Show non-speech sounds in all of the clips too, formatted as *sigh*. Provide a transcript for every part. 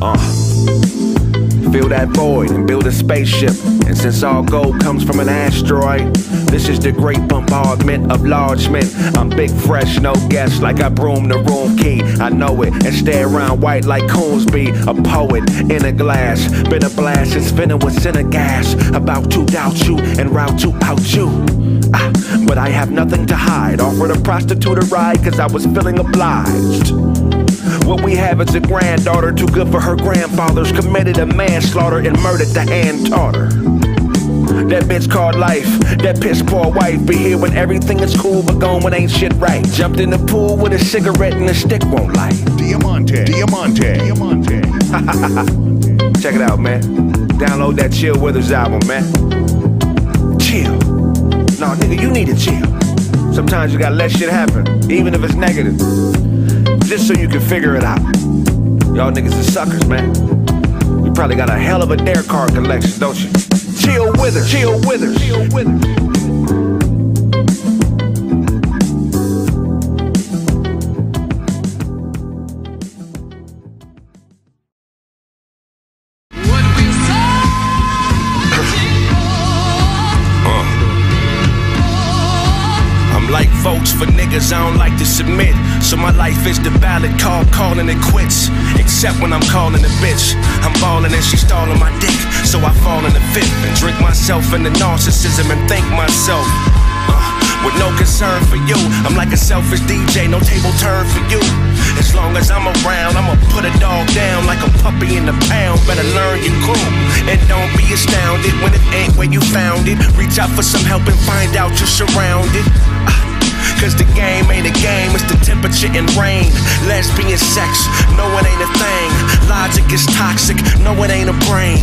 Uh. Fill that void and build a spaceship. And since all gold comes from an asteroid, this is the great bombardment of large men. I'm big, fresh, no guess, like I broom the room key. I know it and stay around white like Coonsby, a poet in a glass. Been a blast, it's spinning with center gas. About to doubt you and route to out you. Ah, but I have nothing to hide. Offered a prostitute a ride cause I was feeling obliged. What we have is a granddaughter too good for her grandfathers. Committed a manslaughter and murdered the hand taught her. That bitch called life, that piss poor wife. Be here when everything is cool, but gone when ain't shit right. Jumped in the pool with a cigarette and a stick won't light. Diamante. Diamante. Diamante. *laughs* Check it out, man. Download that Chill Withers album, man. Chill. Nah, nigga, you need to chill. Sometimes you gotta let shit happen, even if it's negative. Just so you can figure it out. Y'all niggas are suckers, man. You probably got a hell of a dare card collection, don't you? Chill with Withers. Chill Withers. Chill Withers. Selfish DJ, no table turn for you. As long as I'm around, I'ma put a dog down like a puppy in the pound. Better learn your crew and don't be astounded when it ain't where you found it. Reach out for some help and find out you're surrounded. Ah, Cause the game ain't a game, it's the temperature and rain. Lesbian sex, no, it ain't a thing. Logic is toxic, no, it ain't a brain.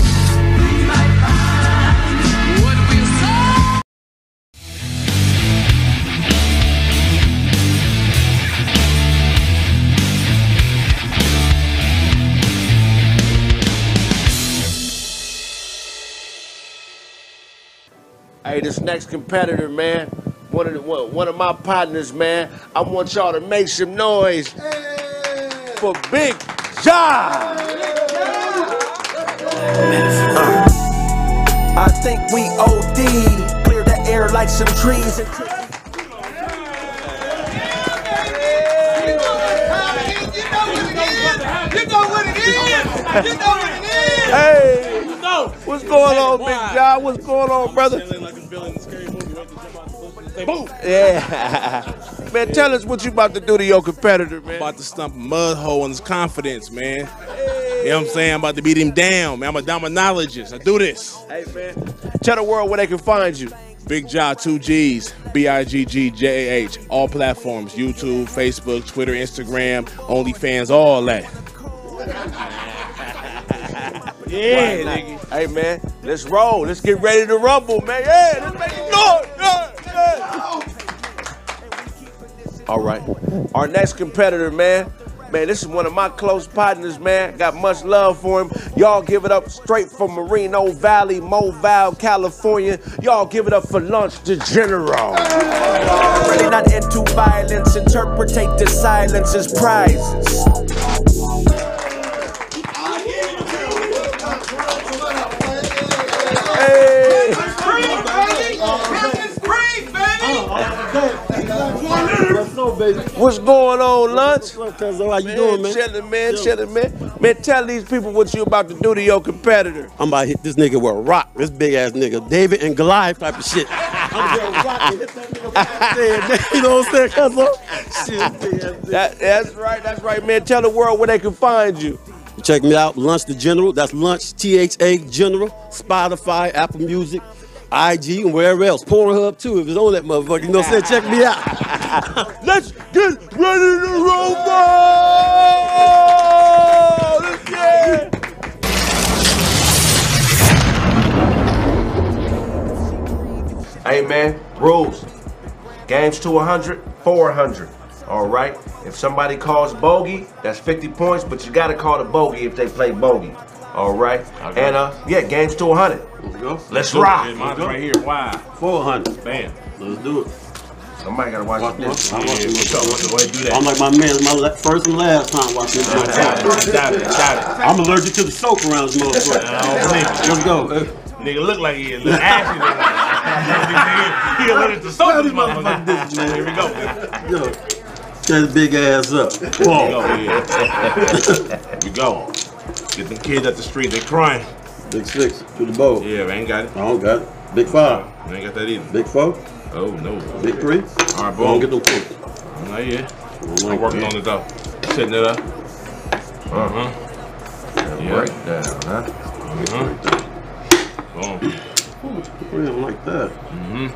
Hey, this next competitor, man, one of the, one, one of my partners, man. I want y'all to make some noise for Big John. I think we OD, clear the air like some trees. And hey, what's going on, Big John? What's going on, brother? Yeah. *laughs* man, tell us what you about to do to your competitor, man. I'm about to stump a mud hole in his confidence, man. You know what I'm saying? I'm about to beat him down, man. I'm a dominologist. I do this. Hey, man. Tell the world where they can find you. Bigg Jah, two G's, B I G G J A H. All platforms YouTube, Facebook, Twitter, Instagram, OnlyFans, all that. *laughs* yeah, nigga. Hey, man, let's roll. Let's get ready to rumble, man. Yeah, let's make it noise. Yeah, yeah. All right. Our next competitor, man. Man, this is one of my close partners, man. Got much love for him. Y'all give it up straight from Moreno Valley, Mobile, California. Y'all give it up for Lunch the General. Really not into violence. Interpretate the silence as prizes. What's going on, lunch? How you doing, man? Chilling, man, chilling, man. Man, tell these people what you about to do to your competitor. I'm about to hit this nigga with a rock. This big ass nigga, David and Goliath type of shit. I'm gonna rock and hit that nigga with that You know what I'm saying, cuz? Shit, big ass nigga. That, that's right, that's right, man. Tell the world where they can find you. Check me out, Lunch the General. That's Lunch T H A General. Spotify, Apple Music, IG, and wherever else. Pornhub too, if it's on that motherfucker. You know what I'm saying? Check me out. *laughs* Let's get ready to rumble! Let's Hey man, rules. Games to 100, 400. All right. If somebody calls bogey, that's 50 points, but you gotta call the bogey if they play bogey. All right. And uh, yeah, games to 100. Let's go. Let's rock. Mine's right here. Why? 400. Bam. Let's do it. Somebody gotta watch Watch this. my- I watch Yeah, my- what's up? What's up? Go ahead, do I'm like my man, my la- first and last time watching this. Got it, got it. I'm allergic to the soap around this motherfucker. I don't believe it. Let's go. Nigga look like he is. Look ashy. look like- He allergic to soap. This motherfucker. Here we go. Yo, get his big ass up. Here we Whoa. go. yeah. *laughs* Here we go. Get them kids at the street. They crying. Big six to the bowl. Yeah, we ain't got it. I don't got it. Big five. I ain't got that either. Big four. Oh no. Big three. All right, I don't get boom. no points. Not yet. I'm like working on it though. Setting it up. Uh huh. Yeah. Breakdown, huh? Uh huh. Boom. I don't like that. Mm-hmm.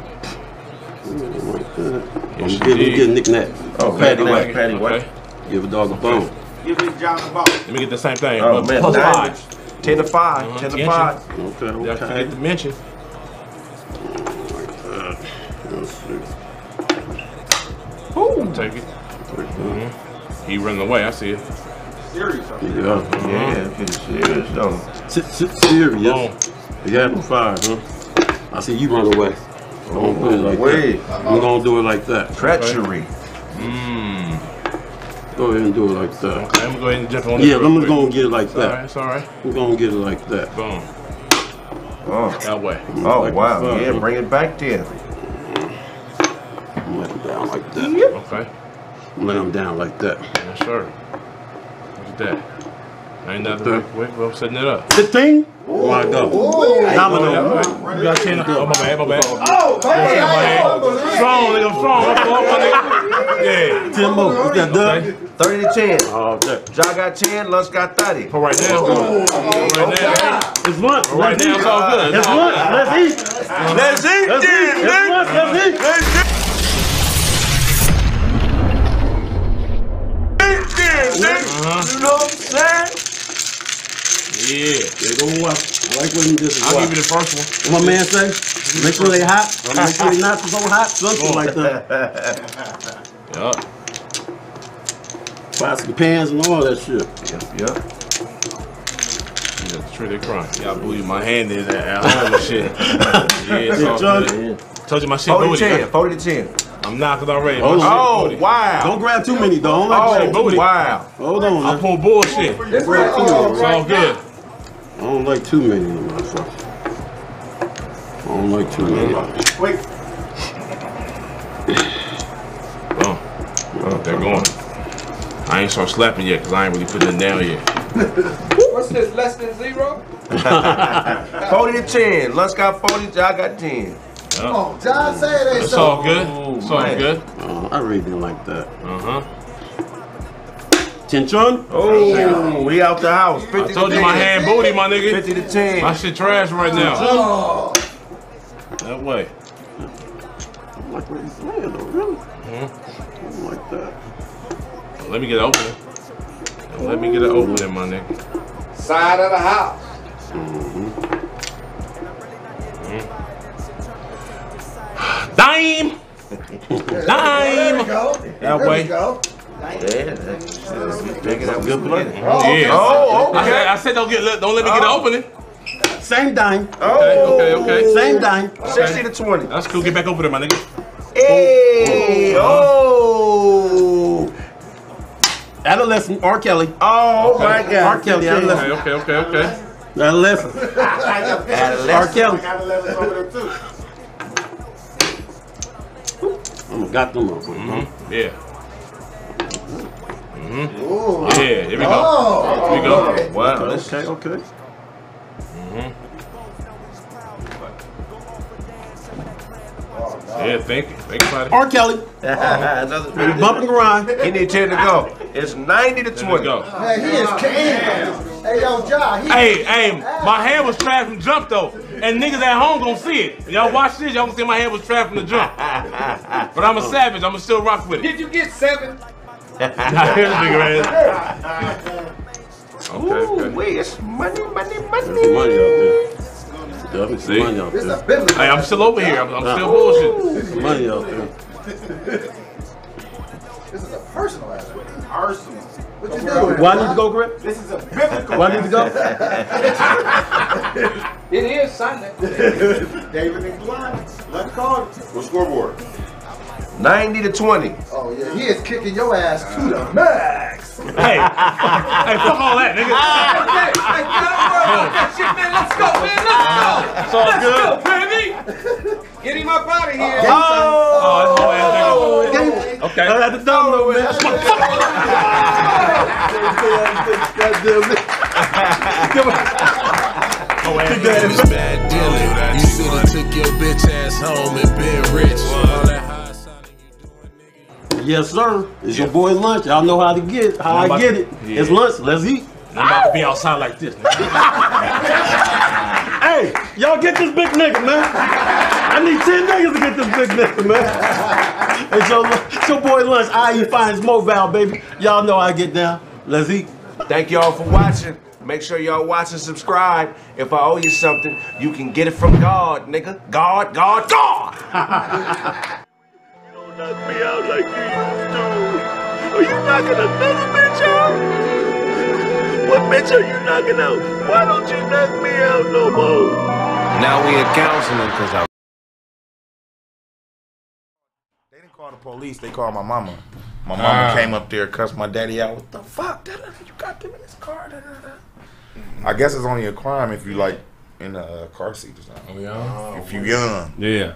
I don't like that. I'm Yes, getting, indeed. getting knickknack. Oh, Patty. Whack, Patty. Okay. Give a dog a bone. Give me John the ball. Let me get the same thing. Oh, but man. Plus Nine. five. 10 to 5. Uh-huh. 10 to Tension. 5. Okay, Don't forget to mention. Let's see. Ooh. Take it. Mm-hmm. He running away. I see it. Serious. huh? Yeah. Yeah, pretty serious, though. Sit, sit serious. Boom. You got him five, huh? I see you run away. Don't put it like Way. that. We're gonna do it like that. Treachery. Mmm. Go ahead and do it like that. Okay, I'm gonna go ahead and jump on this. Yeah, real I'm quick. gonna get it like It's all right. that. It's all right. We're gonna get it like that. Boom. Oh, That way. oh Like wow. five, Yeah, bring it back there. I'm laying down like that. Okay. I'm laying down like that. Yes, sir. What's that. Ain't nothing Okay. real quick. Well, setting it up. Fifteen. Oh my God. Domino. You got 10. Oh, my bad, my bad. Oh, my man. bad. Strong, nigga. I'm strong. I'm strong, my nigga. Yeah. Ten more. What's that, Doug? Okay. 30 to 10. Oh, that. Ja got 10, Lutz got 30. For right now. For right now. It's lunch. For right Let's now, eat. it's all good. It's lunch. Let's eat. Let's eat Let's eat. It's lunch. Let's eat. Let's eat Uh-huh. You know what I'm saying? Yeah. They go watch. I like when you just I'll watch. give you the first one. What my man say? Make sure they hot. *laughs* Make sure they not so hot. Something like that. *laughs* Yup. Buy some pans and all that shit. Yep, yep. Yeah, the tree, they crying. Y'all booty my hand in at, at home shit. Yeah, it's all John. good. Told you my shit 40 to 10. 40 to 10. I'm knocking already. Hold My on. Oh, wow. Don't grab too many though. Don't like Oh, too many. wow. Hold on. I man. pull bullshit. This Right right to you, It's all good. I don't like too many of them, motherfuckers. I don't like too many. Wait. Boom. Oh, they're going. I ain't start slapping yet because I ain't really putting it down yet. *laughs* What's this? Less than zero? *laughs* 40 to 10. Lutz got 40, Ja got 10. Oh, John said it ain't It's so. all good. It's all good. Uh, I really didn't like that. Uh huh. Tension? Oh, we out the house. 50 I told to you my hand booty, my nigga. 50 to 10. My shit trash right now. Oh, That way. I don't like what he's saying though, really. Mm-hmm. I don't like that. Let me get open. opening. Let me get an opening, my nigga. side of the house. Dime! There Dime! we go. That there way. We go. Yeah, that's that's bigger than Good play. Oh, Yeah. Oh, I said, okay. I said don't get let- don't let me get an Oh. opening. Same dime. Oh. Okay, okay, okay. Same dime. 60 to 20. That's cool. Get back over there, my nigga. Hey, oh. oh. Adolescent R. Kelly. Oh, oh my God. R. Kelly, Yeah. adolescent. Okay, okay, okay, okay. Adolescent. *laughs* R. Kelly. Got over there too. I'm gonna got them up. huh? Yeah. Ooh. Yeah, here we go. Oh. Here we go. Oh, wow. This Okay, okay. Mm-hmm. Yeah, think, think about it. R. Kelly. *laughs* *laughs* Another Bump and grind. He need 10 to go. It's 90 to 20. go. Man, he is king. Hey, yo, John. He, Hey, hey, my hand was trapped from jump though, and niggas at home gonna see it. Y'all watch this, y'all gonna see my hand was trapped from the jump. *laughs* But I'm a savage. I'ma still rock with it. Did you get seven? Here's the nigga right here. Okay, Ooh, wait, it's money, money, There's money. money out there. Definitely See? money out there. a. Hey, I'm still over here. I'm, I'm still bullshit. There's some money out there. This is a personal aspect. Personal. What you doing? Do I need to go, Greg? This is a biblical. Do I need to go? *laughs* It is Sunday. *laughs* David and Glenn. Let's call it. What scoreboard? 90 to 20. Oh yeah, he is kicking your ass to the max. Hey, hey, fuck all that, nigga. Ah, okay, hey, get out of worry about that shit, man. Let's go, man. Let's go. Let's go, baby. Get him up out of here. Oh, that's oh, whole ass nigga. Okay. I had to dumb though, man. was bad dealing. You shoulda took your bitch ass home and been rich. Yes, sir. It's your boy lunch. Y'all know how to get it, how I get it. It's lunch. Let's eat. I'm about to be outside like this. *laughs* Hey, y'all get this big nigga, man. I need 10 niggas to get this big nigga, man. It's your, it's your boy lunch. I eat finds mobile, baby. Y'all know I get down. Let's eat. Thank y'all for watching. Make sure y'all watch and subscribe. If I owe you something, you can get it from God, nigga. God, God, God! *laughs* don't knock me out like you used to. Are you knocking another bitch out? What bitch are you knocking out? Why don't you knock me out no more? Now we in counseling because I They didn't call the police. They called my mama. My mama came up there, cussed my daddy out. What the fuck? You got them in this car. I guess it's only a crime if you like in a uh, car seat or something. Oh, yeah? If you young, Yeah.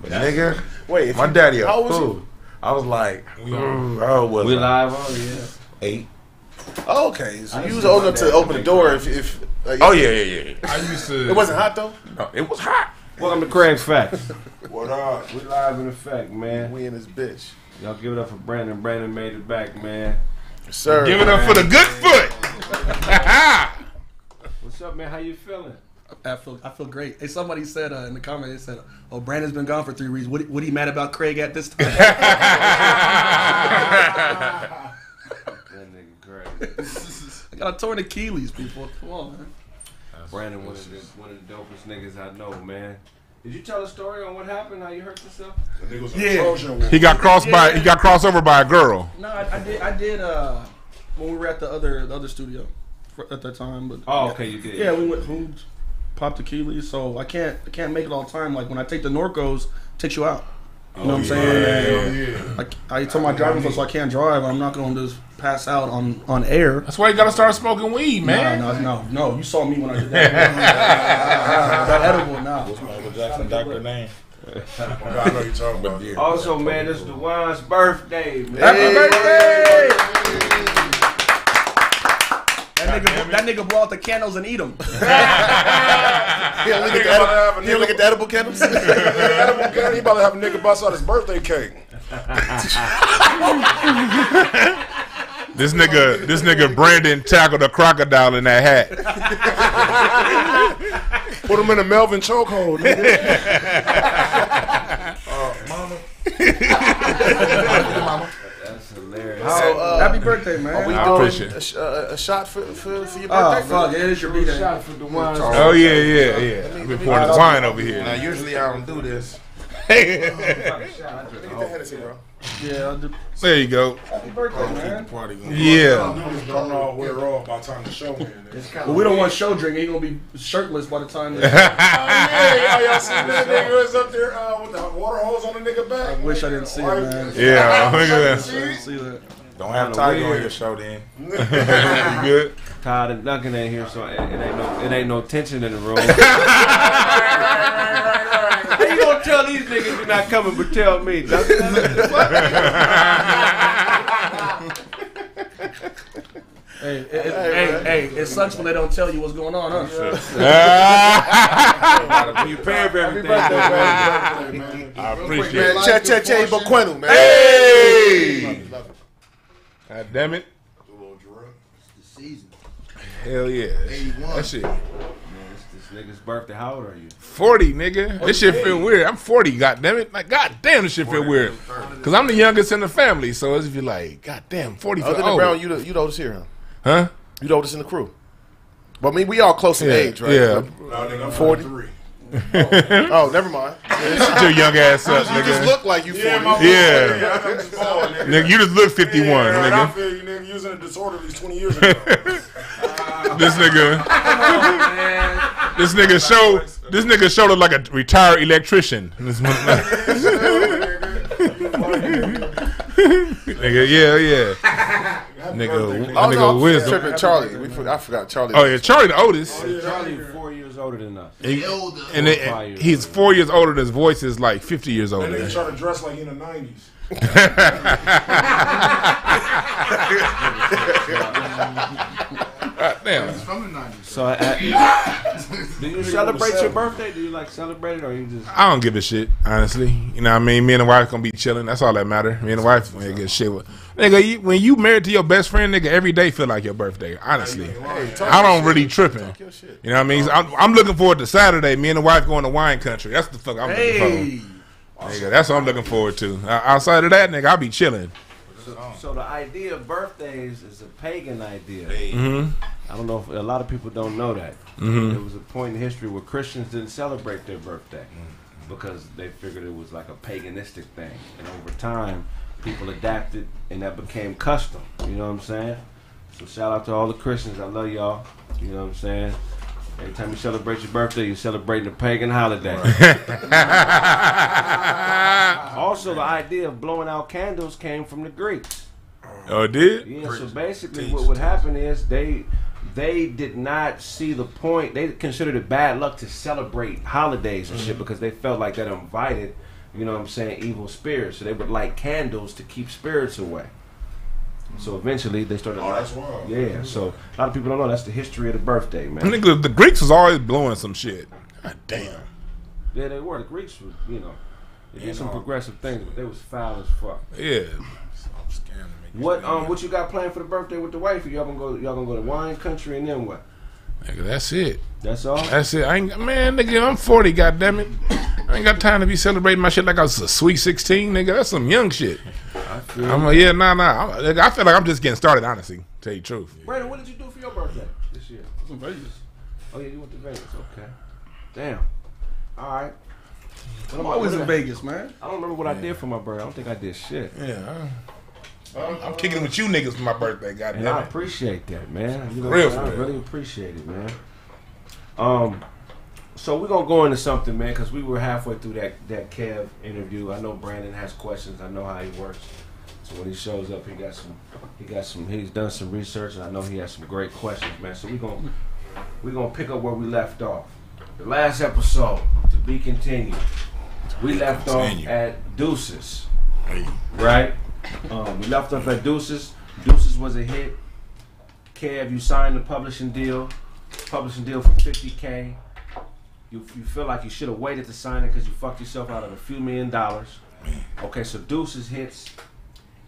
But nigga. Wait, My you- daddy how old was fool. I was like, mm, I was We like live on, yeah. eight. Oh, okay, so you was old enough to open the door if, if like, Oh yeah, yeah, yeah. I used to. it wasn't hot though. No, it was hot. Welcome to Kraig's Facts. *laughs* What up? We live in effect, man. We in this bitch, Y'all give it up for Brandon. Brandon made it back, man. sir. Give it up for the good foot. *laughs* What's up, man? How you feeling? I feel I feel great. Hey, somebody said uh, in the comment, they said, "Oh, Brandon's been gone for three weeks. What what are you mad about Kraig at this time?" That nigga great. *laughs* I got a torn Achilles, people. Come on, man. Brandon, one of the one of the dopest niggas I know, man. Did you tell a story on what happened? How you hurt yourself? Yeah. he got crossed by. He got crossed over by a girl. No, I, I did. I did. Uh, when we were at the other the other studio for, at that time, but Oh, okay, you did. yeah, we went home, popped Achilles. So I can't I can't make it all the time. Like when I take the Norcos, takes you out. You know what I'm oh, saying? yeah. Like I told my driving so I can't drive. I'm not going to just pass out on on air. That's why you gotta start smoking weed, man. No, no, no, no. You saw me when I did that. *laughs* that edible, now. Michael Jackson, Dr. Name. *laughs* I know you're talking about. Also, man, it's is DeWine's birthday, man. Happy birthday! That nigga, that nigga blow out the candles and eat them. *laughs* *laughs* He only get the about to have a edible, he only nigga- get the edible candles. *laughs* Edible gun, he about to have a nigga bust out his birthday cake. this nigga, this nigga Brandon tackled a crocodile in that hat. Put him in a Melvin chokehold. nigga. Uh, That's hilarious. Happy birthday, man. we I doing appreciate a, it. sh- uh, a shot for, for, for your Oh birthday? fuck, it is your birthday. Shot for DeWine's Oh yeah, yeah, yeah. I've been pouring the wine over here. Now usually I don't do this. *laughs* Hennessy, bro. Yeah, There you go. happy birthday, man. Party going yeah. Don't all wear off by the time the show ends. But we don't want show drinking. He gonna be shirtless by the time. *laughs* This, yeah, y'all *laughs* see that nigga was up there uh, with the water hose on the nigga back? I wish I didn't see it, man. Yeah, look at I that. didn't see that. Don't have Tyga on your show then. *laughs* You good? Todd and Duncan ain't here, so it, it ain't no it ain't no tension in the room. *laughs* How you gonna tell these niggas you're not coming, but tell me, Hey, it, it, hey, hey, it sucks when they don't tell you what's going on, huh? *laughs* you paying for everything. I appreciate it. Che Che Che Boquenu, man. Hey! God damn it. It's the season. Hell yeah. That shit. This nigga's birthday. How old are you? 40, nigga. This shit feel weird. I'm 40, god damn it. Like, god damn, this shit feel weird. Because I'm the youngest in the family, so it's be like, god damn, 40 Other feel than old. Brown, you the, you the oldest here, huh? Huh? You the oldest in the crew. But I mean, we all close in Yeah, age, right? yeah. 40. *laughs* Oh, never mind. Shut your young ass up, You just look like you 40. Yeah. Nigga, you just look 51, nigga. feel you nigga using a disorder these 20 years ago. *laughs* This nigga. This nigga show. This nigga show look like a retired electrician. This motherfucker- *laughs* nigga, yeah, yeah. nigga, Oh, nigga, no, wisdom. tripping. Charlie. We for, I forgot Charlie. Oh yeah, Charlie the oldest. Oh, Charlie four years older than us. He- Four and it- five years he's four years older. than His voice is like fifty years old. And older. they try to dress like in the 90s. *laughs* Damn. He's from the 90s. So, uh, at, *laughs* do you celebrate your birthday? Do you like celebrate it, or you just? I don't give a shit, honestly. You know what I mean? Me and the wife gonna be chilling. That's all that matter. Me and the wife ain't get shit with. Nigga, you, when you married to your best friend, nigga, every day feel like your birthday. Honestly, I don't really tripping. You know what I mean? I'm, I'm looking forward to Saturday. Me and the wife going to wine country. That's the fuck I'm looking forward. for. Nigga, that's what I'm looking forward to. Uh, outside of that, nigga, I'll be chilling. So, so the idea of birthdays is a pagan idea. Mhm. I don't know if a lot of people don't know that. Mhm. There was a point in history where Christians didn't celebrate their birthday because they figured it was like a paganistic thing. And over time, people adapted and that became custom. You know what I'm saying? So shout out to all the Christians. I love y'all. You know what I'm saying? Every time you celebrate your birthday, you're celebrating a pagan holiday. *laughs* also, the idea of blowing out candles came from the Greeks. Oh, it did? Yeah. So basically, what would happen is they they did not see the point. They considered it bad luck to celebrate holidays and shit mm-hmm. because they felt like that invited, you know what I'm saying, evil spirits. So they would light candles to keep spirits away. So eventually they started. Oh, that's wild. Yeah. So a lot of people don't know that's the history of the birthday, man. Nigga, the Greeks was always blowing some shit. God damn. Yeah, they were. The Greeks were, you know, they You did some know. progressive things, but they was foul as fuck. Yeah. What um what you got planned for the birthday with the wife? Y'all gonna go y'all gonna go to wine country and then what? Nigga, that's it. That's all. That's it. I ain't man, nigga. I'm 40. Goddamn it. I ain't got time to be celebrating my shit like I was a sweet 16, nigga. That's some young shit. *laughs* feel I'm like, yeah, nah, nah. I'm, I feel like I'm just getting started. Honestly, to tell you the truth. Brandon, what did you do for your birthday this year? in Vegas. Oh yeah, you went to Vegas. Okay. Damn. All right. I'm always in I- Vegas, man. I don't remember what I did for my birthday. I don't think I did shit. Yeah. I'm, I'm kicking with you niggas for my birthday. And Goddamn I appreciate that, man. You know, Real what I'm saying? for I real. really appreciate it, man. Um, so we're gonna go into something, man, because we were halfway through that that Kev interview. I know Brandon has questions. I know how he works. So when he shows up, he got some, he got some, he's done some research, and I know he has some great questions, man. So we're gonna we're gonna pick up where we left off. The last episode to be continued. We left continue. off at Deuces, right? Um, we left off at Deuces. Deuces was a hit. Kev, you signed the publishing deal, publishing deal for 50k. You, you feel like you should have waited to sign it because you fucked yourself out of a few million dollars. Okay, so Deuces hits,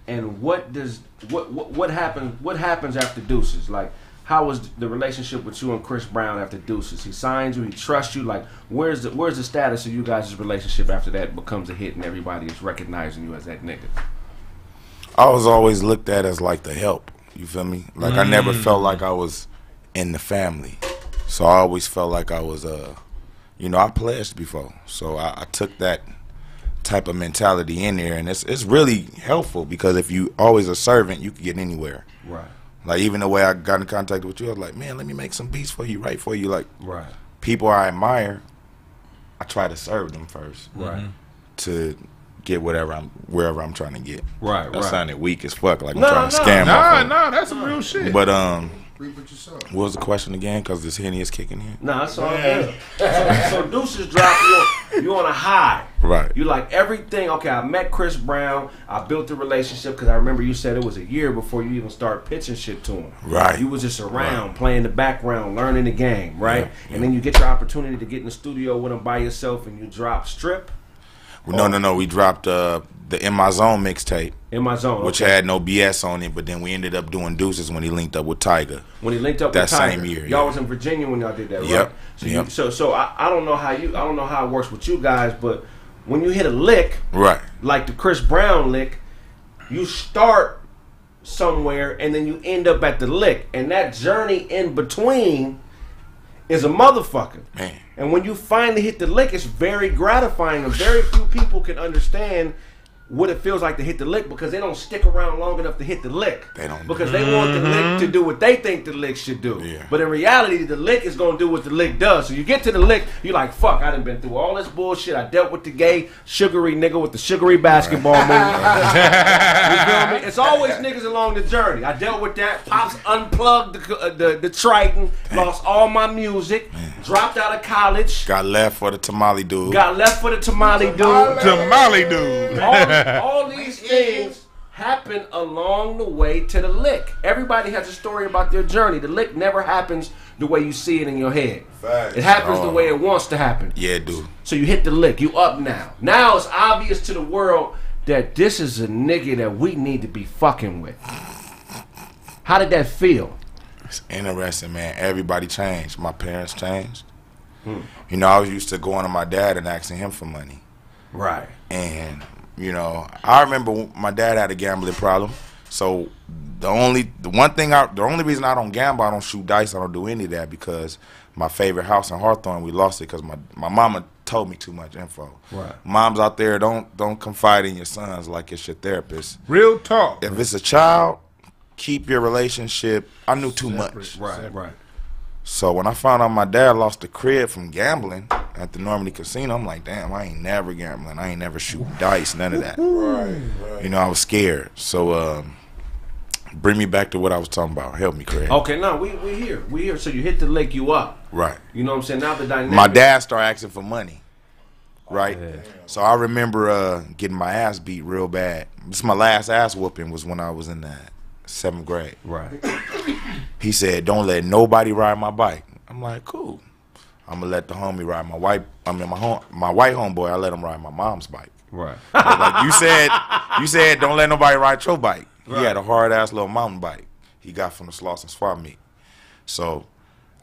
and what does what what what happens? What happens after Deuces? Like, how was the relationship with you and Chris Brown after Deuces? He signs you, he trusts you. Like, where's the where's the status of you guys' relationship after that becomes a hit and everybody is recognizing you as that nigga? I was always looked at as like the help. You feel me? Like I never Mm. felt like I was in the family. So I always felt like I was uh you know, I pledged before. So I, I took that type of mentality in there and it's it's really helpful because if you always a servant you can get anywhere. Right. Like even the way I got in contact with you, I was like, Man, let me make some beats for you, write for you. Like Right. people I admire, I try to serve them first. Right. To get whatever I'm wherever I'm trying to get. Right, That right. sounded weak as fuck. Like I'm No, trying to no. scam Nah, my nah, that's some real shit. But um, what you sow. what was the question again? Because this henny is kicking in. Nah, that's all good. So, so Deuces drop you on, you on a high. Right. You like everything. Okay, I met Chris Brown. I built a relationship because I remember you said it was a year before you even start pitching shit to him. Right. You was just around, playing the background, learning the game, right? And then you get your opportunity to get in the studio with him by yourself, and you drop strip No, no, no. We dropped uh the In My Zone mixtape. in my zone, Which okay. had no BS on it, but then we ended up doing Deuces when he linked up with Tyga. when he linked up that with Tyga. same year. Y'all yeah. was in Virginia when y'all did that, right? Yep, So, yep. You, so, so I, I don't know how you, I don't know how it works with you guys, but when you hit a lick, Right. like the Chris Brown lick, you start somewhere and then you end up at the lick, and that journey in between is a motherfucker. Man. And when you finally hit the lick, it's very gratifying, and very few people can understand what it feels like to hit the lick because they don't stick around long enough to hit the lick. They don't. Because they want the lick to do what they think the lick should do. But in reality, the lick is gonna do what the lick does. So you get to the lick, you're like, fuck, I done been through all this bullshit. I dealt with the gay, sugary nigga with the sugary basketball *laughs* move. you feel me? It's always niggas along the journey. I dealt with that. Pops unplugged the uh, the, the Triton, lost all my music, dropped out of college. Got left for the tamale dude. Got left for the tamale dude. Tamale dude. All, *laughs* all these things happen along the way to the lick. Everybody has a story about their journey. The lick never happens the way you see it in your head. Facts. It happens the Oh. way it wants to happen. Yeah, dude. So you hit the lick. You up now. Now it's obvious to the world that this is a nigga that we need to be fucking with. How did that feel? It's interesting, man. Everybody changed. My parents changed. Hmm. You know, I was used to going to my dad and asking him for money. Right. And, you know, I remember my dad had a gambling problem. So the only the one thing I the only reason I don't gamble, I don't shoot dice, I don't do any of that because my favorite house in Hawthorne, we lost it because my, my mama told me too much info. Right. Moms out there, don't don't confide in your sons like it's your therapist. Real talk. If it's a child, keep your relationship. I knew too much. Right, right. So when I found out my dad lost the crib from gambling at the Normandie Casino, I'm like, damn, I ain't never gambling. I ain't never shooting dice, none of that. Right, You know, I was scared. So um, bring me back to what I was talking about. Help me, Kraig. Okay, no, we we here. We here. So you hit the lick, you up. Right. You know what I'm saying? Now the dynamic. My dad started asking for money. Right. So I remember uh, getting my ass beat real bad. This is my last ass whooping was when I was in that seventh grade. Right. *coughs* *coughs* He said, "Don't let nobody ride my bike." I'm like, "Cool." I'm gonna let the homie ride my white. I mean, my home, my white homeboy. I let him ride my mom's bike. Right. Like you said, you said, don't let nobody ride your bike. Right. He had a hard ass little mountain bike he got from the Slauson Swap meet. So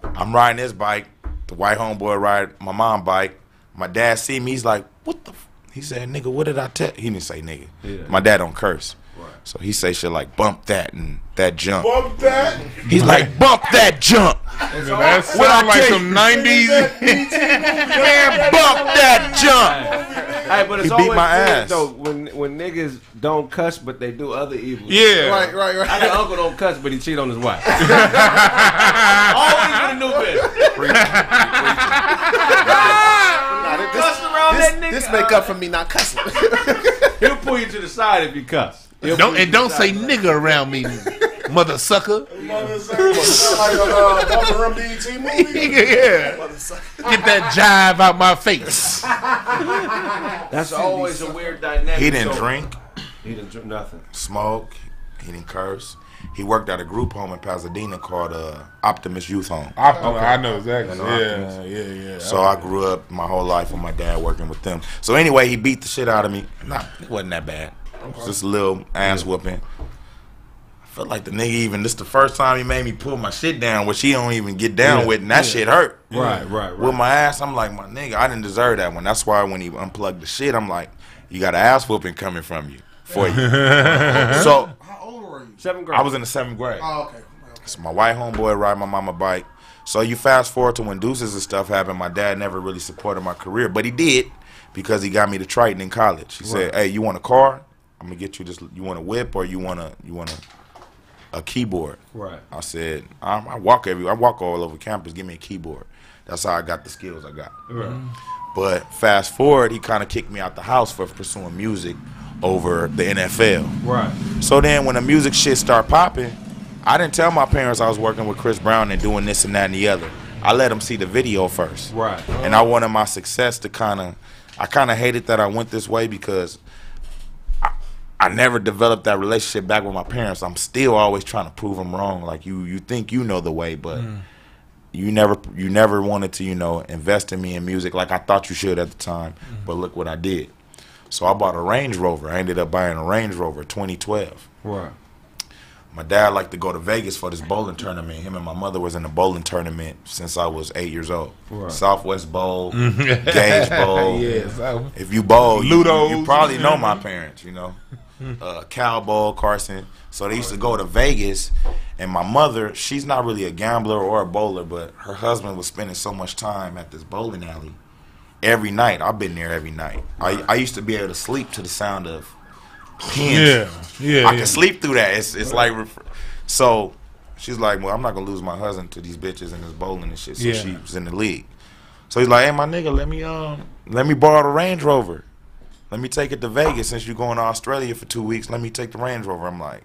I'm riding his bike. The white homeboy ride my mom bike. My dad see me. He's like, "What the?" F-? He said, "Nigga, what did I tell?" He didn't say nigga. Yeah. My dad don't curse. So he say shit like bump that and that jump. Bump that. He's like bump that jump. That What I like some '90s. *laughs* Man, bump that jump. Hey, but it's He beat always my weird, ass. though when when niggas don't cuss but they do other evils. Yeah. Right, right, right. I got uncle don't cuss but he cheat on his wife. *laughs* always with a new Nah, this, Cuss around this, nigga. this make up for me not cussing. He'll pull you to the side if you cuss. He'll Don't and don't say nigga around me, mother sucker. Mother sucker. like a uh, Bubba Rum movie. yeah. Get that jive out my face. That's always a weird dynamic. He didn't So- drink, He didn't drink nothing. smoke. He didn't curse. He worked at a group home in Pasadena called uh, Optimist Youth Home. I, I know exactly. know Yeah, Optimus. yeah, yeah. So I grew up my whole life with my dad working with them. So anyway, he beat the shit out of me. Nah, it wasn't that bad. It was just a little ass whooping. I felt like the nigga even this the first time he made me pull my shit down, which he don't even get down Yeah, with, and that yeah. shit hurt. Right, right, right. With my ass, I'm like, my nigga, I didn't deserve that one. That's why when he unplugged the shit, I'm like, you got an ass whooping coming from you for you. *laughs* so How old were you? Seventh grade. I was in the seventh grade. Oh, okay. So my white homeboy ride my mama bike. So you fast forward to when deuces and stuff happened. My dad never really supported my career, but he did because he got me to Triton in college. He said, "Hey, you want a car? I'm gonna get you this. You want a whip or you want a you want a a keyboard?" Right. I said, I, "I walk every. I walk all over campus. Give me a keyboard." That's how I got the skills I got. Right. Mm-hmm. But fast forward, he kind of kicked me out the house for pursuing music over the NFL. Right. So then when the music shit start popping, I didn't tell my parents I was working with Chris Brown and doing this and that and the other. I let them see the video first. Right. And I wanted my success to kind of, I kind of hated that I went this way because I, never developed that relationship back with my parents. I'm still always trying to prove them wrong. Like you, you think you know the way, but you never, you never wanted to, you know, invest in me in music like I thought you should at the time. But look what I did. So I bought a Range Rover. I ended up buying a Range Rover 2012. Right. My dad liked to go to Vegas for this bowling tournament. Him and my mother was in a bowling tournament since I was eight years old. Right. Southwest Bowl, *laughs* Gage Bowl. Yeah, so- If you bowl, you, you, probably know my *laughs* parents. You know, uh, Cal Bowl, Carson. So they used to go to Vegas, and my mother, she's not really a gambler or a bowler, but her husband was spending so much time at this bowling alley every night. I've been there every night. I, I used to be able to sleep to the sound of pins. Yeah, yeah, I yeah. can sleep through that. It's it's like so. She's like, well, I'm not gonna lose my husband to these bitches and this bowling and shit. So Yeah. she was in the league. So he's like, hey, my nigga, let me um, let me borrow the Range Rover. Let me take it to Vegas since you're going to Australia for two weeks. Let me take the Range Rover. I'm like,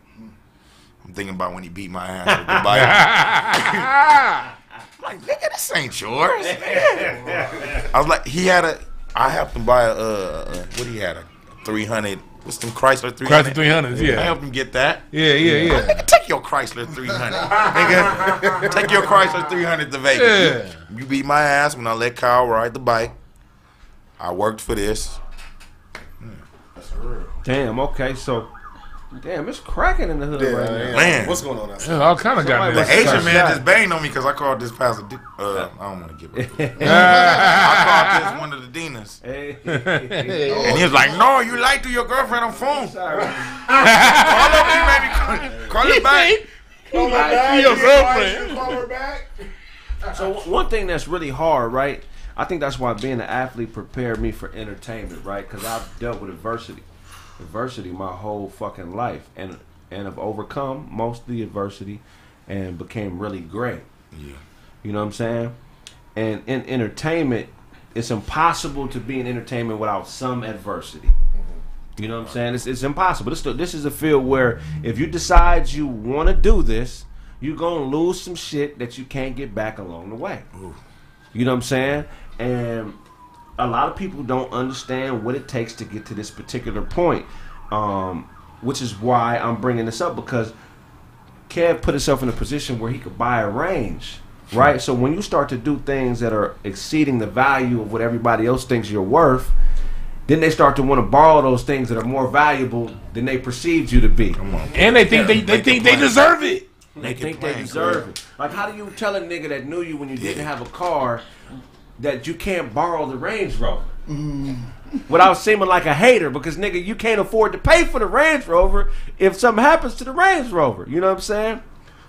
I'm thinking about when he beat my ass with the bike. *laughs* I'm like, nigga, this ain't yours. I was like, he had a. I helped him buy a. Uh, what he had a 300. What's them Chrysler 300? Chrysler 300s, yeah. I helped him get that. Yeah, yeah, yeah. Like, nigga, take your Chrysler 300. nigga, take your Chrysler 300 to Vegas. You, you beat my ass when I let Kyle ride the bike. I worked for this. Damn. Okay. So, damn, it's cracking in the hood Yeah, right yeah. now. Man. What's going on outside? Yeah, all kind of Somebody goddamn. The Asian man shot. just banged on me because I called this pastor. Di- Uh, I don't want to give it. *laughs* I called this one of the Dinas. *laughs* *laughs* Hey. And he was like, "No, you lied to your girlfriend on phone. call her, baby. Call her back." Call her back. to your You girlfriend. Call her back. So one thing that's really hard, right? I think that's why being an athlete prepared me for entertainment, right? Because I've dealt with adversity, adversity my whole fucking life, and and have overcome most of the adversity, and became really great. Yeah. You know what I'm saying? And in entertainment, it's impossible to be in entertainment without some adversity. Mm-hmm. You know what I'm saying? It's, it's impossible. This, this is a field where if you decide you want to do this, you're going to lose some shit that you can't get back along the way. You know what I'm saying? And a lot of people don't understand what it takes to get to this particular point, um, which is why I'm bringing this up because Kev put himself in a position where he could buy a range, right? So when you start to do things that are exceeding the value of what everybody else thinks you're worth, then they start to want to borrow those things that are more valuable than they perceived you to be. On, And they think they, they think they deserve it. They Make it think they deserve Kraig. it. Like, how do you tell a nigga that knew you when you didn't have a car that you can't borrow the Range Rover? Without seeming like a hater, because nigga, you can't afford to pay for the Range Rover if something happens to the Range Rover. You know what I'm saying?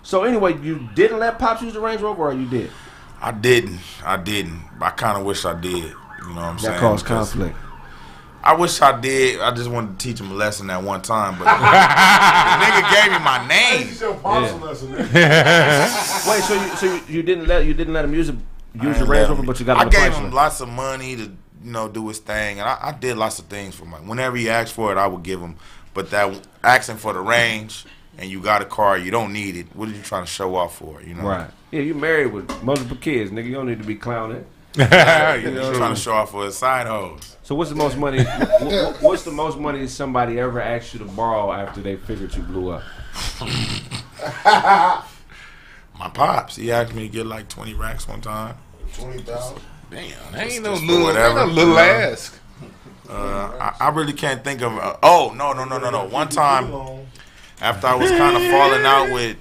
So anyway, you didn't let Pops use the Range Rover, or you did? I didn't. I didn't. I kind of wish I did. You know what I'm saying? That caused Because conflict. I wish I did. I just wanted to teach him a lesson that one time, but *laughs* the nigga gave me my name. Teach your pops a lesson. *laughs* Wait, so you so you, you didn't let you didn't let him use it I use the Range Rover, but you got I gave him lots of money to you know do his thing, and I, I did lots of things for him. Like, whenever he asked for it, I would give him. But that asking for the range and you got a car, you don't need it. What are you trying to show off for? You know, Right. Yeah, you married with multiple kids, nigga. You don't need to be clowning. You're *laughs* You know? trying to show off for his side hoes. So what's the most money? wh- wh- what's the most money somebody ever asked you to borrow after they figured you blew up? *laughs* My pops, he asked me to get like twenty racks one time. Twenty thousand. Damn, that ain't no Just for little, whatever, ain't no little you know? ask. Uh, I, I really can't think of. Uh, oh no no no no no! One time, after I was kind of falling out with,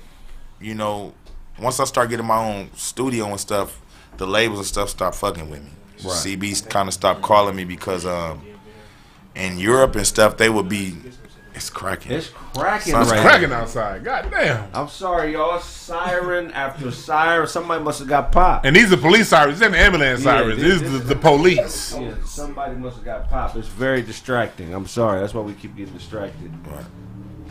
you know, once I start getting my own studio and stuff, the labels and stuff stopped fucking with me. Right. CB kind of stopped calling me because um, in Europe and stuff they would be, it's cracking. It's cracking It's right cracking now. outside. God damn. I'm sorry, y'all. Siren after siren. Somebody must have got popped. And these are police sirens. These are ambulance Yeah, sirens. this- These are this- the, the police. Yeah, somebody must have got popped. It's very distracting. I'm sorry. That's why we keep getting distracted. Right.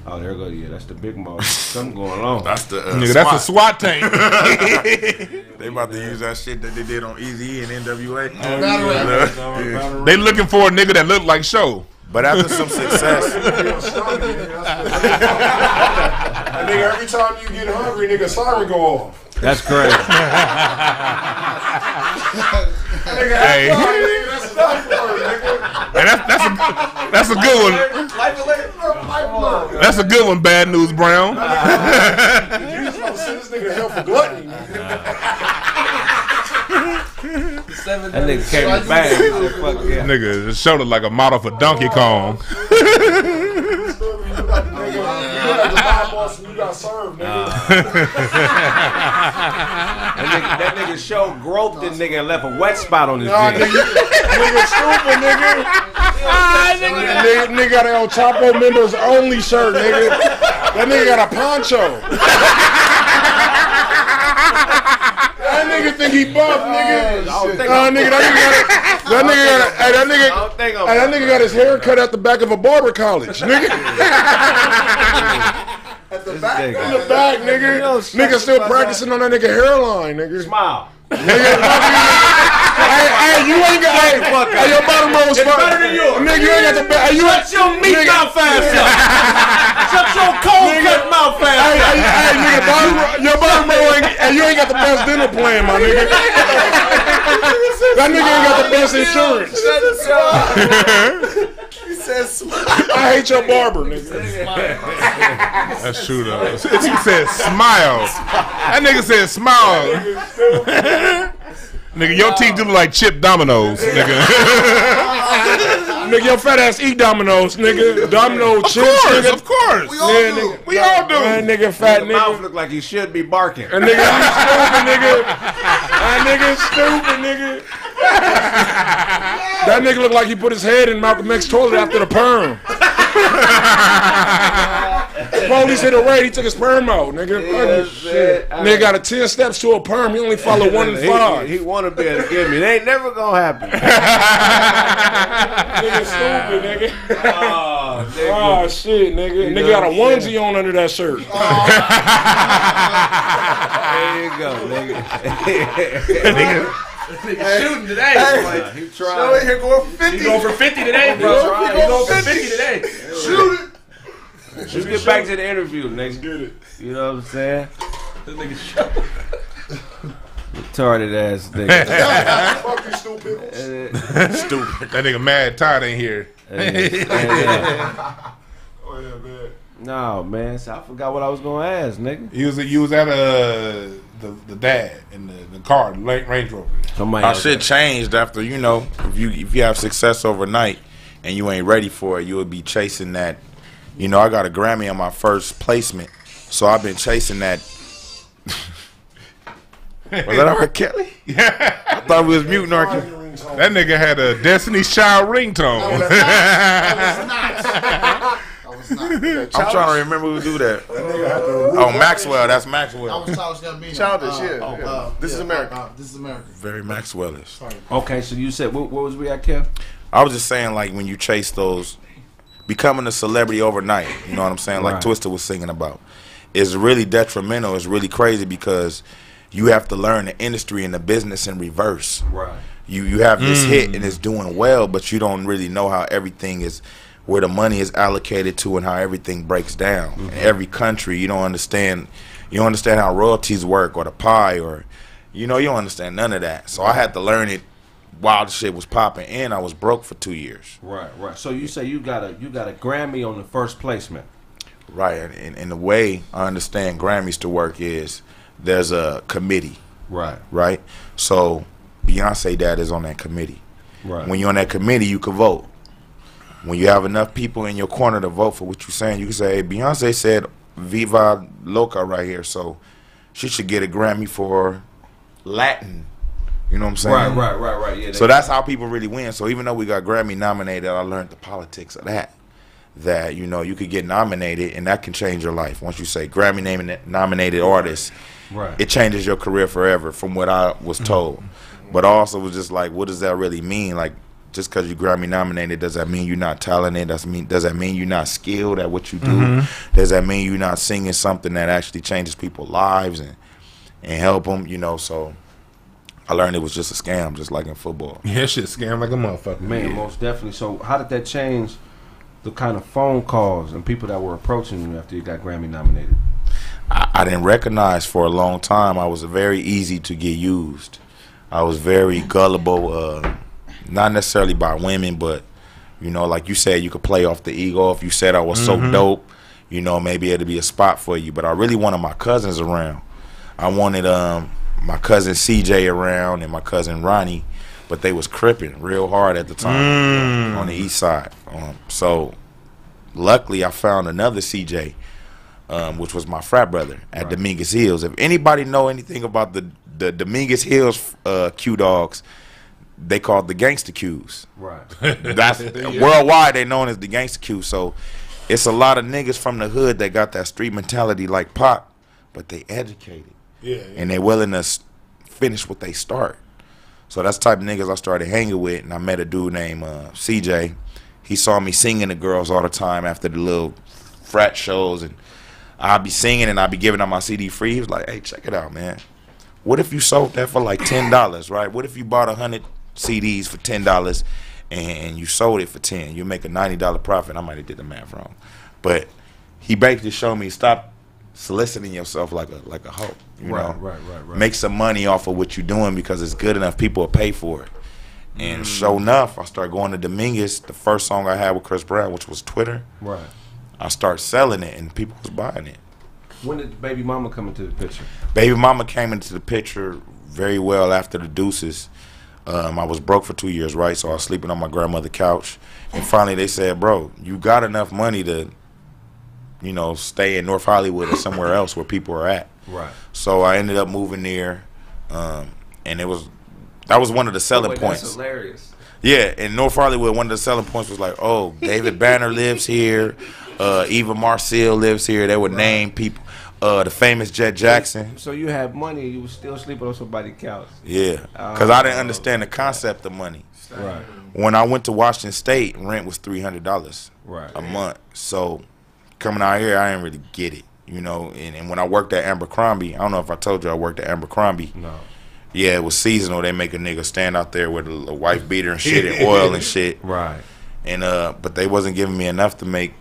Oh, there go. Yeah, that's the big mom. Something going on. *laughs* That's the uh, Nigga, that's a SWAT tank. *laughs* they about to use that shit that they did on Eazy and NWA. Battery. they looking for a nigga that looked like show. But after some success, And *laughs* nigga, every time you get hungry, nigga, siren go off. That's great. *laughs* Nigga, Hey. that's nigga, that's a life nigga. And that's that's a that's a good one. Life alert, life alert. That's a good one. Bad news, Brown. You just to send this nigga to hell for gluttony. *laughs* That nigga came in bang. He said, Fuck yeah. Nigga, the show look like a model for Donkey Kong. Nigga, you like the mob boss and you got served, nigga. *laughs* That nigga, that nigga show groped this nigga and left a wet spot on his Nah, dick. nigga, nigga stupid, nigga. Ah, nigga, nigga got that on Chapo members only shirt, nigga. That nigga got a poncho. That nigga nigga think he buff, nigga. don't think Uh, nigga, that nigga got, that nigga got, hey, that nigga, hey, that nigga got his hair cut at the back of a barber college, nigga. *laughs* At the back. In the back, nigga. Nigga still practicing on that nigga hairline, nigga. Smile. Nigga, *laughs* hey, hey, you ain't got, hey, hey, your bottom row was It's better than yours. Nigga, you ain't got the, hey, you Shut your meat nigga- mouth ass up. *laughs* Shut your cold cut mouth Hey, ass hey, up. hey, nigga, bottom, row- your bottom row ain't, hey, you ain't got the best dental plan, my nigga. *laughs* That nigga ain't got the best insurance. He said smile. *laughs* I hate your barber, nigga. That's true though. He said smile. That nigga said smile. *laughs* nigga, your teeth do look like chip dominoes, nigga. Nigga, your fat ass eat Domino's, nigga. Domino of chips, course, nigga. of course. We all Yeah, do. nigga. We all do. That nigga fat His mouth look like he should be barking. That nigga, you stupid nigga. That nigga stupid nigga. *laughs* That nigga look like he put his head in Malcolm X's toilet after the perm. Police hit a raid, he took his perm out, nigga. Fuck shit. Nigga got a 10 steps to a perm, he only follow one and He- five. He, want to be able to give me. It ain't never gonna happen. *laughs* Nigga stupid, nigga. oh, oh nigga. Oh shit, nigga. You nigga got a onesie on under that shirt. *laughs* There you go, nigga. *laughs* Nigga shooting today. Hey, he Show tried. it here going for 50. He going for 50 today, bro. He He going for 50. 50 today. Shoot it. Let's get back to the interview, nigga. Get it. You know what I'm saying? This nigga shot. Retarded ass nigga. *laughs* Fuck you, stupid. *laughs* Stupid. That nigga mad Todd ain't here. *laughs* Oh, yeah, man. no, man. So I forgot what I was gonna ask, nigga. You was you was at uh the the dad in the, the car, the Range Range Rover. Somebody Our else- shit changed after you know if you if you have success overnight and you ain't ready for it, you would be chasing that. You know, I got a Grammy on my first placement, so I've been chasing that. *laughs* was that R. Kelly? Yeah. I thought we was muting R. Kelly. That nigga had a Destiny's Child ringtone. *laughs* *laughs* I'm trying to remember who do that. Oh, Maxwell. That's Maxwell. Childish Gambino. Childish, Uh, yeah, oh, yeah. uh, This is America. uh, uh, this is America. Very Maxwellish. Okay, so you said what, what was we at, Kev? I was just saying, like when you chase those, becoming a celebrity overnight. You know what I'm saying? Like Right. Twista was singing about, is really detrimental. It's really crazy because you have to learn the industry and the business in reverse. Right. You you have this Mm. hit and it's doing well, but you don't really know how everything is, where the money is allocated to, and how everything breaks down. Mm-hmm. In every country, you don't understand. You don't understand how royalties work or the pie or, you know, you don't understand none of that. So I had to learn it while the shit was popping, and I was broke for two years. Right, right. So you say you got a you got a Grammy on the first placement. Right, and, and, and the way I understand Grammys to work is there's a committee. Right. Right. So Beyonce dad is on that committee. Right. When you're on that committee, you can vote. When you have enough people in your corner to vote for what you're saying, you can say, "Hey, Beyonce said Viva Loca right here, so she should get a Grammy for Latin." You know what I'm saying? Right, right, right, right. Yeah. So that's how people really win. So even though we got Grammy nominated, I learned the politics of that. That you know you could get nominated and that can change your life. Once you say Grammy name- nominated artist, Right. it changes your career forever. From what I was mm-hmm. told, but also was just like, what does that really mean? Like just because you Grammy nominated, does that mean you're not talented? Does mean does that mean you're not skilled at what you do? Mhm. Does that mean you're not singing something that actually changes people's lives and and help them? You know, so I learned it was just a scam, just like in football. *laughs* Yeah, shit scam like a motherfucker. Man, Yeah. most definitely. So how did that change the kind of phone calls and people that were approaching you after you got Grammy nominated? I, I didn't recognize for a long time. I was very easy to get used. I was very gullible, uh, not necessarily by women, but you know, like you said, you could play off the ego. If you said I was Mhm. so dope, you know, maybe it'd be a spot for you. But I really wanted my cousins around. I wanted um, my cousin CJ around and my cousin Ronnie, but they was cripping real hard at the time Mm. on the east side. Um, so luckily, I found another CJ um, which was my frat brother at Dominguez Hills. If anybody know anything about the the Dominguez Hills uh, Q dogs, they called the gangster Qs. Right. *laughs* That's *laughs* worldwide. They known as the gangster Q. So it's a lot of niggas from the hood that got that street mentality like Pop, but they educated. Yeah, yeah. And they willing to finish what they start. So that's the type of niggas I started hanging with, and I met a dude named uh, CJ. He saw me singing to girls all the time after the little frat shows, and I'd be singing and I'd be giving out my CD free. He was like, "Hey, check it out, man. What if you sold that for like ten dollars, right? What if you bought a hundred CDs for ten dollars, and you sold it for ten? You make a ninety dollar profit. I might have did the math wrong, but he basically showed me stop soliciting yourself like a like a hoe. You Right, know, right, right, right. Make some money off of what you're doing because it's good enough. People will pay for it. And Mm. sure enough, I started going to Dominguez. The first song I had with Chris Brown, which was Twitter. Right. I started selling it, and people was buying it. When did baby mama come into the picture? Baby Mama came into the picture very well after the Deuces. Um, I was broke for two years, right? So I was sleeping on my grandmother's couch. And finally they said, bro, you got enough money to, you know, stay in North Hollywood or somewhere *laughs* else where people are at. Right. So I ended up moving there. Um, and it was, that was one of the selling Oh, wait, points. That's hilarious. Yeah, in North Hollywood, one of the selling points was like, oh, David Banner lives here. Uh, Eva Marcille lives here. They would name people. Uh, the famous Jett Jackson. So you had money, you was still sleeping on somebody's couch. Yeah, because I didn't understand the concept of money. Right. When I went to Washington State, rent was three hundred dollars Right. a month. So coming out here, I didn't really get it, you know. And, and when I worked at Abercrombie, I don't know if I told you I worked at Abercrombie. No. Yeah, it was seasonal. They make a nigga stand out there with a, a wife beater and shit and oil and *laughs* shit. Right. And uh, but they wasn't giving me enough to make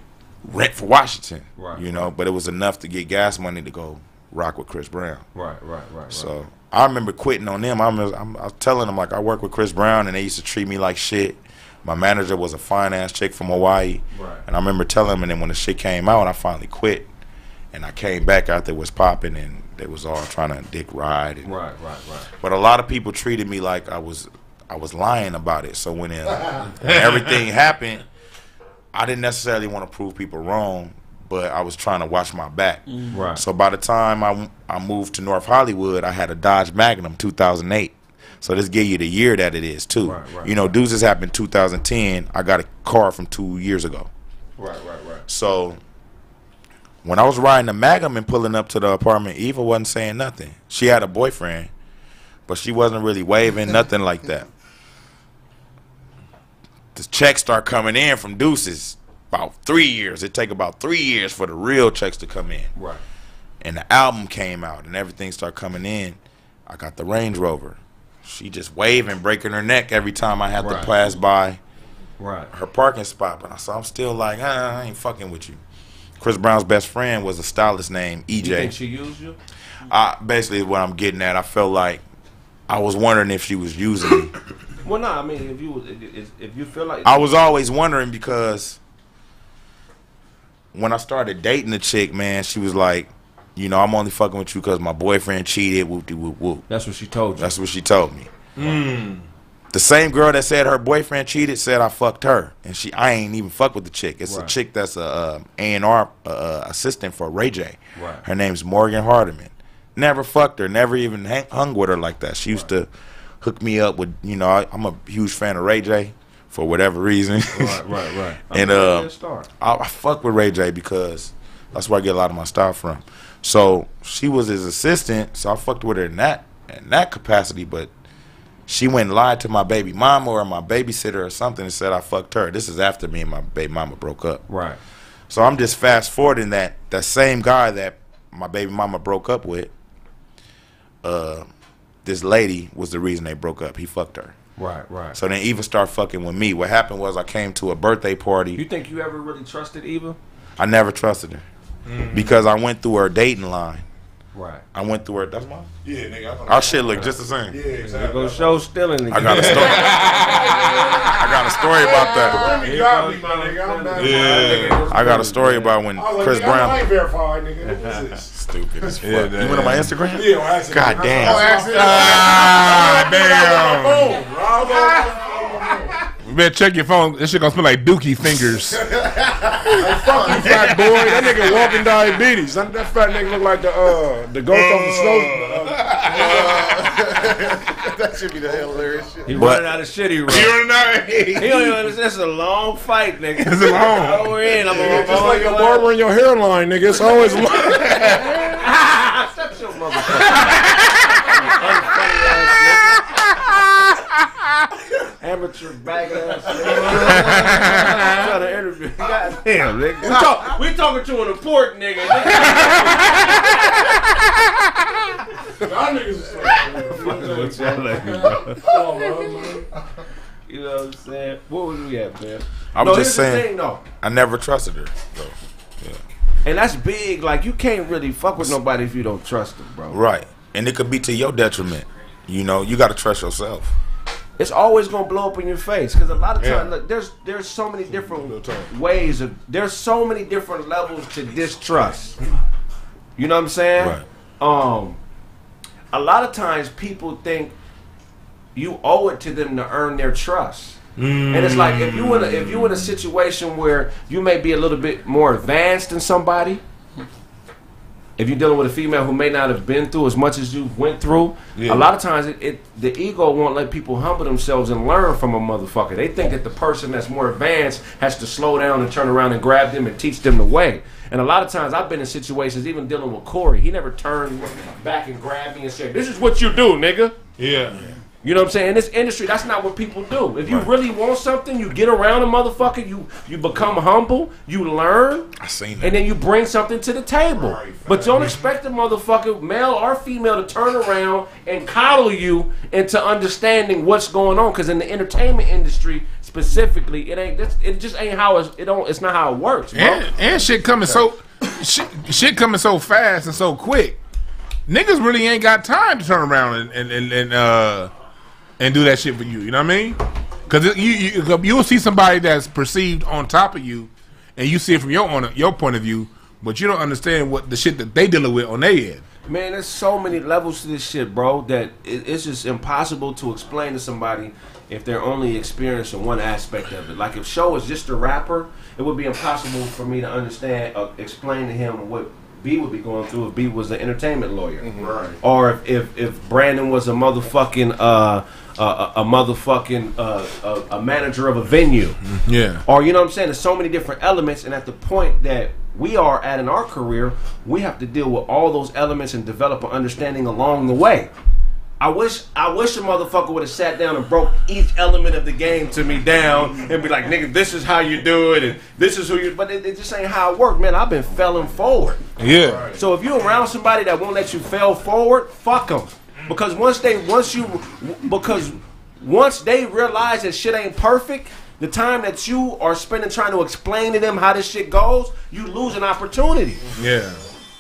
rent for Washington. Right. You know, but it was enough to get gas money to go rock with Chris Brown. Right, right, right, right. So I remember quitting on them. I'm, I was telling them like I work with Chris Brown, and they used to treat me like shit. My manager was a finance chick from Hawaii, Right. and I remember telling them. And then when the shit came out, I finally quit, and I came back out there was popping, and they was all trying to dick ride. And, Right, right, right. But a lot of people treated me like I was I was lying about it. So when, it, when everything happened, I didn't necessarily want to prove people wrong, but I was trying to watch my back. Mm-hmm. Right. So by the time I, I moved to North Hollywood, I had a Dodge Magnum 2008. So this give you the year that it is too. Right, right, you know, Deuces happened 2010. I got a car from two years ago. Right, right, right. So when I was riding the Magnum and pulling up to the apartment, Eva wasn't saying nothing. She had a boyfriend, but she wasn't really waving *laughs* nothing like that. The checks start coming in from Deuces about three years. It take about three years for the real checks to come in. Right. And the album came out and everything started coming in. I got the Range Rover. She just waving, breaking her neck every time I had Right. to pass by Right. her parking spot. But I so I'm still like, ah, I ain't fucking with you. Chris Brown's best friend was a stylist named EJ. You think she used you? I basically what I'm getting at. I felt like I was wondering if she was using me. Well, no. I mean, if you if, if you feel like I was always wondering because when I started dating the chick, man, she was like, you know, I'm only fucking with you because my boyfriend cheated. Whoop de whoop whoop. That's what she told you. That's what she told me. Mm. The same girl that said her boyfriend cheated said I fucked her, and she I ain't even fuck with the chick. It's a chick that's a A and R uh, assistant for Ray J. Right. Her name's Morgan Hardiman. Never fucked her. Never even hang, hung with her like that. She used to hook me up with you know I, I'm a huge fan of Ray J for whatever reason. Right, right, right. *laughs* and uh. I, I fuck with Ray J because that's where I get a lot of my style from. So she was his assistant, so I fucked with her in that in that capacity. But she went and lied to my baby mama or my babysitter or something and said I fucked her. This is after me and my baby mama broke up. Right. So I'm just fast forwarding that that same guy that my baby mama broke up with. Uh, this lady was the reason they broke up. He fucked her. Right, right. So then Eva started fucking with me. What happened was I came to a birthday party. You think you ever really trusted Eva? I never trusted her mm. because I went through her dating line. Right. I went through her. That's mine. Yeah, nigga. I Our shit look just the same. Yeah, exactly. goes show stealing again. I got a story. *laughs* I got a story about that. Remy got me, my nigga. I'm Yeah, I got a story about when I was like, Chris nigga, I Brown. *laughs* ain't verified, nigga. What is this? Stupid as fuck. Yeah, you went on my Instagram? Yeah, on accident. God damn. Oh, accident. Ah, damn. You better check your phone. This shit gonna smell like dookie fingers. Hey, fuck you, fat boy. That nigga walking diabetes. That, that fat nigga look like the uh the ghost of the snow. *laughs* that should be the hilarious shit. He but, running out of shit. He running. He running out. he shit. This is a long fight, nigga. It's long. *laughs* Go in. I'm gonna just like your barber and your hairline, nigga. It's always long. *laughs* Stop your motherfucker butcher bag ass. *laughs* trying to interview. God *laughs* damn, nigga. We, talk, we talking to an important nigga. *laughs* Y'all niggas What y'all looking, bro? You know what I'm saying? What was we at, man? I'm No, just saying. thing, though. I never trusted her. Though. Yeah. And that's big. Like you can't really fuck with nobody if you don't trust them, bro. Right, and it could be to your detriment. You know, you got to trust yourself. It's always gonna blow up in your face because a lot of Yeah. times look, there's there's so many different ways of there's so many different levels to distrust. You know what I'm saying? Right. Um, a lot of times people think you owe it to them to earn their trust. And it's like if you in a, if you in a situation where you may be a little bit more advanced than somebody, if you're dealing with a female who may not have been through as much as you went through, Yeah. a lot of times it, it the ego won't let people humble themselves and learn from a motherfucker. They think that the person that's more advanced has to slow down and turn around and grab them and teach them the way. And a lot of times I've been in situations, even dealing with Corey, he never turned back and grabbed me and said, "This is what you do, nigga." Yeah. You know what I'm saying? In this industry, that's not what people do. If you really want something, you get around a motherfucker, you you become humble, you learn, I seen and then you bring something to the table. But don't expect a motherfucker, male or female, to turn around and coddle you into understanding what's going on. Because in the entertainment industry specifically, it ain't. that's- It just ain't how it's, it don't. It's not how it works, bro. And, and shit coming so shit, shit coming so fast and so quick. Niggas really ain't got time to turn around and and, and, and uh and do that shit for you. You know what I mean? Because you, you you'll see somebody that's perceived on top of you, and you see it from your own your point of view, but you don't understand what the shit that they dealing with on their end. Man, there's so many levels to this shit, bro, that it, it's just impossible to explain to somebody if they're only experiencing one aspect of it. Like if Show is just a rapper, it would be impossible for me to understand, uh, explain to him what B would be going through if B was an entertainment lawyer, Right. or if, if if Brandon was a motherfucking uh, uh, a a motherfucking uh, a, a manager of a venue. Yeah. Or you know what I'm saying? There's so many different elements, and at the point that we are at in our career, we have to deal with all those elements and develop an understanding along the way. I wish I wish a motherfucker would have sat down and broke each element of the game to me down and be like, nigga, this is how you do it, and this is who you. But it, it just ain't how it worked, man. I've been failing forward. Yeah. So if you're around somebody that won't let you fail forward, fuck them. Because once they, once you, because once they realize that shit ain't perfect, the time that you are spending trying to explain to them how this shit goes, you lose an opportunity. Yeah.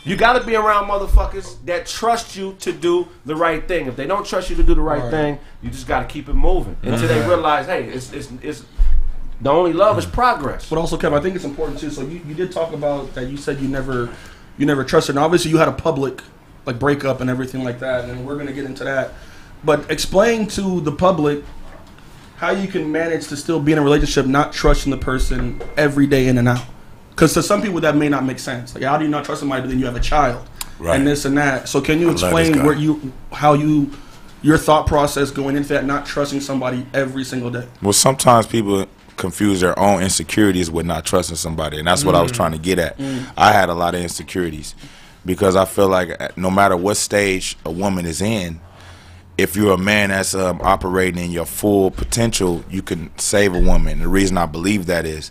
You got to be around motherfuckers that trust you to do the right thing. If they don't trust you to do the right, Right. thing, you just got to keep it moving until they realize, hey, it's, it's, it's the only love is progress. But also, Kevin, I think it's important too. So you, you did talk about that. You said you never you never trusted. And obviously, you had a public like breakup and everything like that. And we're gonna get into that. But explain to the public how you can manage to still be in a relationship, not trusting the person every day in and out. Because to some people that may not make sense. Like, how do you not trust somebody, but then you have a child Right. and this and that? So can you I explain where you how you your thought process going into that, not trusting somebody every single day? Well, sometimes people confuse their own insecurities with not trusting somebody, and that's what I was Mm. trying to get at. Mm. I had a lot of insecurities because I feel like uh, no matter what stage a woman is in, if you're a man that's um, operating in your full potential, you can save a woman. The reason I believe that is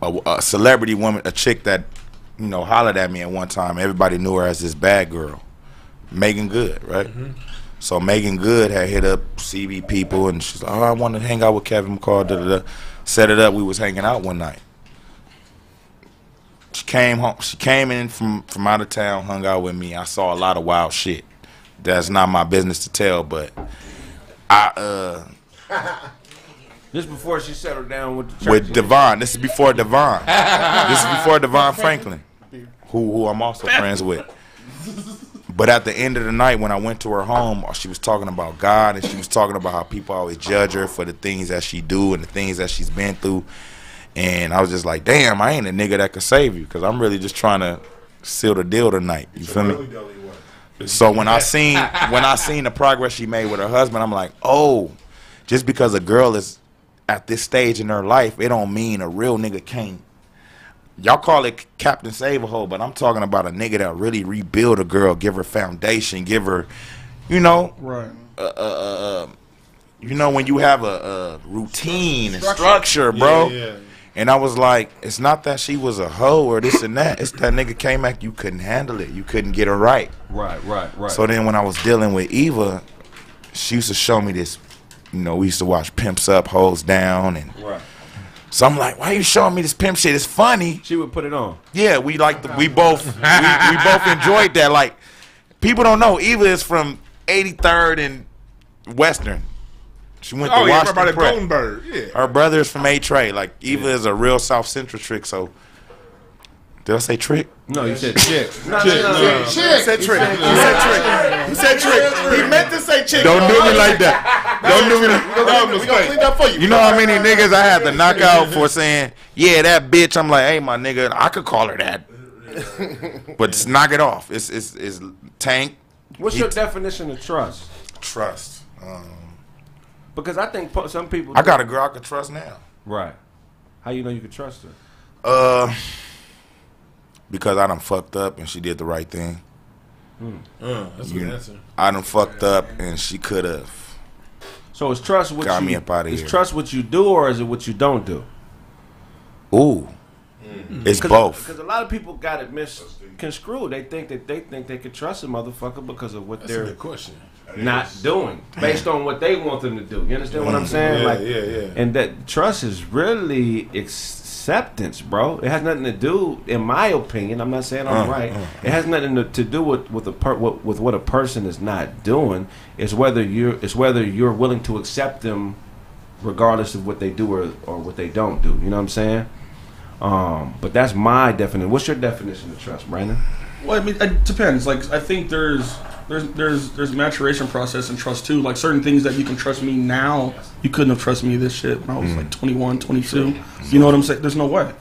a, a celebrity woman, a chick that you know hollered at me at one time. Everybody knew her as this bad girl, Meagan Good, right? So Meagan Good had hit up CB people, and she's like, "Oh, I want to hang out with Kevin McCall." Da, da, da. Set it up. We was hanging out one night. She came home. She came in from from out of town, hung out with me. I saw a lot of wild shit. That's not my business to tell, but I uh Just before she settled down with the church. with Devon. This is before Devon. this is before Devon Franklin, who who I'm also friends with. But at the end of the night, when I went to her home, she was talking about God and she was talking about how people always judge her for the things that she do and the things that she's been through. And I was just like, damn, I ain't a nigga that could save you because I'm really just trying to seal the deal tonight. You feel me? So when I seen when I seen the progress she made with her husband, I'm like, oh, just because a girl is at this stage in her life, it don't mean a real nigga can't. Y'all call it Captain Save a Hole, but I'm talking about a nigga that really rebuild a girl, give her foundation, give her, you know, Right. uh, uh, uh, you know, when you have a, a routine and Structure. structure, bro. Yeah, yeah. And I was like, it's not that she was a hoe or this and that. It's that nigga came back, you couldn't handle it. You couldn't get her right. Right, right, right. So then when I was dealing with Eva, she used to show me this, you know, we used to watch Pimps Up, Hoes Down. And Right. so I'm like, why are you showing me this pimp shit? It's funny. She would put it on. Yeah, we like the, we both we, we both enjoyed that. Like people don't know Eva is from 83rd and Western. She went to Oh, yeah, Washington everybody Prep. Goldenberg. Yeah. Her brother is from A Trey. Like Eva is a real South Central trick. So did I say trick? No, you said chick. No, Chick, no, no, no. chick. He said trick. He said trick. He said trick. He meant to say chick. Don't do me like that. *laughs* Don't do me like that. We gonna clean that for you. You know how many niggas I had to knock out for saying, yeah, that bitch. I'm like, hey, my nigga, I could call her that. *laughs* but just knock it off. It's it's it's tank. What's your definition of trust? Trust. Um, Because I think some people. I got a girl I can trust now. Right. How you know you can trust her? Uh, because I done fucked up and she did the right thing. Uh, that's a good answer. I done fucked up and she could have. So it's trust what Got you me up outta is here. trust what you do or is it what you don't do? Ooh, it's both. Because a lot of people got it misconstrued. They think that they think they can trust a motherfucker because of what That's they're good question. Not doing, based on what they want them to do. You understand what I'm Mm. saying? Yeah, like, yeah, yeah. And that trust is really acceptance, bro. It has nothing to do, in my opinion. I'm not saying I'm Uh, right. uh, it has nothing to, to do with with a per, with, with what a person is not doing. It's whether you're it's whether you're willing to accept them, regardless of what they do or or what they don't do. You know what I'm saying? Um, but that's my definition. What's your definition of trust, Brandon? Well, I mean, it depends. Like, I think there's there's there's there's maturation process and trust too. Like certain things that you can trust me now, you couldn't have trusted me this shit when I was Mm. like 21, 22. You know what I'm saying? There's no way.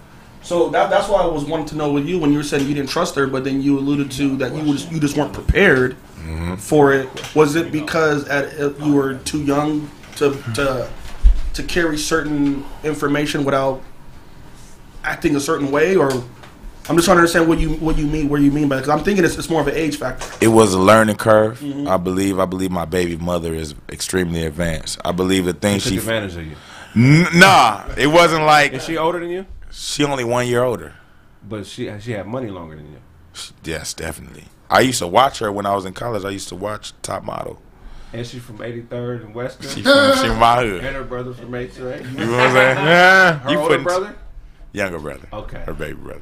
So that, that's why I was wanting to know with you when you were saying you didn't trust her, but then you alluded to that you was, you just weren't prepared Mm-hmm. for it. Was it because at, uh, you were too young to to to carry certain information without acting a certain way, or I'm just trying to understand what you what you mean, where you mean by it. Because I'm thinking it's, it's more of an age factor. It was a learning curve. Mm-hmm. I believe. I believe my baby mother is extremely advanced. I believe the thing She things took she. advantage of you. N- nah, it wasn't like. Is she older than you? She only one year older. But she she had money longer than you. Yes, definitely. I used to watch her when I was in college. I used to watch Top Model. And she's from 83rd and Western. She from, she from my hood. And her brother from 8th right? You know what I'm saying? Yeah. Her You older putting- brother? Younger brother. Okay. Her baby brother.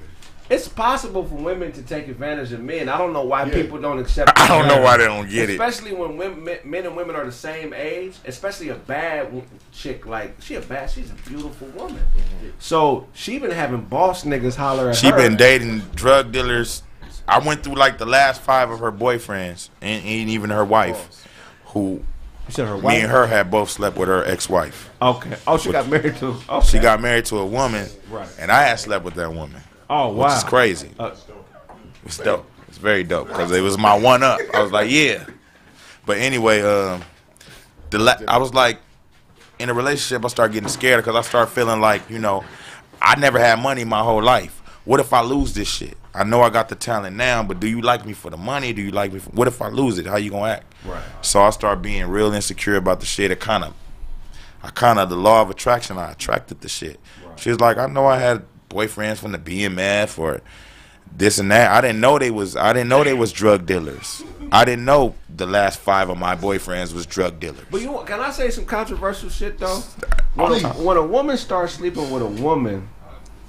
It's possible for women to take advantage of men. I don't know why people don't accept. I don't know why they don't get it. Especially when women, men- men and women are the same age. Especially a bad chick like she a bad. She's a beautiful woman. So she been having boss niggas holler at She her. She been dating drug dealers. I went through like the last five of her boyfriends, and, and even her wife, who You said her me and her had both slept with her ex-wife. Okay. Oh, she got married to. Okay. She got married to a woman, Right. and I had slept with that woman. Oh Which is crazy. Uh, It's dope. It's very dope because it was my one up. I was like, yeah. But anyway, um, the la- I was like, in a relationship, I started getting scared because I started feeling like, you know, I never had money my whole life. What if I lose this shit? I know I got the talent now, but do you like me for the money? Do you like me? For, what if I lose it? How you gonna act? Right. So I started being real insecure about the shit. It kind of, I kind of the law of attraction. I attracted the shit. She was like, I know I had boyfriends from the BMF or this and that. I didn't know they was. I didn't know they was drug dealers. I didn't know the last five of my boyfriends was drug dealers. But you can I say some controversial shit though? When a, when a woman starts sleeping with a woman,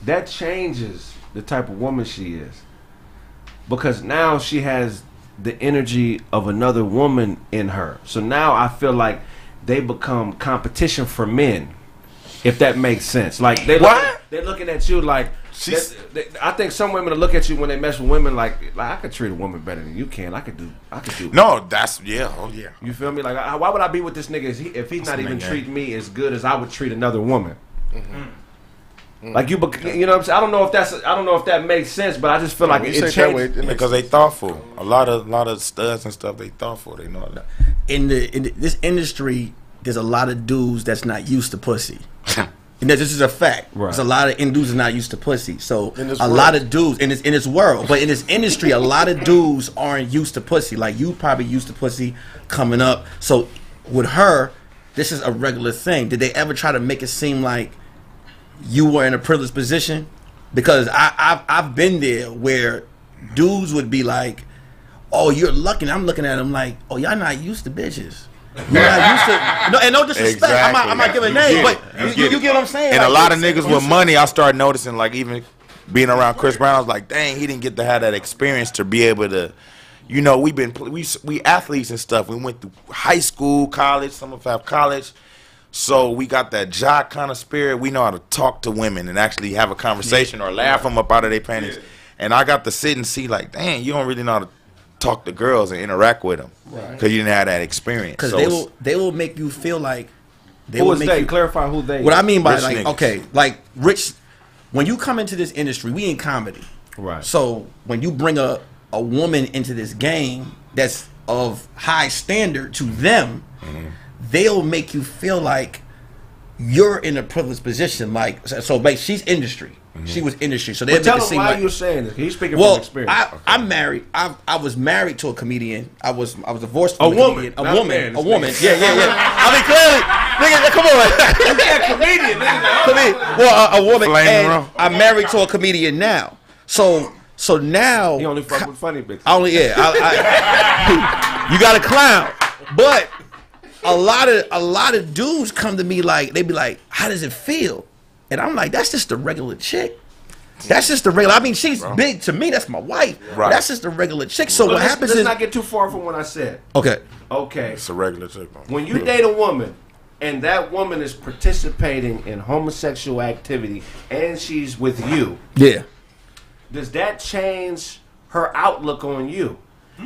that changes the type of woman she is. Because now she has the energy of another woman in her. So now I feel like they become competition for men. If that makes sense. Like they look, What? they're looking at you like She's- they- they- I think some women will look at you when they mess with women like, like I could treat a woman better than you can. I could do I could do No, that's yeah. Oh yeah. you feel me? Like, I, why would I be with this nigga if, he, if he's not even nigga. treating me as good as I would treat another woman? Mm-hmm. Like you, bec- you know, what I'm saying? I don't know if that's, I don't know if that makes sense, but I just feel like it, you it say it that way, changed. it Because they thoughtful. A lot of a lot of studs and stuff. They thoughtful. They know that. in the in the, this industry, there's a lot of dudes that's not used to pussy. And this is a fact. Right. There's a lot of in dudes that's not used to pussy. So a world. lot of dudes in this in this world, but in this industry, a lot of dudes aren't used to pussy. Like you probably used to pussy coming up. So with her, this is a regular thing. Did they ever try to make it seem like you were in a privileged position? Because I, I've I've been there where dudes would be like, "Oh, you're lucky." And I'm looking at them like, "Oh, y'all not used to bitches." You're not used to no, and no disrespect. I'm not, I'm not giving names, get but you, you, you get what I'm saying. And a lot of niggas with money, I started noticing, like even being around Chris Brown, I was like, dang, he didn't get to have that experience to be able to, you know, we've been we we athletes and stuff. We went through high school, college, some of have college. So we got that jock kind of spirit. We know how to talk to women and actually have a conversation or laugh them up out of their panties. And I got to sit and see like, dang, you don't really know how to talk to girls and interact with them Right. because you didn't have that experience. because So they will they will make you feel like they Who will is make they? you Clarify who they What I mean by Rich like niggas. okay, like rich. When you come into this industry, we in comedy, Right. So when you bring a a woman into this game that's of high standard to them, mm-hmm. they'll make you feel like you're in a privileged position. Like so, so like she's industry. She was industry, so they Well, make tell it them seem why like you're saying this. He's speaking well, from experience. I, I'm married. I I was married to a comedian. I was I was divorced A from woman, comedian. A not a woman. man, A woman. Yeah, yeah, yeah. *laughs* I mean, clearly, nigga, come on. You said comedian, nigga. *laughs* Comedian. Well, a, a woman. Flame and room. I'm married to a comedian now. So so now He only fuck with funny bitches. I only yeah. I, I, *laughs* you got a clown, but a lot of a lot of dudes come to me like they be like, "How does it feel?" And I'm like, "That's just a regular chick." That's just the regular. I mean, she's big to me. That's my wife. Right. That's just a regular chick. So But what let's, happens let's is not get too far from what I said. okay. Okay. It's a regular chick. When you date a woman and that woman is participating in homosexual activity and she's with you, Yeah. does that change her outlook on you?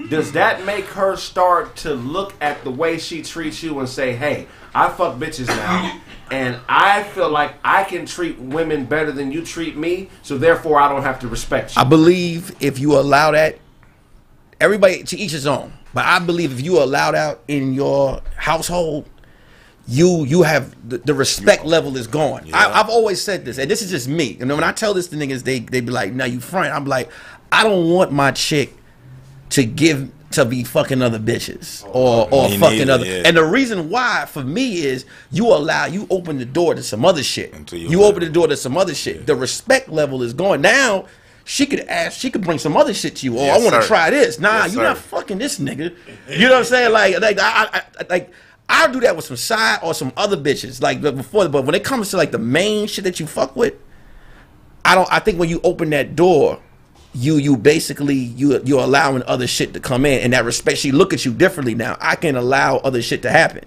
Does that make her start to look at the way she treats you and say, "Hey, I fuck bitches now, and I feel like I can treat women better than you treat me, so therefore I don't have to respect you." I believe if you allow that, everybody to each his own. But I believe if you allow that in your household, you you have the, the respect level is gone. I, I've always said this, and this is just me. And when I tell this to niggas, they they be like, "Now you front." I'm like, I don't want my chick to give to be fucking other bitches oh, or or Me fucking neither, other. yeah. And the reason why for me is you allow you open the door to some other shit. you You open the door to some other shit. The respect level is gone now. She could ask. She could bring some other shit to you. Oh, Yes, I want to try this. Nah, Yes, you're sir. not fucking this nigga. You know what I'm saying? Like, like I, I, I like I'll do that with some side or some other bitches. Like before, but when it comes to like the main shit that you fuck with, I don't. I think when you open that door, you you basically you you're allowing other shit to come in, and that respect. She look at you differently now. I can allow other shit to happen.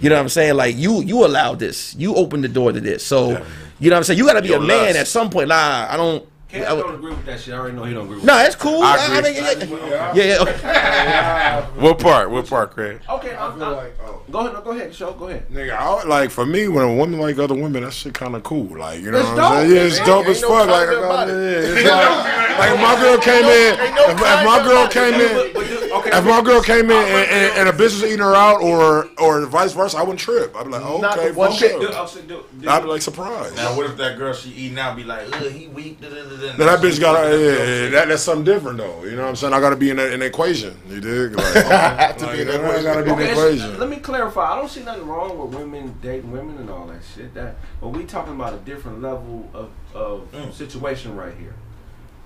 You know what I'm saying? Like you you allowed this. You opened the door to this. So you know what I'm saying. You got to be Yo, a man lust. at some point. Nah, I don't. Can't I don't agree with that shit. I already know he don't agree with no, that. it's cool. I I, I agree. mean, yeah, yeah, yeah, okay. *laughs* What part? What part, Kraig? Okay, I'm, I'm, oh. go ahead. No, go ahead, show. Go ahead. Nigga, I, like for me, when a woman like other women, that shit kind of cool. Like you know It's what I'm saying? Yeah, it's man. dope as Ain't no fuck. Like, comment about yeah, it's *laughs* like, like if my girl came in, if, if my girl came in, if my girl came in and, and, and a bitch was eating her out, or or vice versa, I wouldn't trip. I'd be like, Not okay, the one shit. sure. Do- oh, so do- do- I'd be like surprised. Now, what if that girl she eating out be like, ugh, he weak. Da, da, da, da. That bitch got yeah, yeah, that, that's something different though. You know what I'm saying? I got to be in an equation. You dig? Like, *laughs* Have to be that I gotta be in the Okay, equation. let me clarify. I don't see nothing wrong with women dating women and all that shit. That, but we talking about a different level of, of Mm. situation right here.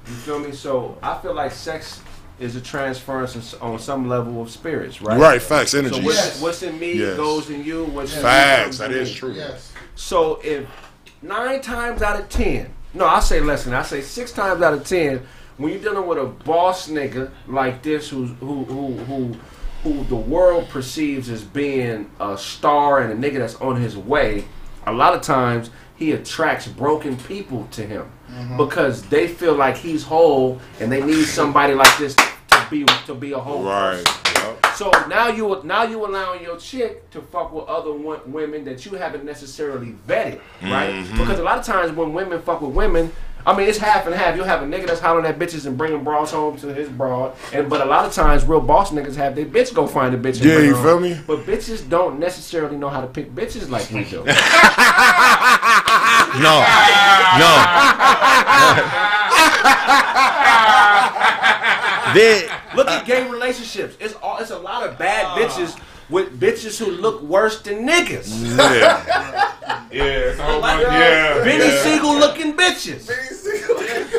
You feel me? So I feel like sex is a transference on some level of spirits, right? Right, facts, energy. So what's, Yes. what's in me Yes. goes in you. What's in you Facts, comes that in is me. true. Yes. So if nine times out of ten, no, I say less than that. I say six times out of ten, when you're dealing with a boss nigga like this, who's who who who who the world perceives as being a star and a nigga that's on his way, a lot of times he attracts broken people to him because they feel like he's whole and they need somebody like this to be to be a whole Right. so now you now you allowing your chick to fuck with other women that you haven't necessarily vetted, right? Mhm. Because a lot of times when women fuck with women, I mean it's half and half. You'll have a nigga that's hollering at bitches and bringing bras home to his broad, and but a lot of times real boss niggas have their bitch go find a bitch. And Yeah, bring you her feel home. me? But bitches don't necessarily know how to pick bitches like we do. *laughs* No, no, *laughs* *laughs* Look at gay relationships. It's all. It's a lot of bad bitches with bitches who look worse than niggas. Yeah. Yeah, it's a whole yeah, Benny yeah. Siegel looking bitches.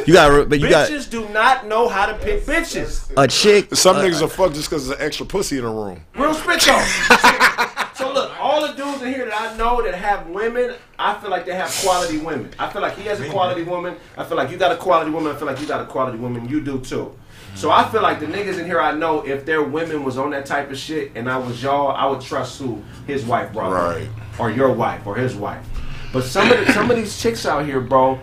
You got, but you got bitches do not know how to pick bitches. a chick. Some uh, niggas are fucked just because there's an extra pussy in the room. Real spit though. *laughs* so look, all the dudes in here that I know that have women, I feel like they have quality women. I feel like he has a quality woman. I feel like you got a quality woman. I feel like you got a quality woman. You do too. So I feel like the niggas in here I know, if their women was on that type of shit and I was y'all, I would trust who his wife brought. Right. Or your wife or his wife. But some of the, some of these chicks out here, bro,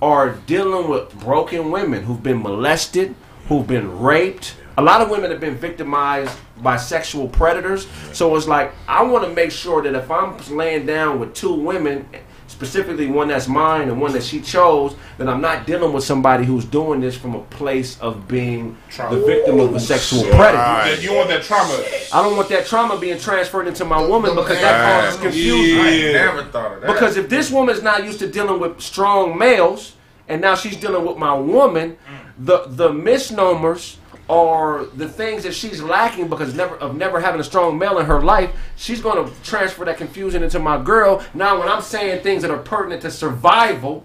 are dealing with broken women who've been molested, who've been raped. A lot of women have been victimized by sexual predators. So it's like I want to make sure that if I'm laying down with two women, specifically one that's mine and one that she chose, that I'm not dealing with somebody who's doing this from a place of being the victim of a sexual predator. Right. You want that trauma? I don't want that trauma being transferred into my woman because that causes confusion. I never thought of that. Because if this woman's not used to dealing with strong males, and now she's dealing with my woman, the the misnomers or the things that she's lacking because never of never having a strong male in her life, she's going to transfer that confusion into my girl. Now, when I'm saying things that are pertinent to survival,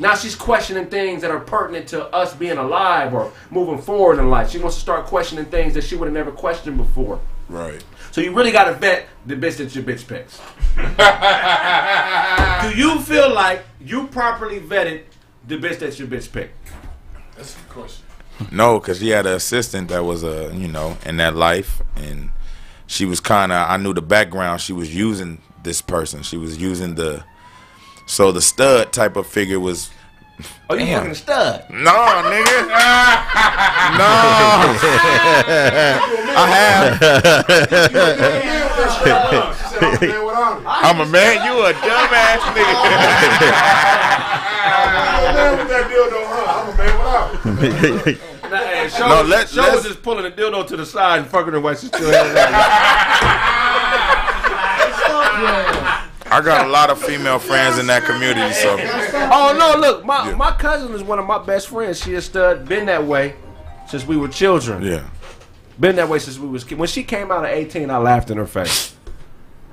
now she's questioning things that are pertinent to us being alive or moving forward in life. She wants to start questioning things that she would have never questioned before. Right. So you really got to vet the bitch that your bitch picks. *laughs* Do you feel like you properly vetted the bitch that your bitch picked? That's the question. No, because she had an assistant that was uh, you know, in that life, and she was kind of. I knew the background. She was using this person. She was using the. So the stud type of figure was. Oh, you fucking stud. No, nigga. *laughs* no. I have. I'm a man. You a dumbass nigga. *laughs* *laughs* Nah, hey, Show, No, was- let- Show let's- was just pulling a dildo to the side and fucking her while she still had. I got a lot of female friends in that community, so. Oh no! Look, my my cousin is one of my best friends. She has stud been that way since we were children. Yeah. Been that way since we was ki- when she came out at eighteen. I laughed in her face.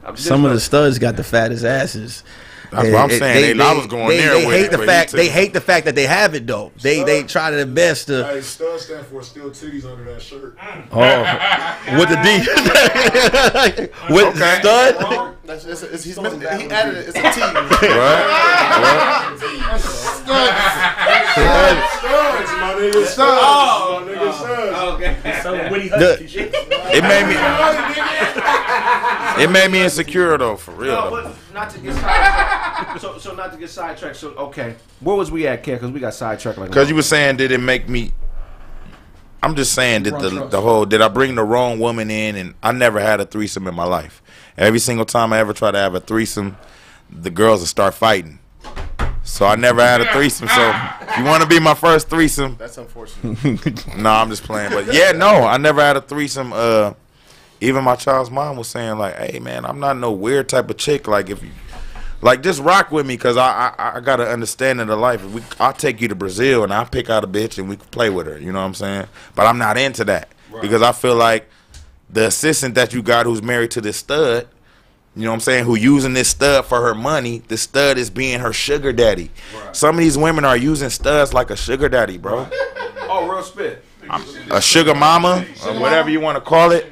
I'm Some of the studs got the fattest asses. That's what eh, I'm eh, saying. They- I was going they, there They with hate it, the fact. They hate the fact that they have it though. They they try their best to. Hey, stud stand for still titties under that shirt. Oh, *laughs* with the D. *laughs* with Okay. stud. That's, it's, it's, he's missing, he added it. It's a T. *laughs* Studs, my nigga. Studs. Oh, my nigga. Studs. okay. Some Winnie The- Hudson shit. It made me. It made me insecure though, for real. No, but not to get sidetracked. *laughs* so, so not to get sidetracked. So, okay, where was we at, Ken? Because we got sidetracked. Like Because you were saying, did it make me? I'm just saying, did the the whole did I bring the wrong woman in? And I never had a threesome in my life. Every single time I ever try to have a threesome, the girls will start fighting. So I never had a threesome. So you want to be my first threesome, That's unfortunate. *laughs* no, I'm just playing. But yeah, no, I never had a threesome. Uh, even my child's mom was saying like, "Hey, man, I'm not no weird type of chick. Like if you, like, just rock with me, cause I I, I got an understanding of life. If we, I'll take you to Brazil and I'll pick out a bitch and we can play with her. You know what I'm saying? But I'm not into that because I feel like the assistant that you got who's married to this stud." You know what I'm saying? Who using this stud for her money? The stud is being her sugar daddy. Some of these women are using studs like a sugar daddy, bro oh, real spit. a sugar mama or whatever you want to call it.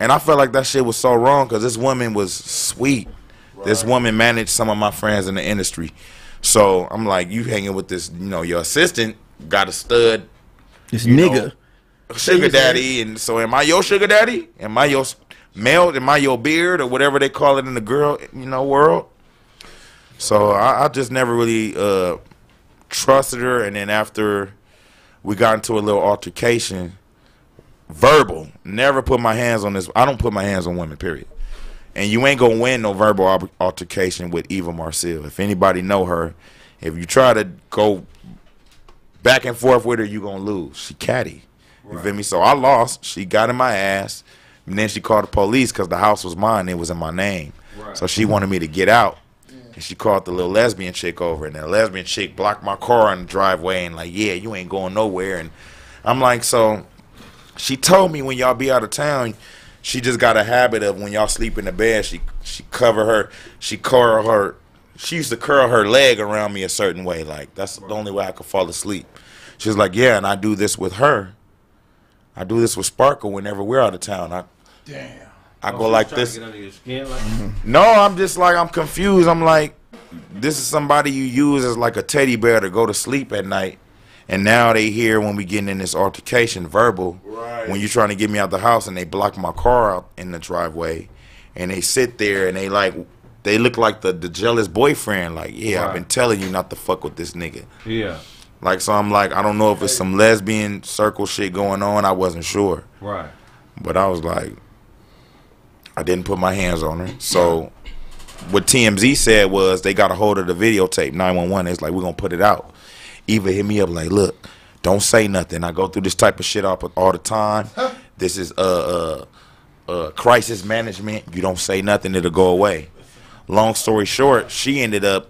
And I felt like that shit was so wrong because this woman was sweet. This woman managed some of my friends in the industry. So I'm like, you hanging with this, you know, your assistant got a stud, This you know, nigga. sugar daddy. And so am I your sugar daddy? Am I your s- male? Am I your beard or whatever they call it in the girl, you know, world? So I, I just never really uh, trusted her. And then after we got into a little altercation, verbal. Never put my hands on this. I don't put my hands on women. Period. And you ain't gonna win no verbal altercation with Eva Marcille. If anybody know her, if you try to go back and forth with her, you gonna lose. She catty. You feel me? So I lost. She got in my ass, and then she called the police because the house was mine. It was in my name. So she wanted me to get out. And she called the little lesbian chick over, and the lesbian chick blocked my car on the driveway and like, yeah, you ain't going nowhere. And I'm like, so she told me when y'all be out of town, she just got a habit of when y'all sleep in the bed, she she cover her, she curl her, she used to curl her leg around me a certain way. Like that's the only way I could fall asleep. She's like, yeah, and I do this with her. I do this with Sparkle whenever we're out of town. I Damn. I Oh, go she's like this. get under your skin, like- mm-hmm. No, I'm just like I'm confused. I'm like, this is somebody you use as like a teddy bear to go to sleep at night, and now they hear when we getting in this altercation, verbal. Right. When you're trying to get me out the house and they block my car out in the driveway, and they sit there and they like, they look like the the jealous boyfriend. Like, yeah, I've been telling you not to fuck with this nigga. Yeah. Like, so I'm like, I don't know if it's some lesbian circle shit going on. I wasn't sure. Right. But I was like, I didn't put my hands on her. So what TMZ said was they got a hold of the videotape, 911. It's like, we're going to put it out. Eva hit me up like, look, don't say nothing. I go through this type of shit all, all the time. This is uh, uh, uh, crisis management. You don't say nothing, it'll go away. Long story short, she ended up,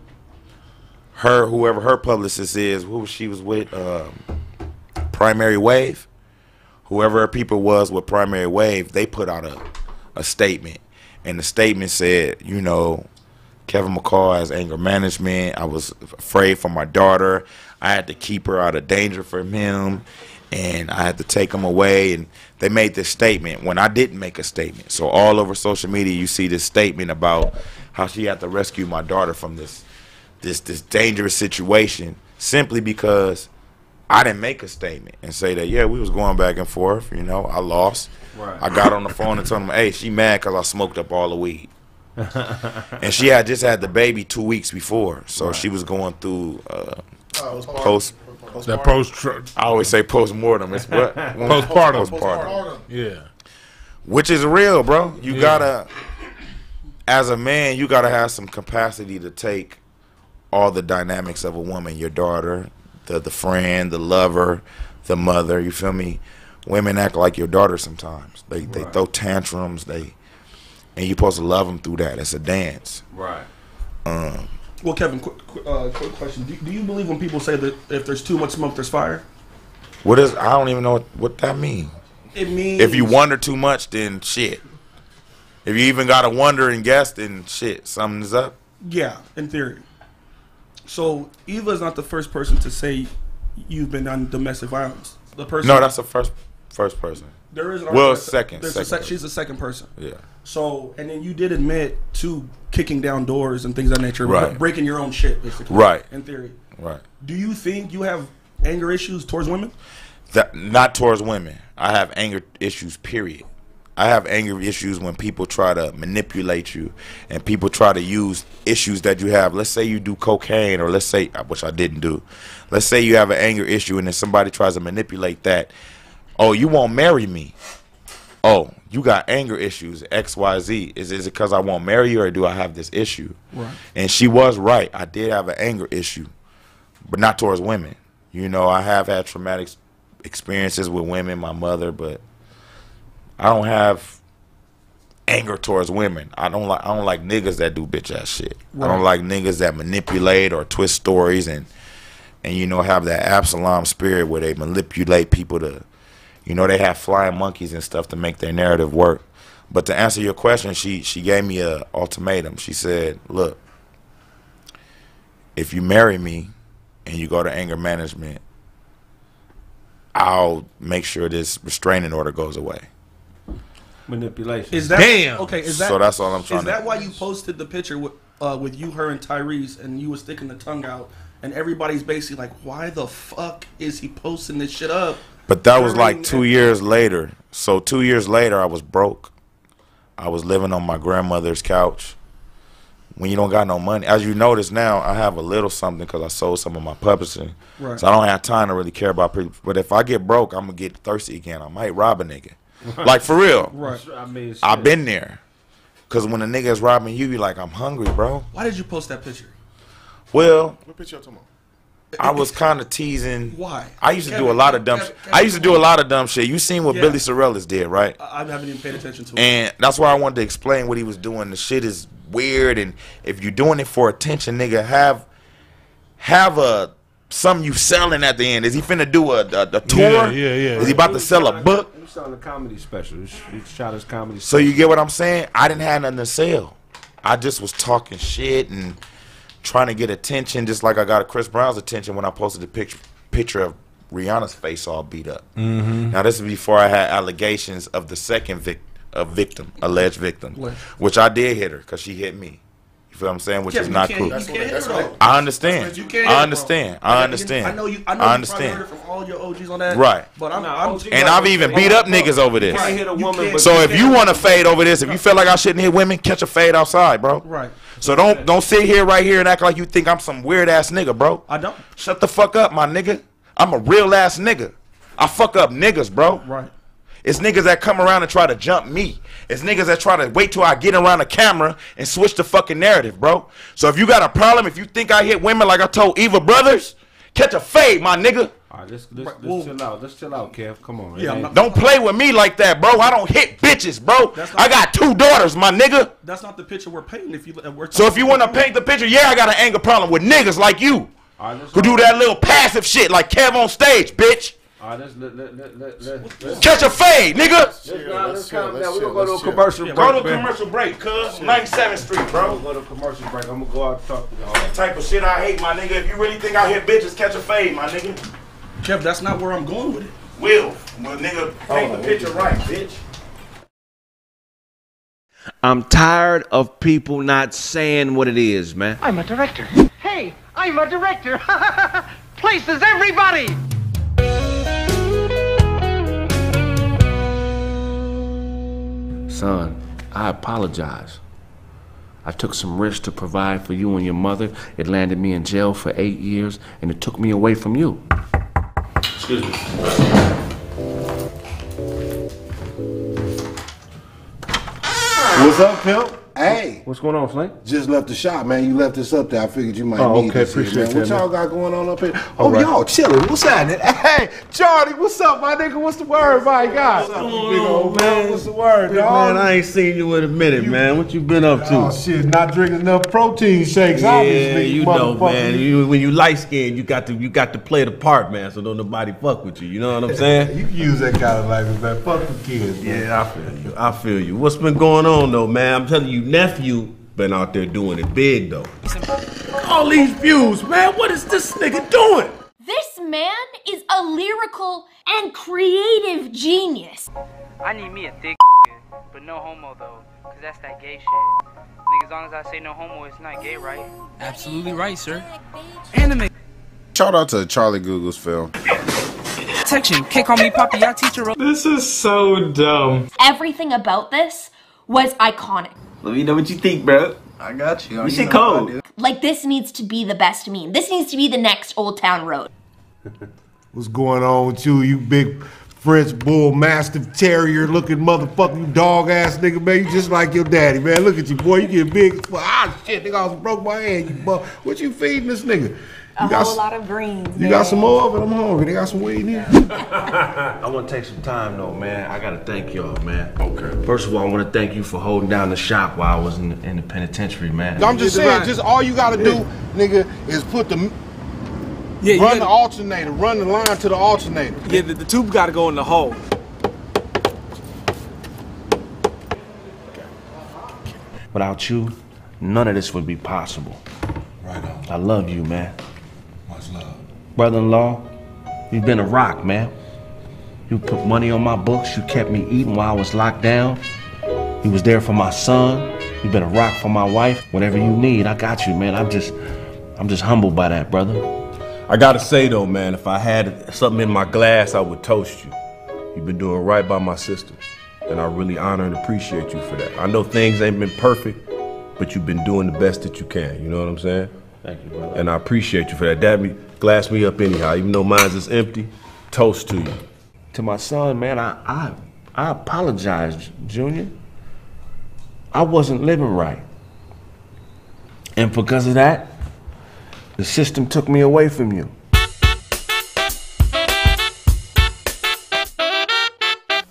her, whoever her publicist is, who she was with, um, Primary Wave whoever her people was with Primary Wave, they put out a, a statement. And the statement said, you know, Kevin McCall has anger management. I was afraid for my daughter. I had to keep her out of danger from him. And I had to take him away. And they made this statement when I didn't make a statement. So all over social media, you see this statement about how she had to rescue my daughter from this this this dangerous situation simply because I didn't make a statement and say that yeah we was going back and forth you know I lost Right. I got on the phone and told him hey she mad because I smoked up all the weed *laughs* and she had just had the baby two weeks before so she was going through uh. Post That post I always say post mortem. it's what *laughs* Postpartum. postpartum Yeah. which is real, bro. You Yeah. gotta, as a man, you gotta have some capacity to take all the dynamics of a woman, your daughter, the the friend, the lover, the mother. You feel me? Women act like your daughter sometimes. They they Right. throw tantrums. They and you're supposed to love them through that. It's a dance. Right. Um, Well, Kevin, quick, uh, quick question: do, do you believe when people say that if there's too much smoke, there's fire? what is? I don't even know what, what that means. It means If you wonder too much, then shit. If you even gotta wonder and guess, then shit, something's up. Yeah, in theory. So Eva is not the first person to say you've been on domestic violence. The person. No, that's the first first person. There is an well, second. there's a sec- she's the second person. Yeah. So, and then you did admit to kicking down doors and things of that nature, Right. breaking your own shit, basically. Right. In theory. Right. Do you think you have anger issues towards women? That not towards women. I have anger issues. Period. I have anger issues when people try to manipulate you and people try to use issues that you have. Let's say you do cocaine, or let's say, which I didn't do. Let's say you have an anger issue and then somebody tries to manipulate that. Oh, you won't marry me. Oh, you got anger issues. X, Y, Z. Is is it because I won't marry you, or do I have this issue? Right. And she was right. I did have an anger issue, but not towards women. You know, I have had traumatic experiences with women, my mother, but I don't have anger towards women. I don't like I don't like niggas that do bitch ass shit. I don't like niggas that manipulate or twist stories and and you know have that Absalom spirit where they manipulate people to you know they have flying monkeys and stuff to make their narrative work. But to answer your question, she she gave me a ultimatum. She said, "Look, if you marry me and you go to anger management, I'll make sure this restraining order goes away." Manipulation. Is that damn? okay? Is that So that's all I'm trying Is to- that why you posted the picture with uh, with you, her, and Tyrese, and you was sticking the tongue out, and everybody's basically like, "Why the fuck is he posting this shit up?" But that was like two years later. So two years later, I was broke. I was living on my grandmother's couch. When you don't got no money, as you notice now, I have a little something because I sold some of my publishing. Right. So I don't have time to really care about people. But if I get broke, I'm gonna get thirsty again. I might rob a nigga, like for real. Right. I mean, I've been there. Cause when a nigga is robbing you, you like, I'm hungry, bro. Why did you post that picture? Well, What picture you talking about? I was kind of teasing. Why? I used to do a lot of dumb. Kevin, shit. I used to do a lot of dumb shit. You seen what Yeah. Billy Sorrells did, right? I, I haven't even paid attention to it. And that's why I wanted to explain what he was doing. The shit is weird, and if you're doing it for attention, nigga, have have a something you selling at the end. Is he finna do a, a, a tour? Yeah, yeah, yeah. Is he about to sell a book? keep selling the comedy special. You sh- you shot his comedy. So you get what I'm saying? I didn't have nothing to sell. I just was talking shit and trying to get attention, just like I got a Chris Brown's attention when I posted the picture picture of Rihanna's face all beat up. Mhm. Now this is before I had allegations of the second vic- a victim, alleged victim, which I did hit her because she hit me. You feel what I'm saying? Which Yeah, is not you cool. can't- you can't hit her, though. I understand. You can't hit her, I understand. I understand. I know you. I know I you understand. probably heard it from all your OGs on that. Right. But I'm. Nah, I'm OG And I've even beat up niggas over this. can't hit a woman, but So you if you want to fade over this, if you feel like I shouldn't hit women, catch a fade outside, bro. Right. So don't don't sit here right here and act like you think I'm some weird ass nigga, bro. I don't. Shut the fuck up, my nigga. I'm a real ass nigga. I fuck up niggas, bro. Right. It's niggas that come around and try to jump me. It's niggas that try to wait till I get around the camera and switch the fucking narrative, bro. So if you got a problem, if you think I hit women like I told Eva Brothers, catch a fade, my nigga. All right, let's, let's, let's chill out. Let's chill out, Kev. Come on. Yeah, not- Don't play with me like that, bro. I don't hit bitches, bro. That's not- I got two daughters, my nigga. That's not the picture we're painting. If you. uh, We're So if you want to paint the picture, yeah, I got an anger problem with niggas like you All right, let's who do that little passive shit like Kev on stage, bitch. All right, let's let let let let let. let's- Catch a fade, nigga. Let's, now, let's calm down. We're gonna go to a commercial break. Go to man. commercial break, cuz. 97th Street, We're bro. gonna go to commercial break. I'm gonna go out and talk to y'all. That type of shit I hate, my nigga. If you really think I hit bitches, catch a fade, my nigga. Kev, that's not where I'm going with it. Will. Well, nigga, paint the oh, picture right, bitch. I'm tired of people not saying what it is, man. I'm a director. Hey, I'm a director. *laughs* Places everybody. Son, I apologize. I took some risks to provide for you and your mother. It landed me in jail for eight years, and it took me away from you. Excuse me. What's up, pimp? Hey. What's going on, Flink? Just left the shop, man. You left this up there. I figured you might Oh, need okay. this here, man. What y'all got going on up here? Oh, All Oh, right. y'all chilling. What's happening? *laughs* Hey, Charlie, what's up, my nigga? What's the word, my God? What's up, big old man? What's the word, dog? Man, I ain't seen you in a minute, man. What you been up to? Oh shit, not drinking enough protein shakes. yeah, obviously, you know, man. You, when you light skinned, you got to you got to play the part, man. So don't nobody fuck with you. You know what I'm saying? *laughs* you can use that kind of language, man. Fuck the kids, man. Yeah, I feel you. I feel you. What's been going on though, man? I'm telling you, nephew been out there doing it big though. All these views, man. What is this nigga doing? This man is a lyrical and creative genius. I need me a thick *laughs* but no homo though, cause that's that gay shit. Nigga, as long as I say no homo, it's not gay, right? Absolutely right, sir. Anime. Shout out to Charlie Google's film. Protection. Can't call me Poppy, I teach her. This is so dumb. Everything about this was iconic. Let me know what you think, bro. I got you. You shit know cold. Like this needs to be the best meme. This needs to be the next Old Town Road. *laughs* What's going on with you, you big French bull mastiff terrier looking motherfucking dog ass nigga, man? You just like your daddy, man. Look at you, boy. You get big. Ah, shit, nigga, I almost broke my hand. You bu- What you feeding this nigga? A You got, whole s- lot of greens. you got some more of it? I'm hungry. They got some weed in here. I want to take some time though, man. I gotta thank y'all, man. Okay. First of all, I want to thank you for holding down the shop while I was in the, in the penitentiary, man. I'm just saying, just all you gotta do, nigga, is put the Yeah, run gotta- the alternator, run the line to the alternator. Yeah, the, the tube got to go in the hole. Without you, none of this would be possible. Right on. I love you, man. Brother-in-law, you've been a rock, man. You put money on my books. You kept me eating while I was locked down. You was there for my son. You've been a rock for my wife. Whatever you need, I got you, man. I'm just, I'm just humbled by that, brother. I gotta say though, man, if I had something in my glass, I would toast you. You've been doing right by my sister, and I really honor and appreciate you for that. I know things ain't been perfect, but you've been doing the best that you can. You know what I'm saying? Thank you, brother. And I appreciate you for that. That glass me up anyhow, even though mine's is empty. Toast to you. To my son, man, I, I, I apologize, Junior. I wasn't living right, and because of that, the system took me away from you.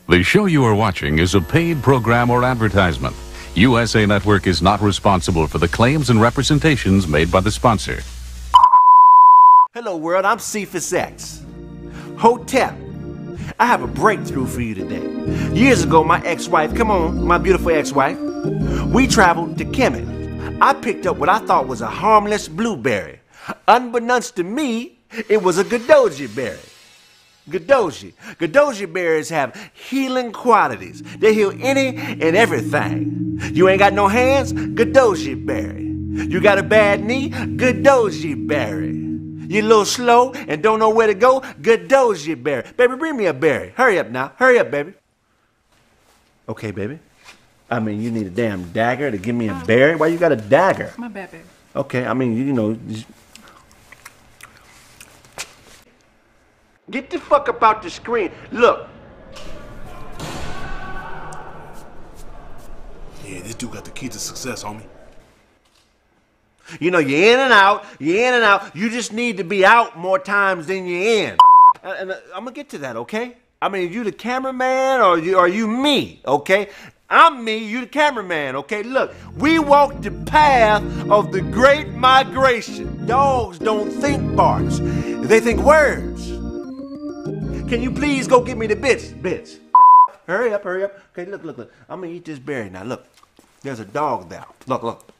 The show you are watching is a paid program or advertisement. USA Network is not responsible for the claims and representations made by the sponsor. Hello, world. I'm Cephas X. Hotep. I have a breakthrough for you today. Years ago, my ex-wife, come on, my beautiful ex-wife, we traveled to Kemet. I picked up what I thought was a harmless blueberry. Unbeknownst to me, it was a Godoji berry. Godoji. Godoji berries have healing qualities. They heal any and everything. You ain't got no hands? Godoji berry. You got a bad knee? Godoji berry. You a little slow and don't know where to go? Godoji berry. Baby, bring me a berry. Hurry up now. Hurry up, baby. Okay, baby. I mean, you need a damn dagger to give me a uh, berry? Why you got a dagger? My bad, baby. Okay, I mean, you know. Get the fuck up out the screen. Look, Yeah, this dude got the key to success, homie. You know, you're in and out, you're in and out. You just need to be out more times than you're in. And, and, uh, I'm gonna get to that, okay? I mean, you the cameraman or you are you me, okay? I'm me, you the cameraman, okay? Look, we walk the path of the great migration. Dogs don't think barks, they think words. Can you please go get me the bits? Bits. Hurry up, hurry up. Okay, look, look, look. I'm gonna eat this berry now. Look, there's a dog there. Look, look.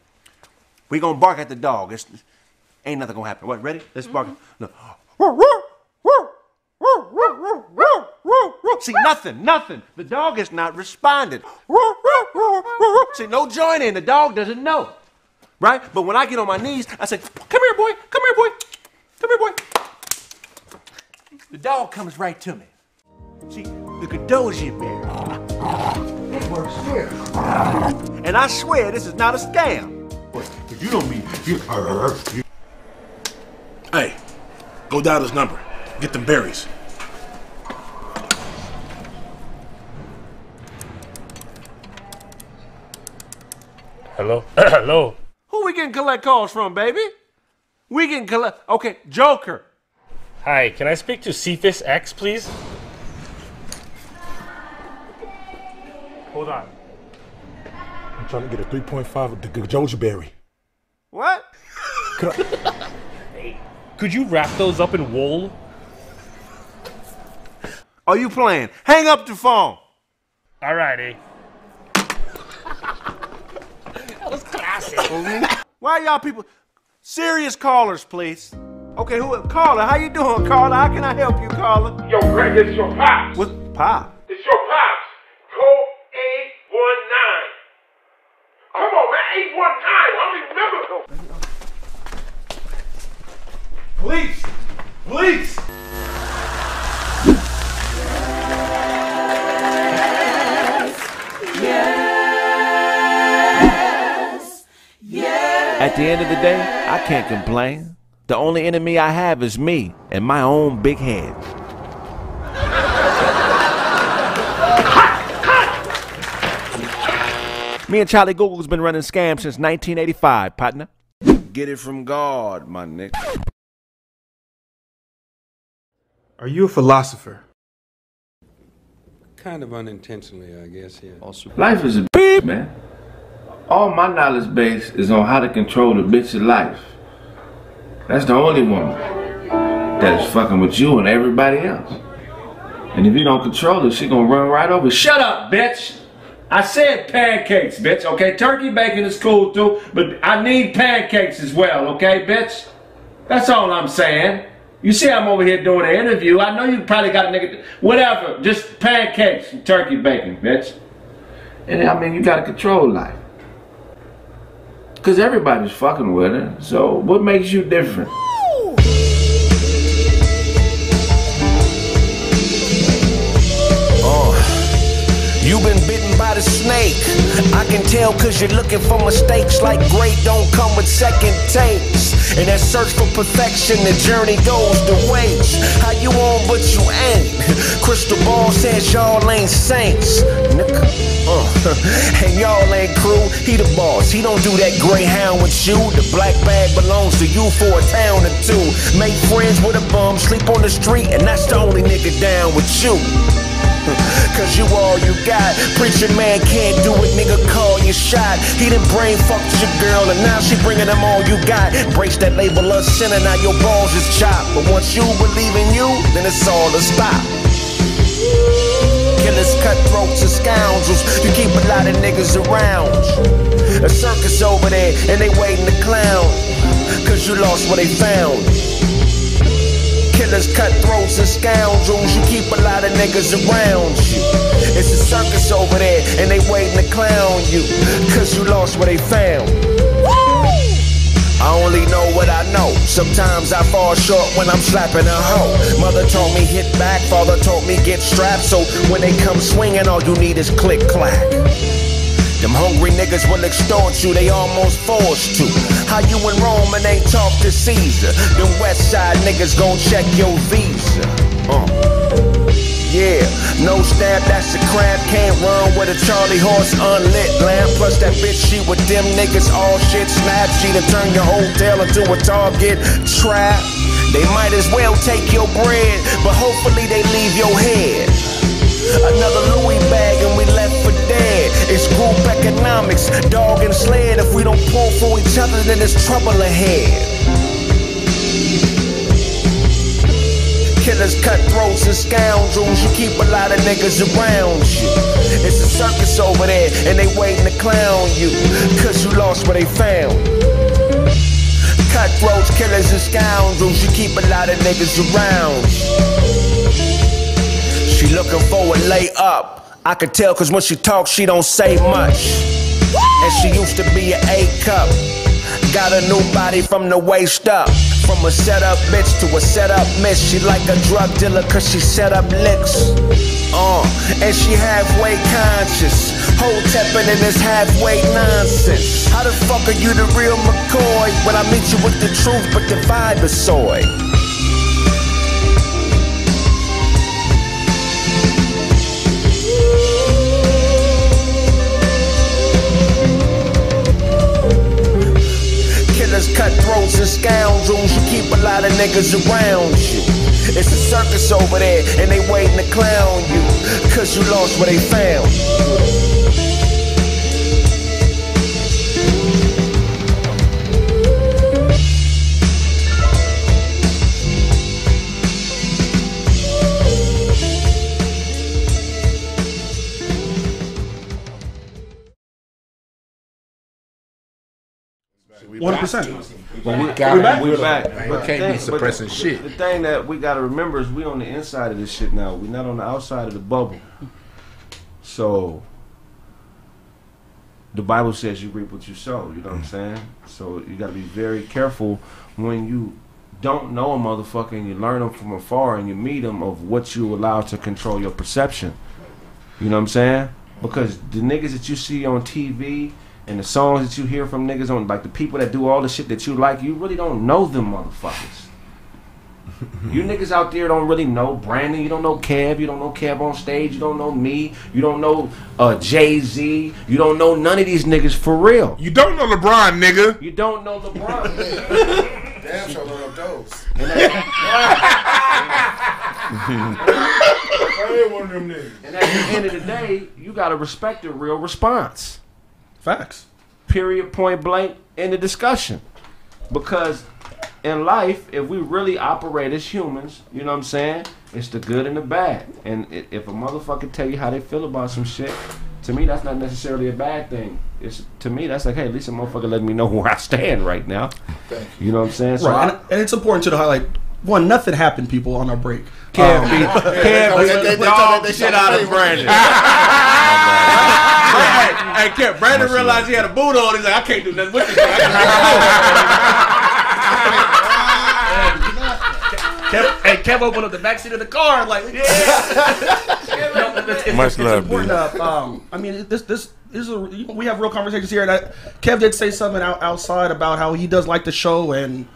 We gonna bark at the dog. It's ain't nothing gonna happen. What? Ready? Let's bark. Look. See nothing, nothing. The dog is not responding. See no joining. The dog doesn't know, right? But when I get on my knees, I say, "Come here, boy. Come here, boy. Come here, boy." The dog comes right to me. See, the Godoji bear. It works here. And I swear this is not a scam. If you don't be, you, uh, uh, uh, you. Hey, go dial his number. Get them berries. Hello? *clears throat* Hello? Who we getting collect calls from, baby? We getting collect. Okay, Joker. Hi, can I speak to Cephas X, please? Hold on. I'm trying to get a 3.5 of the Goji berry. What? Could I, *laughs* Could you wrap those up in wool? Are you playing? Hang up the phone. Alrighty. That was classic. *laughs* Why y'all people? Serious callers, please. Okay, who? Caller, how you doing, Caller? How can I help you, Caller? Yo, Greg, it's your pops. What pop? It's your pops. Code 819. Come on, man. 819. I don't even remember. Police! Police! At the end of the day, I can't complain. The only enemy I have is me and my own big head. Me and Charlie Google's been running scams since 1985, partner. Get it from God, my nigga. Are you a philosopher? Kind of unintentionally, I guess, yeah. Also, life is a bitch, man. All my knowledge base is on how to control a bitch's life. That's the only woman that is fucking with you and everybody else. And if you don't control her, she gonna run right over. Shut up, bitch! I said pancakes, bitch, okay? Turkey bacon is cool too, but I need pancakes as well, okay, bitch? That's all I'm saying. You see I'm over here doing an interview. I know you probably got a nigga, whatever, just pancakes and turkey bacon, bitch. And I mean, you gotta control life. Cause everybody's fucking with her. So what makes you different? You been bitten by the snake. I can tell cause you're looking for mistakes like great don't come with second takes. In that search for perfection, the journey goes to waste. How you on but you ain't? Crystal ball says y'all ain't saints. Nigga. Uh, *laughs* and y'all ain't crew, he the boss. He don't do that greyhound with you. The black bag belongs to you for a town or two. Make friends with a bum, sleep on the street, and that's the only nigga down with you. Cause you all you got. Preacher man can't do it, nigga. Call your shot. He done brain fucked your girl, and now she bringing them all you got. Brace that label of sinner, now your balls is chopped. But once you believe in you, then it's all to stop. Killers, cutthroats, and scoundrels. You keep a lot of niggas around. A circus over there, and they waiting to clown. Cause you lost what they found. Killers, cutthroats, and scoundrels. You keep a lot of niggas around you. It's a circus over there, and they waiting to clown you. Cause you lost what they found. I only know what I know. Sometimes I fall short when I'm slapping a hoe. Mother told me hit back, father told me get strapped. So when they come swinging, all you need is click clack. Them hungry niggas will extort you, they almost forced to. How you in Rome and ain't talk to Caesar? Them West Side niggas gon' check your visa. Uh. Yeah, no stab, that's a crab. Can't run with a Charlie horse unlit lamp. Plus that bitch, she with them niggas, all shit snap. She done turn your hotel into a target trap. They might as well take your bread, but hopefully they leave your head. Another Louis bag and we. It's group economics, dog and sled. If we don't pull for each other, then there's trouble ahead. Killers, cutthroats, and scoundrels. You keep a lot of niggas around you. It's a circus over there, and they waiting to clown you. Cause you lost what they found. Cutthroats, killers, and scoundrels. You keep a lot of niggas around. She looking for a layup. I could tell cause when she talks, she don't say much. And she used to be an A cup. Got a new body from the waist up. From a setup bitch to a setup miss. She like a drug dealer cause she set up licks. Uh, and she halfway conscious. Whole teppin' in this halfway nonsense. How the fuck are you the real McCoy when I meet you with the truth but the vibe is soy? Killers, cutthroats, and scoundrels. You keep a lot of niggas around you. It's a circus over there, and they waiting to clown you. Cause you lost what they found. One percent. But we We're back. we We're back. back. But Can't the be suppressing the- shit. The thing that we gotta remember is we on the inside of this shit now. We're not on the outside of the bubble. So the Bible says you reap what you sow. You know what I'm mm. saying? So you gotta be very careful when you don't know a motherfucker and you learn them from afar and you meet them of what you allow to control your perception. You know what I'm saying? Because the niggas that you see on TV and the songs that you hear from niggas on, like the people that do all the shit that you like, you really don't know them motherfuckers. *laughs* you niggas out there don't really know Brandon, you don't know Kev, you don't know Kev on stage, you don't know me, you don't know uh, Jay Z, you don't know none of these niggas for real. You don't know LeBron, nigga. You don't know LeBron. *laughs* Damn sure know them those. I ain't one of them niggas. And at the end of the day, you gotta respect the real response. Facts. Period. Point blank. In the discussion, because in life, if we really operate as humans, you know what I'm saying? It's the good and the bad. And if a motherfucker tell you how they feel about some shit, to me that's not necessarily a bad thing. It's to me that's like, hey, at least a motherfucker letting me know *laughs* where I stand right now. You know what I'm saying? So right, I- and, and it's important to highlight. One, nothing happened, people, on our break. Can't Um, be, *laughs* can't be the dog shit out of Brandon. *laughs* Hey, Kev, Brandon realized he had a boot on. He's like, I can't do nothing with this thing. I *laughs* Kev, hey, Kev opened up the back seat of the car, like, yeah. No, it's- it's- Much it's love, important, dude. uh, um, I mean, this, this, this is a, you know, we have real conversations here. And I, Kev did say something out, outside about how he does like the show, and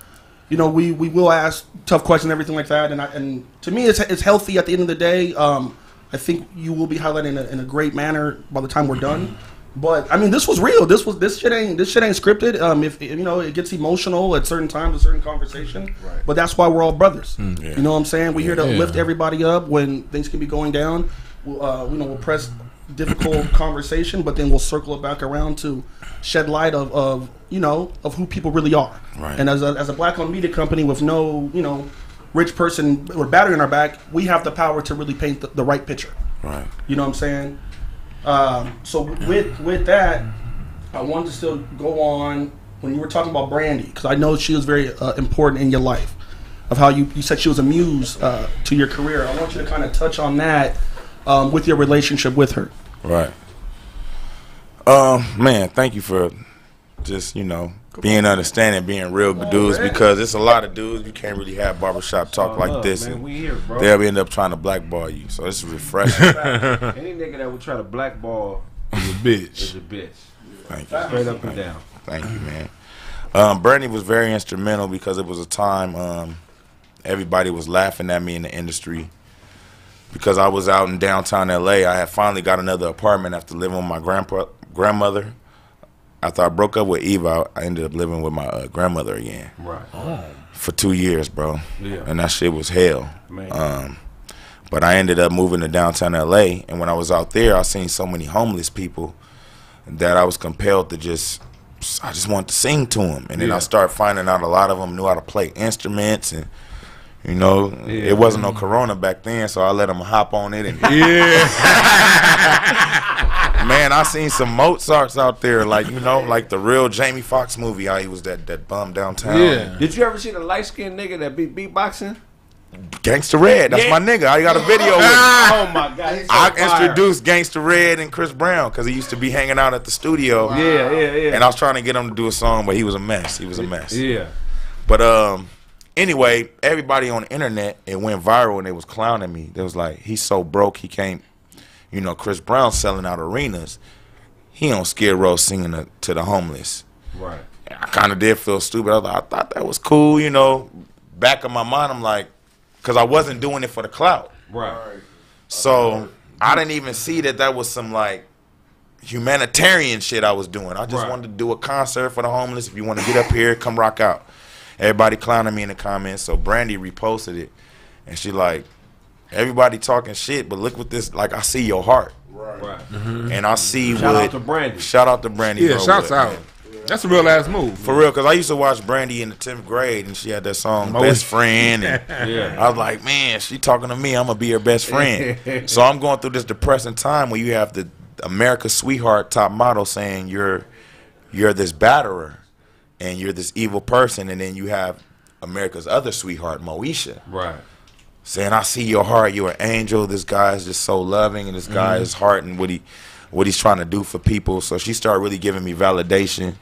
you know, we, we will ask tough questions and everything like that. And I, and to me, it's it's healthy at the end of the day. Um, I think you will be highlighted in a, in a great manner by the time we're done. But I mean, this was real. This was this shit ain't this shit ain't scripted. Um, if you know, it gets emotional at certain times, a certain conversation. Right. But that's why we're all brothers. Mm, yeah. You know what I'm saying? We're here to Yeah. lift everybody up when things can be going down. We'll, uh, you know, we'll press difficult *coughs* conversation, but then we'll circle it back around to shed light of, of you know of who people really are. Right. And as a, as a black owned media company with no you know rich person or battery in our back, we have the power to really paint the, the right picture. Right. You know what I'm saying? Um, so with with that, I wanted to still go on when you were talking about Brandy because I know she was very uh, important in your life. Of how you, you said she was a muse uh, to your career. I want you to kind of touch on that um, with your relationship with her. Right. Um, man, thank you for just you know being understanding, being real with dudes because it's a lot of dudes you can't really have barbershop talk like this, man. and We here, bro. they'll end up trying to blackball you. So this is refreshing. *laughs* Any nigga that would try to blackball is a bitch. Is a bitch. Thank you. Straight up and down. Thank you, man. Um, Bernie was very instrumental because it was a time um, everybody was laughing at me in the industry because I was out in downtown LA. I had finally got another apartment after living with my grandpa grandmother. After I broke up with Eva, I ended up living with my uh, grandmother again. Right. Oh. For two years, bro. Yeah. And that shit was hell. Man. Um, but I ended up moving to downtown LA, and when I was out there, I seen so many homeless people that I was compelled to just, I just wanted to sing to them, and then Yeah. I started finding out a lot of them knew how to play instruments, and you know, Yeah. it wasn't no Corona back then, so I let him hop on it, and *laughs* yeah, *laughs* man, I seen some Mozarts out there, like you know, like the real Jamie Foxx movie, how he was that that bum downtown. Yeah. Did you ever see the light skinned nigga that beat beatboxing? Gangsta Red, that's Yeah. my nigga. I got a video with him. *laughs* Oh my god. so I fire. introduced Gangsta Red and Chris Brown because he used to be hanging out at the studio. Yeah, yeah, yeah. And I was trying to get him to do a song, but he was a mess. He was a mess. Yeah. But um, anyway, everybody on the internet it went viral and they was clowning me. They was like, he's so broke he can't. You know, Chris Brown selling out arenas. He on Skid Row singing to, to the homeless. Right. I kind of did feel stupid. I, was like, I thought that was cool, you know. Back of my mind, I'm like, because I wasn't doing it for the clout. Right. So I didn't even see that that was some like humanitarian shit I was doing. I just Right. wanted to do a concert for the homeless. If you want to get up here, come rock out. Everybody clowning me in the comments. So Brandy reposted it, and she like, everybody talking shit, but look what this like. I see your heart, Right. Mm-hmm. and I see Shout what. out to Brandy. Shout out to Brandy. Yeah, bro, shouts what- out. That's a real ass move. For real, because I used to watch Brandy in the 10th grade and she had that song, Mo- Best Friend. And *laughs* Yeah. I was like, man, she talking to me. I'm going to be her best friend. *laughs* so I'm going through this depressing time where you have the America's Sweetheart top model saying you're you're this batterer and you're this evil person. And then you have America's other sweetheart, Moesha, Right. saying, I see your heart. You're an angel. This guy is just so loving. And this guy, Mhm. his heart and what he what he's trying to do for people. So she started really giving me validation.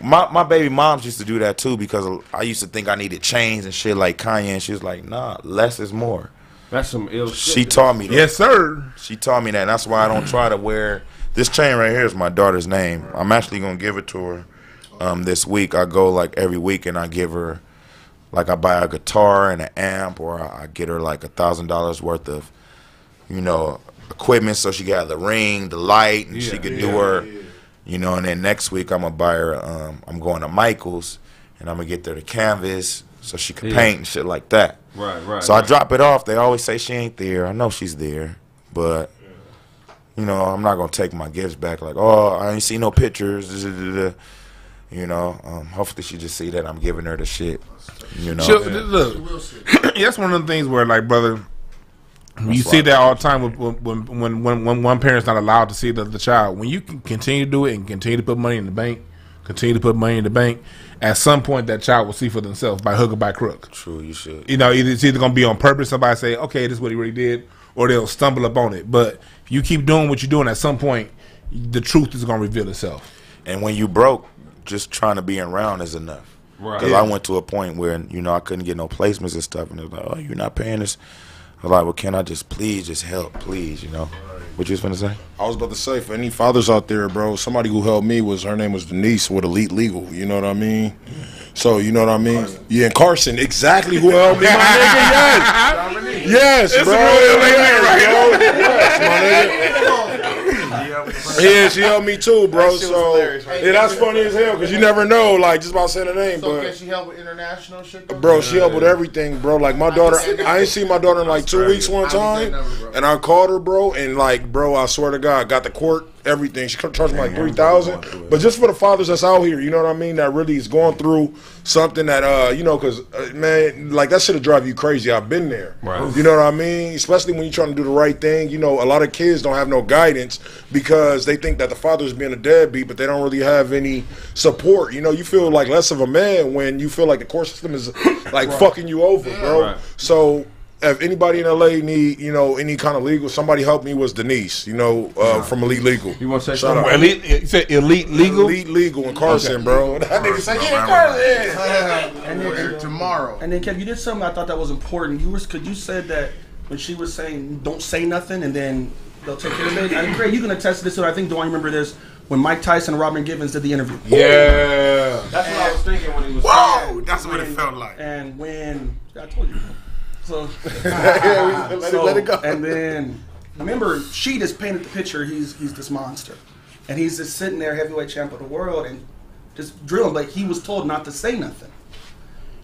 My my baby moms used to do that too because I used to think I needed chains and shit like Kanye, and she was like, "Nah, less is more." That's some ill shit. She taught me that. Yes, sir. She taught me that. And that's why I don't try to wear this chain right here is my daughter's name. I'm actually gonna give it to her um, this week. I go like every week and I give her like I buy a guitar and an amp, or I I get her like a thousand dollars worth of, you know, equipment so she got the ring, the light, and she Yeah, could do yeah, her, you know. And then next week I'm gonna buy her. Um, I'm going to Michaels and I'm gonna get her the canvas so she could Yeah. paint and shit like that. Right, right, So I drop it off. They always say she ain't there. I know she's there, but you know I'm not gonna take my gifts back. Like, oh, I ain't see no pictures. You know, um, hopefully she just see that I'm giving her the shit. You know, She'll- look, *clears throat* that's one of the things where, like, brother, you see that all the time with, when, when when when one parent's not allowed to see the, the child. When you can continue to do it and continue to put money in the bank, continue to put money in the bank, at some point that child will see for themselves by hook or by crook. True, you should. You know, it's either gonna be on purpose. Somebody say, "Okay, this is what he really did," or they'll stumble upon it. But if you keep doing what you're doing, at some point, the truth is gonna reveal itself. And when you broke, just trying to be around is enough. Right. Because Yeah. I went to a point where you know I couldn't get no placements and stuff, and it was like, oh, you're not paying this. I was like, well, can I just please just help, please? You know, what you was gonna say? I was about to say, for any fathers out there, bro, somebody who helped me was her name was Denise with Elite Legal. You know what I mean? So you know what I mean? Yeah, and Carson, exactly who helped me, my nigga. Yes, *laughs* yes, It's bro. a real nigga, Yes, right? bro. Yes, my nigga. Yeah, she helped me too, bro. So yeah, that's funny as hell because you never know, like just about saying a name, So but. can she help with international shit? Though? Bro, she helped with everything, bro. Like my daughter, I ain't seen my daughter in like two weeks one time, and I called her, bro, and like, bro, I swear to God, got the court everything. She charged me like three thousand. But just for the fathers that's out here, you know what I mean, that really is going through something that uh, you know, because uh, man, like that should have drive you crazy. I've been there. Right. You know what I mean? Especially when you're trying to do the right thing. You know, a lot of kids don't have no guidance because they think that the father's being a deadbeat, but they don't really have any support. You know, you feel like less of a man when you feel like the court system is like Right. fucking you over, bro. Right. So if anybody in LA need, you know, any kind of legal, somebody helped me was Denise, you know, uh, from Elite Legal. You want to say Shout something? out. Elite- you said Elite Legal? Elite Legal in Carson, Okay. bro. *laughs* That nigga said, yeah, Carson. *laughs* And then, tomorrow. And then Kev, you did something I thought that was important. You were because you said that when she was saying don't say nothing and then they'll take care of it. And Kraig, you can attest to this. So I think don't remember this when Mike Tyson and Robin Givens did the interview. Yeah. That's what I was thinking when he was Whoa, saying. that's what it felt like. And when I told you, so *laughs* Yeah, we- let it- let it go. And then remember, she just painted the picture. He's he's this monster, and he's just sitting there, heavyweight champ of the world, and just drilling. But he was told not to say nothing.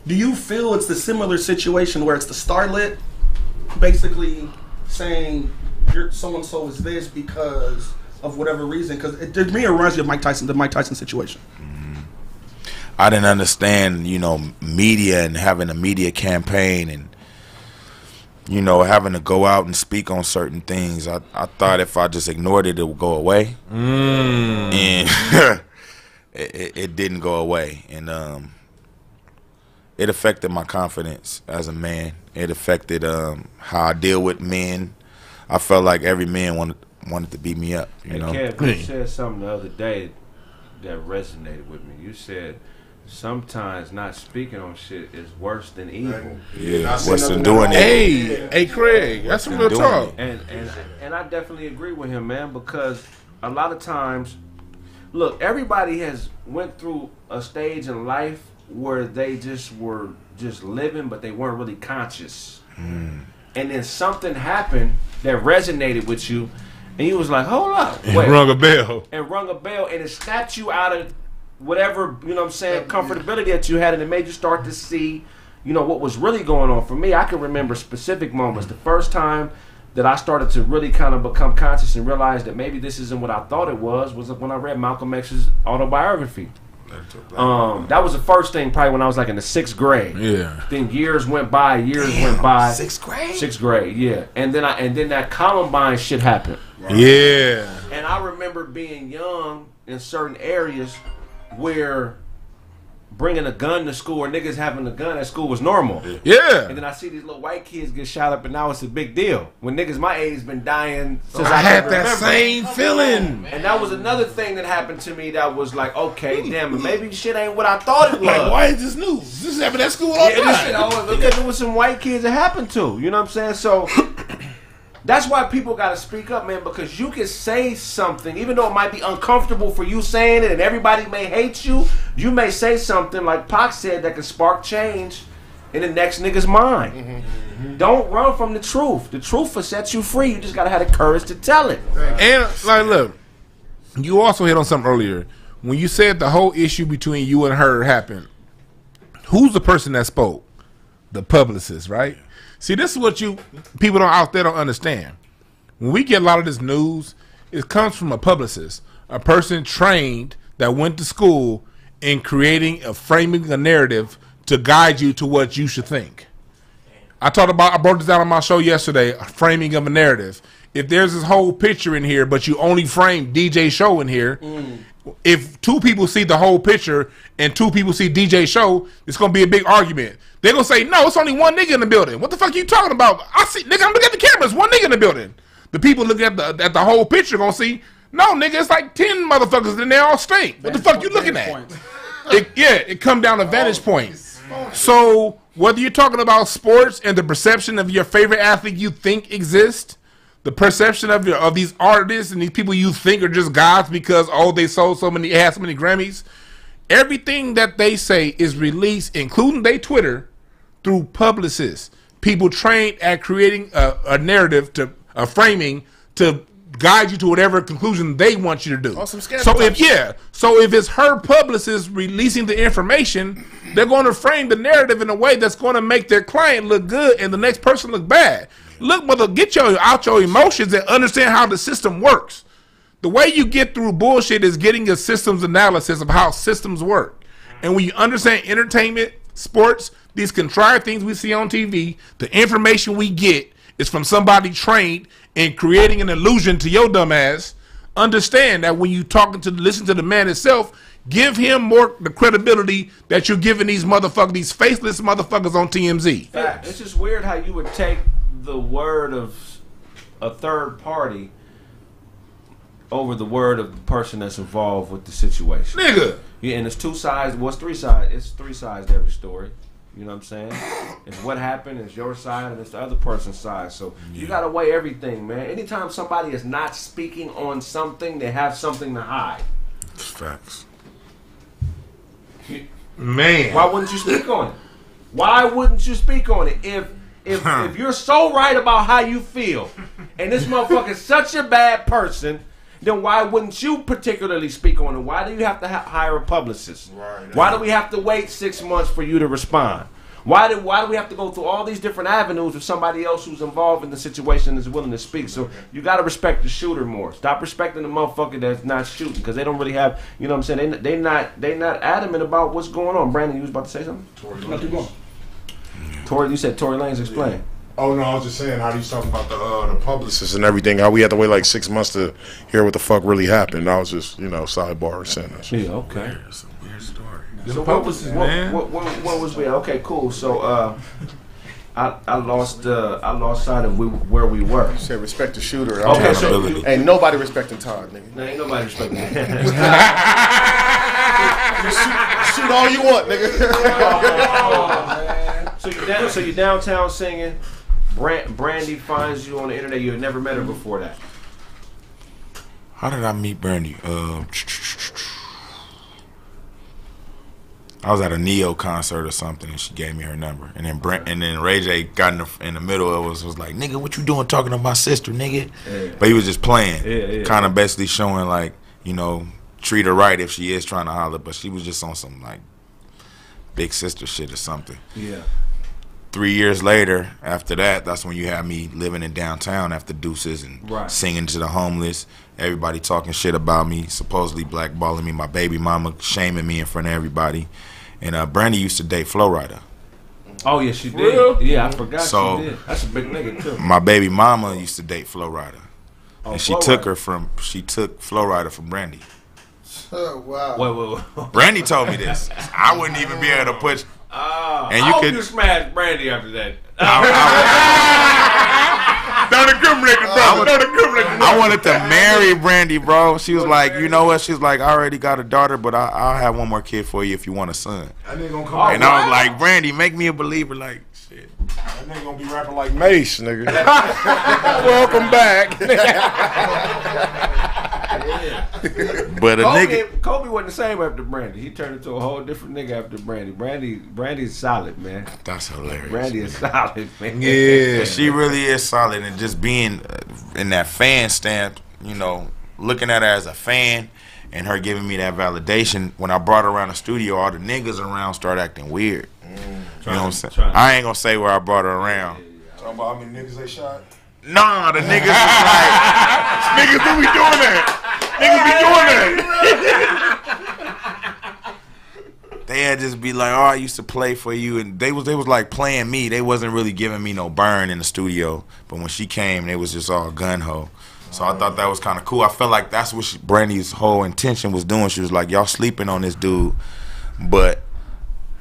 Do you feel it's the similar situation where it's the starlet, basically saying you're so and so is this because of whatever reason? Because it, to me, it reminds me of Mike Tyson, the Mike Tyson situation. Mm-hmm. I didn't understand, you know, media and having a media campaign and you know having to go out and speak on certain things. I, I thought if I just ignored it, it would go away, Mm. and *laughs* it, it, it didn't go away, and um, it affected my confidence as a man. It affected um, how I deal with men. I felt like every man wanted wanted to beat me up. You Hey, know, Kev, you said something the other day that resonated with me. You said sometimes not speaking on shit is worse than evil. Yeah, what's in doing it? Hey, hey, Kraig, that's some real Doing talk. And and and I definitely agree with him, man, because a lot of times, look, everybody has went through a stage in life where they just were just living, but they weren't really conscious. Hmm. And then something happened that resonated with you, and you was like, "Hold up, And rung a bell. and rung a bell, and it snapped you out of whatever you know. what I'm saying comfortability that you had, and it made you start to see, you know, what was really going on. For me, I can remember specific moments. The first time that I started to really kind of become conscious and realize that maybe this isn't what I thought it was was when I read Malcolm X's autobiography. Um, that was the first thing, probably when I was like in the sixth grade. Yeah. Then years went by, years went by. Sixth grade. Sixth grade, yeah. And then I and then that Columbine shit happened. Yeah. And I remember being young in certain areas where bringing a gun to school or niggas having a gun at school was normal. Yeah. And then I see these little white kids get shot up, and now it's a big deal. When niggas my age been dying since I I, had that remember. same feeling. And that was another thing that happened to me that was like, okay, hmm. damn, maybe shit ain't what I thought it was. Like, why is this news? This happened at school all Yeah, the this time. shit always, because there was some white kids it happened to. You know what I'm saying? So *coughs* that's why people got to speak up, man. Because you can say something, even though it might be uncomfortable for you saying it, and everybody may hate you. You may say something like Pac said that can spark change in the next nigga's mind. Mm-hmm. Mm-hmm. Don't run from the truth. The truth will set you free. You just gotta have the courage to tell it. And like, look, you also hit on something earlier when you said the whole issue between you and her happened. Who's the person that spoke? The publicist, right? See, this is what you people don't out there don't understand. When we get a lot of this news, it comes from a publicist, a person trained that went to school in creating a framing a narrative to guide you to what you should think. I talked about I broke this down on my show yesterday, framing of a narrative. If there's this whole picture in here, but you only frame DJ show in here, mm. If two people see the whole picture and two people see DJ show, it's gonna be a big argument. They're gonna say, No, it's only one nigga in the building. What the fuck are you talking about? I see nigga, I'm looking at the cameras, one nigga in the building. The people looking at the at the whole picture gonna see, no nigga, it's like ten motherfuckers and they all stink. What the fuck you looking at? *laughs* It, yeah, it come down to vantage point. So whether you're talking about sports and the perception of your favorite athlete you think exists, the perception of your, of these artists and these people you think are just gods because oh they sold so many had so many Grammys, everything that they say is released, including their Twitter, through publicists, people trained at creating a, a narrative to a framing to guide you to whatever conclusion they want you to do. Oh, some scam so if yeah, so if it's her publicist releasing the information, they're going to frame the narrative in a way that's going to make their client look good and the next person look bad. Look, mother, get your out your emotions and understand how the system works. The way you get through bullshit is getting a systems analysis of how systems work. And when you understand entertainment, sports, these contrived things we see on TV, the information we get is from somebody trained in creating an illusion to your dumb ass. Understand that when you talking to listen to the man itself, give him more the credibility that you're giving these motherfuckers, these faceless motherfuckers on TMZ. Yeah, It's just weird how you would take the word of a third party over the word of the person that's involved with the situation. Nigga. Yeah, and it's two sides. Well, three sides. It's three sides to every story. You know what I'm saying? it's what happened, it's your side, and it's the other person's side. So you gotta weigh everything, man. Anytime somebody is not speaking on something, they have something to hide. It's Facts. Man. Why wouldn't you speak on it? Why wouldn't you speak on it? If if if you're so right about how you feel, and this motherfucker is such a bad person, then why wouldn't you particularly speak on it? Why do you have to ha- hire a publicist? Right. Why do we have to wait six months for you to respond? Why do why do we have to go through all these different avenues with somebody else who's involved in the situation and is willing to speak? So you got to respect the shooter more. Stop respecting the motherfucker that's not shooting because they don't really have. You know what I'm saying? They they not they not adamant about what's going on. Brandon, you was about to say something. No, going. Tory, you said Tory Lanez explain. Oh no, I was just saying how he's talking about the uh, the publicists and everything. How we had to wait like six months to hear what the fuck really happened. I was just you know sidebar saying that. Yeah, okay. It's a weird story. So what was what, what, what, what was we? Okay, cool. So uh, I I lost uh, I lost sight of we, where we were. Said respect the shooter. Okay, so you- ain't nobody respecting Todd, nigga. Nah, ain't nobody respecting me. *laughs* shoot, shoot all you want, nigga. *laughs* so you down, so you downtown singing. Brand, Brandy finds you on the internet. You had never met her before that. How did I meet Brandy? Uh, I was at a Ne-Yo concert or something, and she gave me her number. And then Brent, and then Ray J got in the, in the middle of us, was like, "Nigga, what you doing talking to my sister, nigga?" Yeah. But he was just playing, Yeah, yeah. kind of basically showing like, you know, treat her right if she is trying to holler, but she was just on some like big sister shit or something. Yeah. Three years later, after that, that's when you had me living in downtown after Deuces and Right. singing to the homeless. Everybody talking shit about me, supposedly blackballing me, my baby mama shaming me in front of everybody. And uh, Brandy used to date Flo Rida. Oh yeah, she did. Real? Yeah, I forgot So- she did. That's a big nigga too. My baby mama used to date Flo Rida. Oh, and she Flo took Rida. her from she took Flo Rida from Brandy. Oh, *laughs* wow. Wait, wait, wait. Brandy told me this. I wouldn't even be able to push. Ah, And I you hope could- you smash Brandy after that. Don't incriminate the brother. Don't incriminate the I wanted to marry Brandy, bro. She was like, you know what? She's like, I already got a daughter, but I, I'll have one more kid for you if you want a son. That nigga gonna come And I was like, Brandy, make me a believer. Like, shit. That nigga gonna be rapping like Mase, nigga. *laughs* Welcome back. *laughs* But a Kobe, nigga, Kobe wasn't the same after Brandy. He turned into a whole different nigga after Brandy. Brandy, Brandy's solid, man. that's hilarious. Brandy is solid, man. Yeah, she *laughs* really is solid, and just being uh, in that fan stamp, you know, looking at her as a fan, and her giving me that validation. When I brought her around the studio, all the niggas around start acting weird. you know what I'm saying? trying- I ain't gonna say where I brought her around. Talking about how many niggas they shot. Nah, the niggas was like, *laughs* niggas do be doing that. Niggas be doing that. *laughs* they had just be like, oh, I used to play for you, and they was they was like playing me. They wasn't really giving me no burn in the studio. But when she came, they was just all gun ho. So I thought that was kind of cool. I felt like that's what she, Brandy's whole intention was doing. She was like, y'all sleeping on this dude, but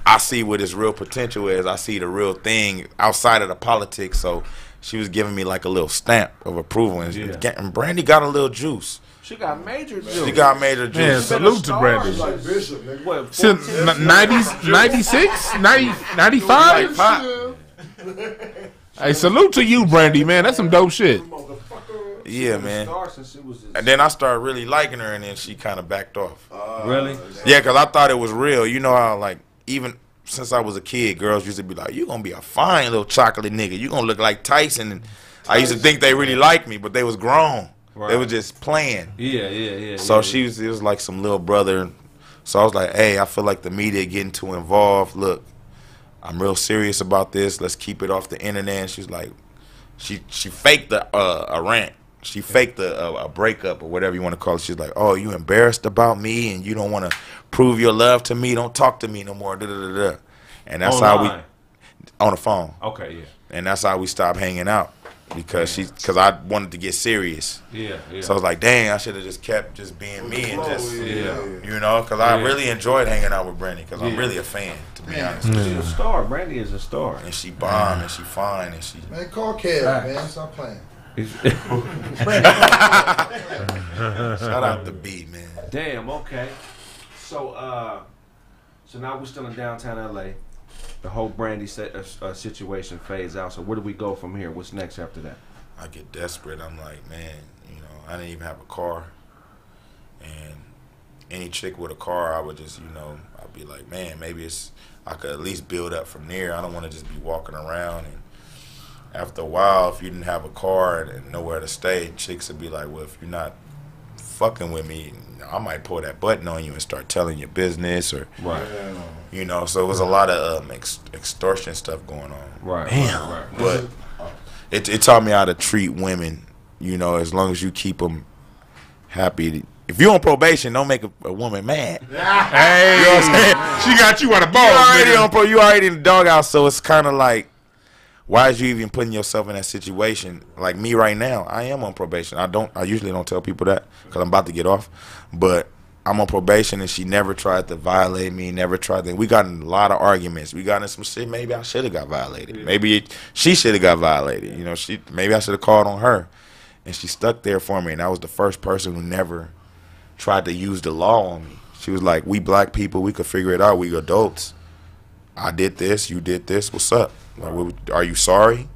I see what his real potential is. I see the real thing outside of the politics. So she was giving me like a little stamp of approval, and, Yeah. and Brandy got a little juice. She got major juice. She got major juice. Man, salute to Brandy. Like Bishop, nigga. What, Since 90s, 96, 90, 95? *laughs* Hey, salute to you, Brandy, man. That's some dope shit. Yeah, man. Star since she was And then I started really liking her, and then she kind of backed off. Uh, really. Yeah, because I thought it was real. You know how, like, even since I was a kid, girls used to be like, "You're going to be a fine little chocolate nigga. You're going to look like Tyson. And I used to think they really liked me, but they was grown. They Right. was just playing. Yeah, yeah, yeah. So yeah. she was, it was like some little brother. So I was like, hey, I feel like the media getting too involved. Look, I'm real serious about this. Let's keep it off the internet. And she's like, she she faked the uh, a rant she faked a, a, a breakup or whatever you want to call it. She's like, "Oh, you embarrassed about me and you don't want to prove your love to me. Don't talk to me no more." Da, da, da, da. And that's how we on the phone. Okay, yeah. And that's how we stopped hanging out because she because I wanted to get serious. Yeah, yeah. So I was like, dang, I should have just kept just being me and just, Yeah. you know, because I Yeah. really enjoyed hanging out with Brandy because I'm really a fan, to be Yeah. honest. She's a star. Brandy is a star. And she bomb and she fine and she. Man, call Kev, man. Stop playing. *laughs* Shout out to B, man. Damn. Okay. So, uh, so now we're still in downtown LA. The whole Brandy set, uh, uh, situation fades out. So where do we go from here? What's next after that? I get desperate. I'm like, man, you know, I didn't even have a car. And any chick with a car, I would just, you know, I'd be like, man, maybe it's, I could at least build up from there. I don't want to just be walking around. And after a while, if you didn't have a car and, and nowhere to stay, chicks would be like, well, if you're not fucking with me, I might pull that button on you and start telling your business or, Right. You know, so it was a lot of um, ex- extortion stuff going on. Right, Damn. right, right. But it, it taught me how to treat women, you know, as long as you keep them happy. If you're on probation, don't make a, a woman mad. *laughs* Hey, You know what I'm saying? she got you on the You ball. already on pro. You already in the doghouse, so it's kind of like, why is you even putting yourself in that situation? Like me right now, I am on probation. I don't. I usually don't tell people that because I'm about to get off, but I'm on probation, and she never tried to violate me. Never tried to. We got in a lot of arguments. We got in some shit. Maybe I should have got violated. Maybe it, she should have got violated. You know, she maybe I should have called on her, and she stuck there for me. And I was the first person who never tried to use the law on me. She was like, "We black people, we could figure it out. We adults. I did this, you did this. What's up? Like, what, are you sorry?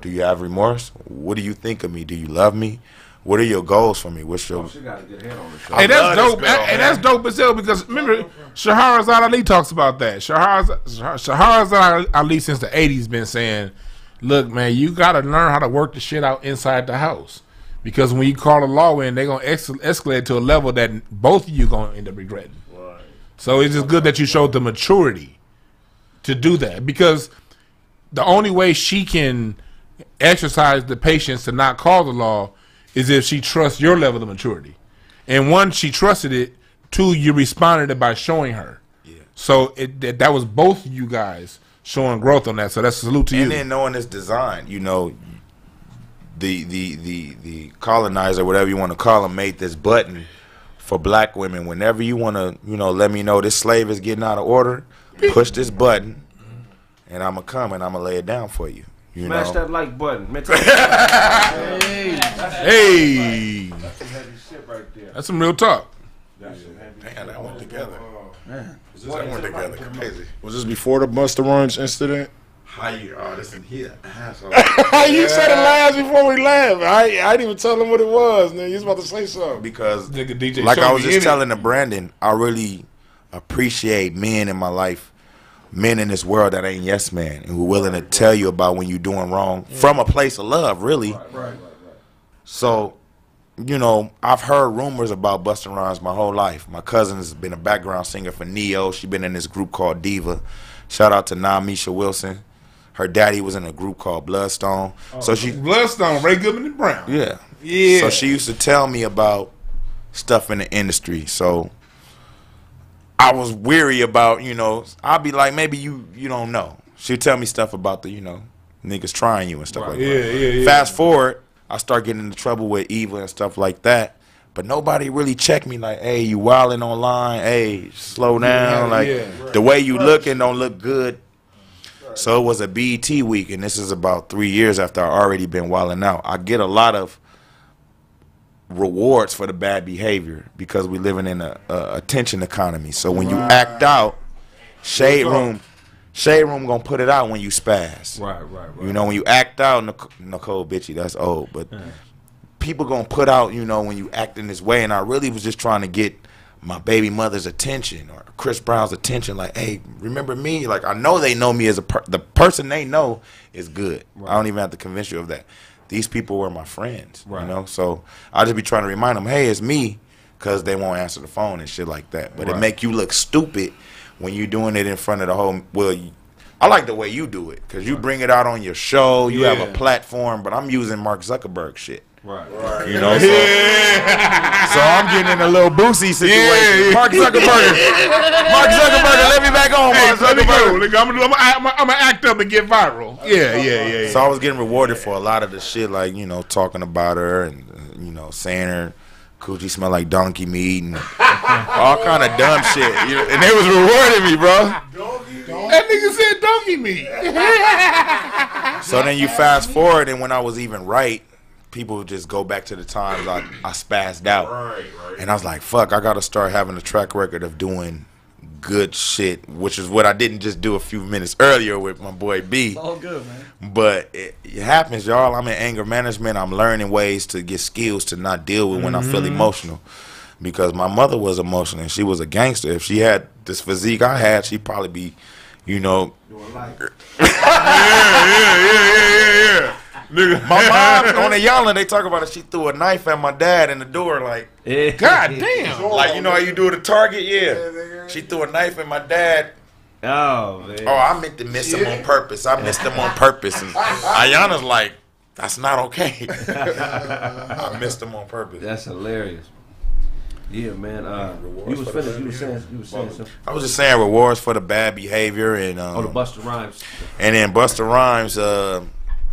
Do you have remorse? What do you think of me? Do you love me? What are your goals for me? What's your? Oh, She got a good head on the show. Hey, that's dope. girl, Hey, that's dope as hell because remember, Shahrazad Ali talks about that. Shahrazad, Shahrazad Ali since the '80s been saying, "Look, man, you got to learn how to work the shit out inside the house because when you call the law in, they're gonna ex- escalate to a level that both of you gonna end up regretting." Right. So it's just good that you showed the maturity to do that because the only way she can exercise the patience to not call the law is if she trusts your level of maturity. And one, she trusted it. Two, you responded it by showing her. Yeah. So it that, that was both you guys showing growth on that. So that's a salute to you. And then knowing this design, you know, the the the the colonizer, whatever you want to call him, made this button for black women. Whenever you want to, you know, let me know this slave is getting out of order, push this button, and I'ma come and I'ma lay it down for you. You Smash know. that like button. *laughs* Hey. Hey. That's some heavy shit right there. That's some real talk. That's some heavy Man, that went together. Man. That went together crazy. Was this before the Busta Rhymes incident? How you? Oh, this is here. *laughs* you said it last before we left. I, I didn't even tell him what it was. Nigga, you was about to say something. because Nigga DJ like I was just in it. telling to Brandon, I really appreciate men in my life, men in this world that ain't yes man and who willing to tell you about when you're doing wrong from a place of love, really. So, you know, I've heard rumors about Busta Rhymes my whole life. My cousin has been a background singer for Ne-Yo. She's been in this group called Diva. Shout out to Namisha Wilson. Her daddy was in a group called Bloodstone. Oh, so she Bloodstone, Ray Goodman and Brown. yeah. Yeah. So she used to tell me about stuff in the industry. So I was weary about, you know, I'll be like, maybe you you don't know. She'd tell me stuff about the, you know, niggas trying you and stuff like Yeah, that. yeah, yeah. Fast forward, I start getting into trouble with Eva and stuff like that. But nobody really checked me like, hey, you wilding online. Hey, slow down. Like yeah. the way you looking don't look good. So it was a BET week, and this is about three years after I already been wilding out. I get a lot of rewards for the bad behavior because we're living in a, a attention economy. So when you act out, shade room, shade room gonna put it out when you spaz. Right, right, right. You know when you act out, Nic- Necole Bitchie, that's old, but people gonna put out, you know, when you act in this way. And I really was just trying to get my baby mother's attention or Chris Brown's attention. Like, hey, remember me? Like, I know they know me as a per- the person they know is good. I don't even have to convince you of that. These people were my friends, you know. So I just be trying to remind them, hey, it's me, because they won't answer the phone and shit like that. But it make you look stupid when you doing it in front of the whole. Well, you, I like the way you do it because you bring it out on your show. You have a platform, but I'm using Mark Zuckerberg shit. Right. You know, so, so I'm getting in a little Boosie situation. Mark Zuckerberg, Mark Zuckerberg, let me back on, Mark let me go. Zuckerberg. Nigga, I'm, gonna- I'm, gonna- I'm gonna act up and get viral. Yeah, yeah, yeah. yeah. So I was getting rewarded for a lot of the shit, like you know, talking about her and uh, you know, saying her coochie smell like donkey meat and *laughs* all kind of dumb shit. You know, and they was rewarding me, bro. That nigga said donkey meat. *laughs* So then you fast forward, and when I was even right, people just go back to the times I, I spazzed out. Right, right. And I was like, fuck, I got to start having a track record of doing good shit, which is what I didn't just do a few minutes earlier with my boy B. All good, man. But it, it happens, y'all. I'm in anger management. I'm learning ways to get skills to not deal with when I feel Mhm. emotional. Because my mother was emotional and she was a gangster. If she had this physique I had, she'd probably be, you know. *laughs* yeah, yeah, yeah, yeah, yeah, Nigga. My mom *laughs* on the yelling, they talk about it. She threw a knife at my dad in the door, like, God *laughs* damn. like you know how you do it at Target, yeah. She threw a knife at my dad. Oh man. Oh, I meant to miss him on purpose. I missed him on purpose, and Ayana's like, that's not okay. *laughs* I missed him on purpose. That's hilarious. Yeah, man. Uh, you was finished. You was saying. You was saying something. I was just saying rewards for the bad behavior and um, Oh, the Busta Rhymes. And then Busta Rhymes, uh,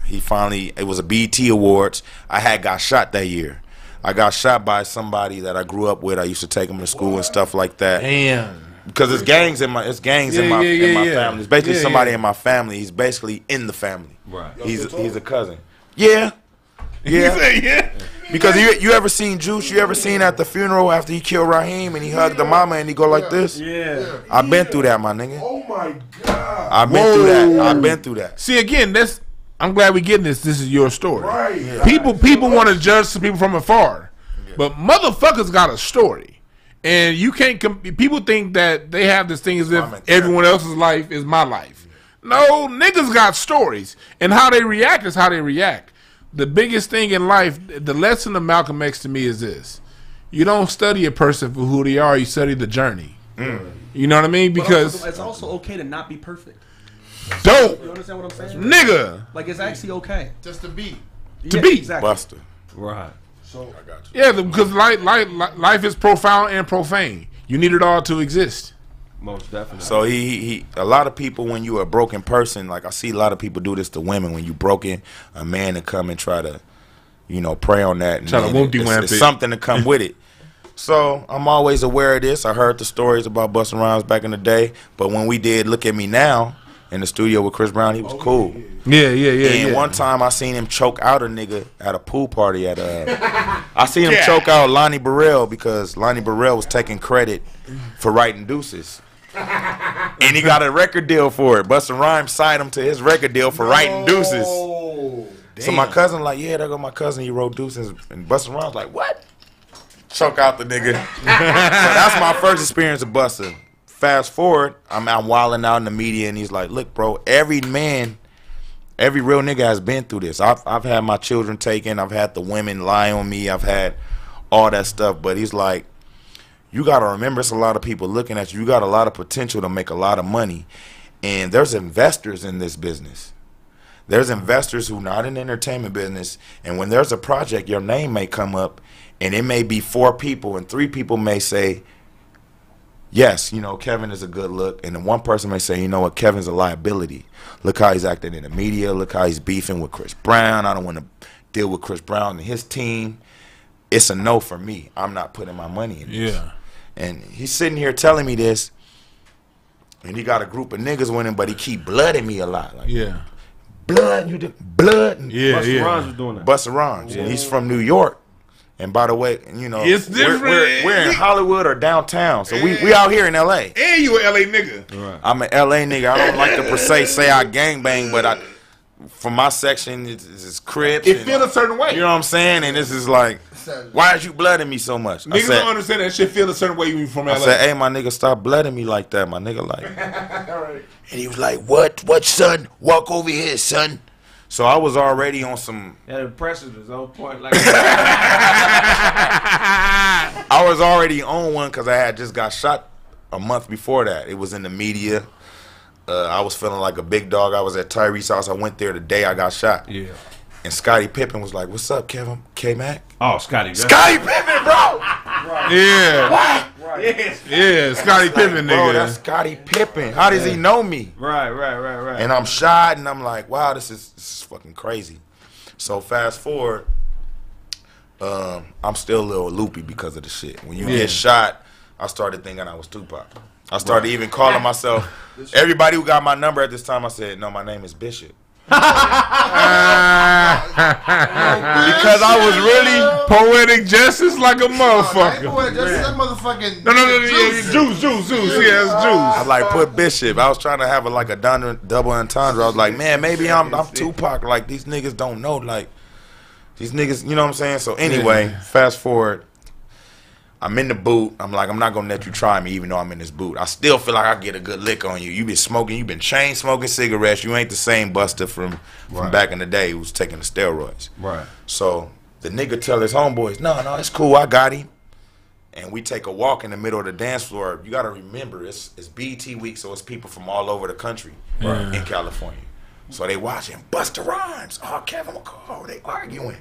he finally it was a BET Awards. I had got shot that year. I got shot by somebody that I grew up with. I used to take him to school and stuff like that. Damn. Because it's gangs in my it's gangs in my yeah, in my yeah, yeah. family. It's basically Yeah, somebody yeah. in my family. He's basically in the family. Right. He's he's a cousin. Yeah. *laughs* Yeah. He said, yeah. Because you you ever seen Juice? You ever seen at the funeral after he killed Raheem and he hugged the mama and he go like this? Yeah. I've been through that, my nigga. Oh my god. I've been through that. I've been through that. See again, that's I'm glad we're getting this. This is your story. Right. People people want to judge some people from afar, but motherfuckers got a story, and you can't. Com- people think that they have this thing as if everyone else's life is my life. No, niggas got stories, and how they react is how they react. The biggest thing in life, the lesson of Malcolm X to me is this: you don't study a person for who they are. You study the journey. Mm. You know what I mean? Because also, it's also okay to not be perfect. Dope, You understand what I'm saying? nigga. Like it's actually okay. Just to be. To Yeah, be. exactly. Busta. Right. So I got you. Yeah, because life, life, life is profound and profane. You need it all to exist. Most definitely. So he, he, he a lot of people when you are a broken person, like I see a lot of people do this to women. When you broken, a man to come and try to, you know, prey on that. And Try to then whoop you it's, it's something to come with it. So I'm always aware of this. I heard the stories about Busta Rhymes back in the day, but when we did look at me now in the studio with Chris Brown, he was cool. Yeah, yeah, yeah. and yeah. one time I seen him choke out a nigga at a pool party at uh, a. *laughs* I seen him Yeah. choke out Lonnie Burrell because Lonnie Burrell was taking credit for writing deuces. *laughs* and he got a record deal for it. Busta Rhymes signed him to his record deal for writing deuces. So my cousin like, yeah, there go my cousin. He wrote deuces, and Busta Rhymes like, what? Choke out the nigga. *laughs* so that's my first experience of Busta. Fast forward, I'm out wilding out in the media, and he's like, look, bro, every man, every real nigga has been through this. I've I've had my children taken. I've had the women lie on me. I've had all that stuff. But he's like, you got to remember, it's a lot of people looking at you. You got a lot of potential to make a lot of money, and there's investors in this business. There's investors who not in the entertainment business, and when there's a project, your name may come up, and it may be four people, and three people may say, yes, you know, Kevin is a good look. And then one person may say, you know what, Kevin's a liability. Look how he's acting in the media. Look how he's beefing with Chris Brown. I don't want to deal with Chris Brown and his team. It's a no for me. I'm not putting my money in this. Yeah. And he's sitting here telling me this, and he got a group of niggas with him, but he keep blooding me a lot. Like, Yeah. blood, you did blood. And Yeah, Busta yeah. Rhymes was doing that. Busta Rhymes, and he's from New York. And by the way, you know, It's we're- We're, we're in Hollywood or downtown, so we we out here in L.A. And you a LA nigga. Right. I'm an LA nigga. I don't like to per se say I gang bang, but I, from my section, it's, it's Crips. It and- feel a certain way. You know what I'm saying? And this is like, why is you blooding me so much? I Niggas said, don't understand that shit feel a certain way when you from LA. I said, hey, my nigga, stop blooding me like that, my nigga. Like, *laughs* and he was like, what? What, son? Walk over here, son. So I was already on some. Yeah, the pressure was on point. Like *laughs* I was already on one because I had just got shot a month before that. It was in the media. Uh, I was feeling like a big dog. I was at Tyrese's house. I went there the day I got shot. Yeah. And Scottie Pippen was like, "What's up, Kevin K Mac?" Oh, Scotty. Scottie Pippen, bro. Yeah. What? Yes. Yeah, Scottie Pippen, Bro, nigga. that's Scottie Pippen. How does he know me? Right, right, right, right. And I'm shot, and I'm like, wow, this is, this is fucking crazy. So fast forward, um, I'm still a little loopy because of the shit. When you Yeah. get shot, I started thinking I was Tupac. I started Right. even calling myself. *laughs* Everybody who got my number at this time, I said, no, my name is Bishop. Uh, because I was really poetic justice like a motherfucker. Boy, just that motherfucking. No, no, no, no, yeah, Juice, Juice, Juice, yeah, it's I Juice. like put Bishop. I was trying to have a, like a dun- double entendre. I was like, man, maybe I'm I'm Tupac. Like these niggas don't know. Like these niggas, you know what I'm saying? So anyway, fast forward. I'm in the boot. I'm like, I'm not gonna let you try me, even though I'm in this boot. I still feel like I get a good lick on you. You been smoking, you been chain smoking cigarettes. You ain't the same Busta from from Right. back in the day who was taking the steroids. Right. So the nigga tell his homeboys, no, no, it's cool, I got him. And we take a walk in the middle of the dance floor. You gotta remember, it's it's BET week, so it's people from all over the country Right. in California. So they watching Busta Rhymes. Oh, Kevin McCall, they arguing.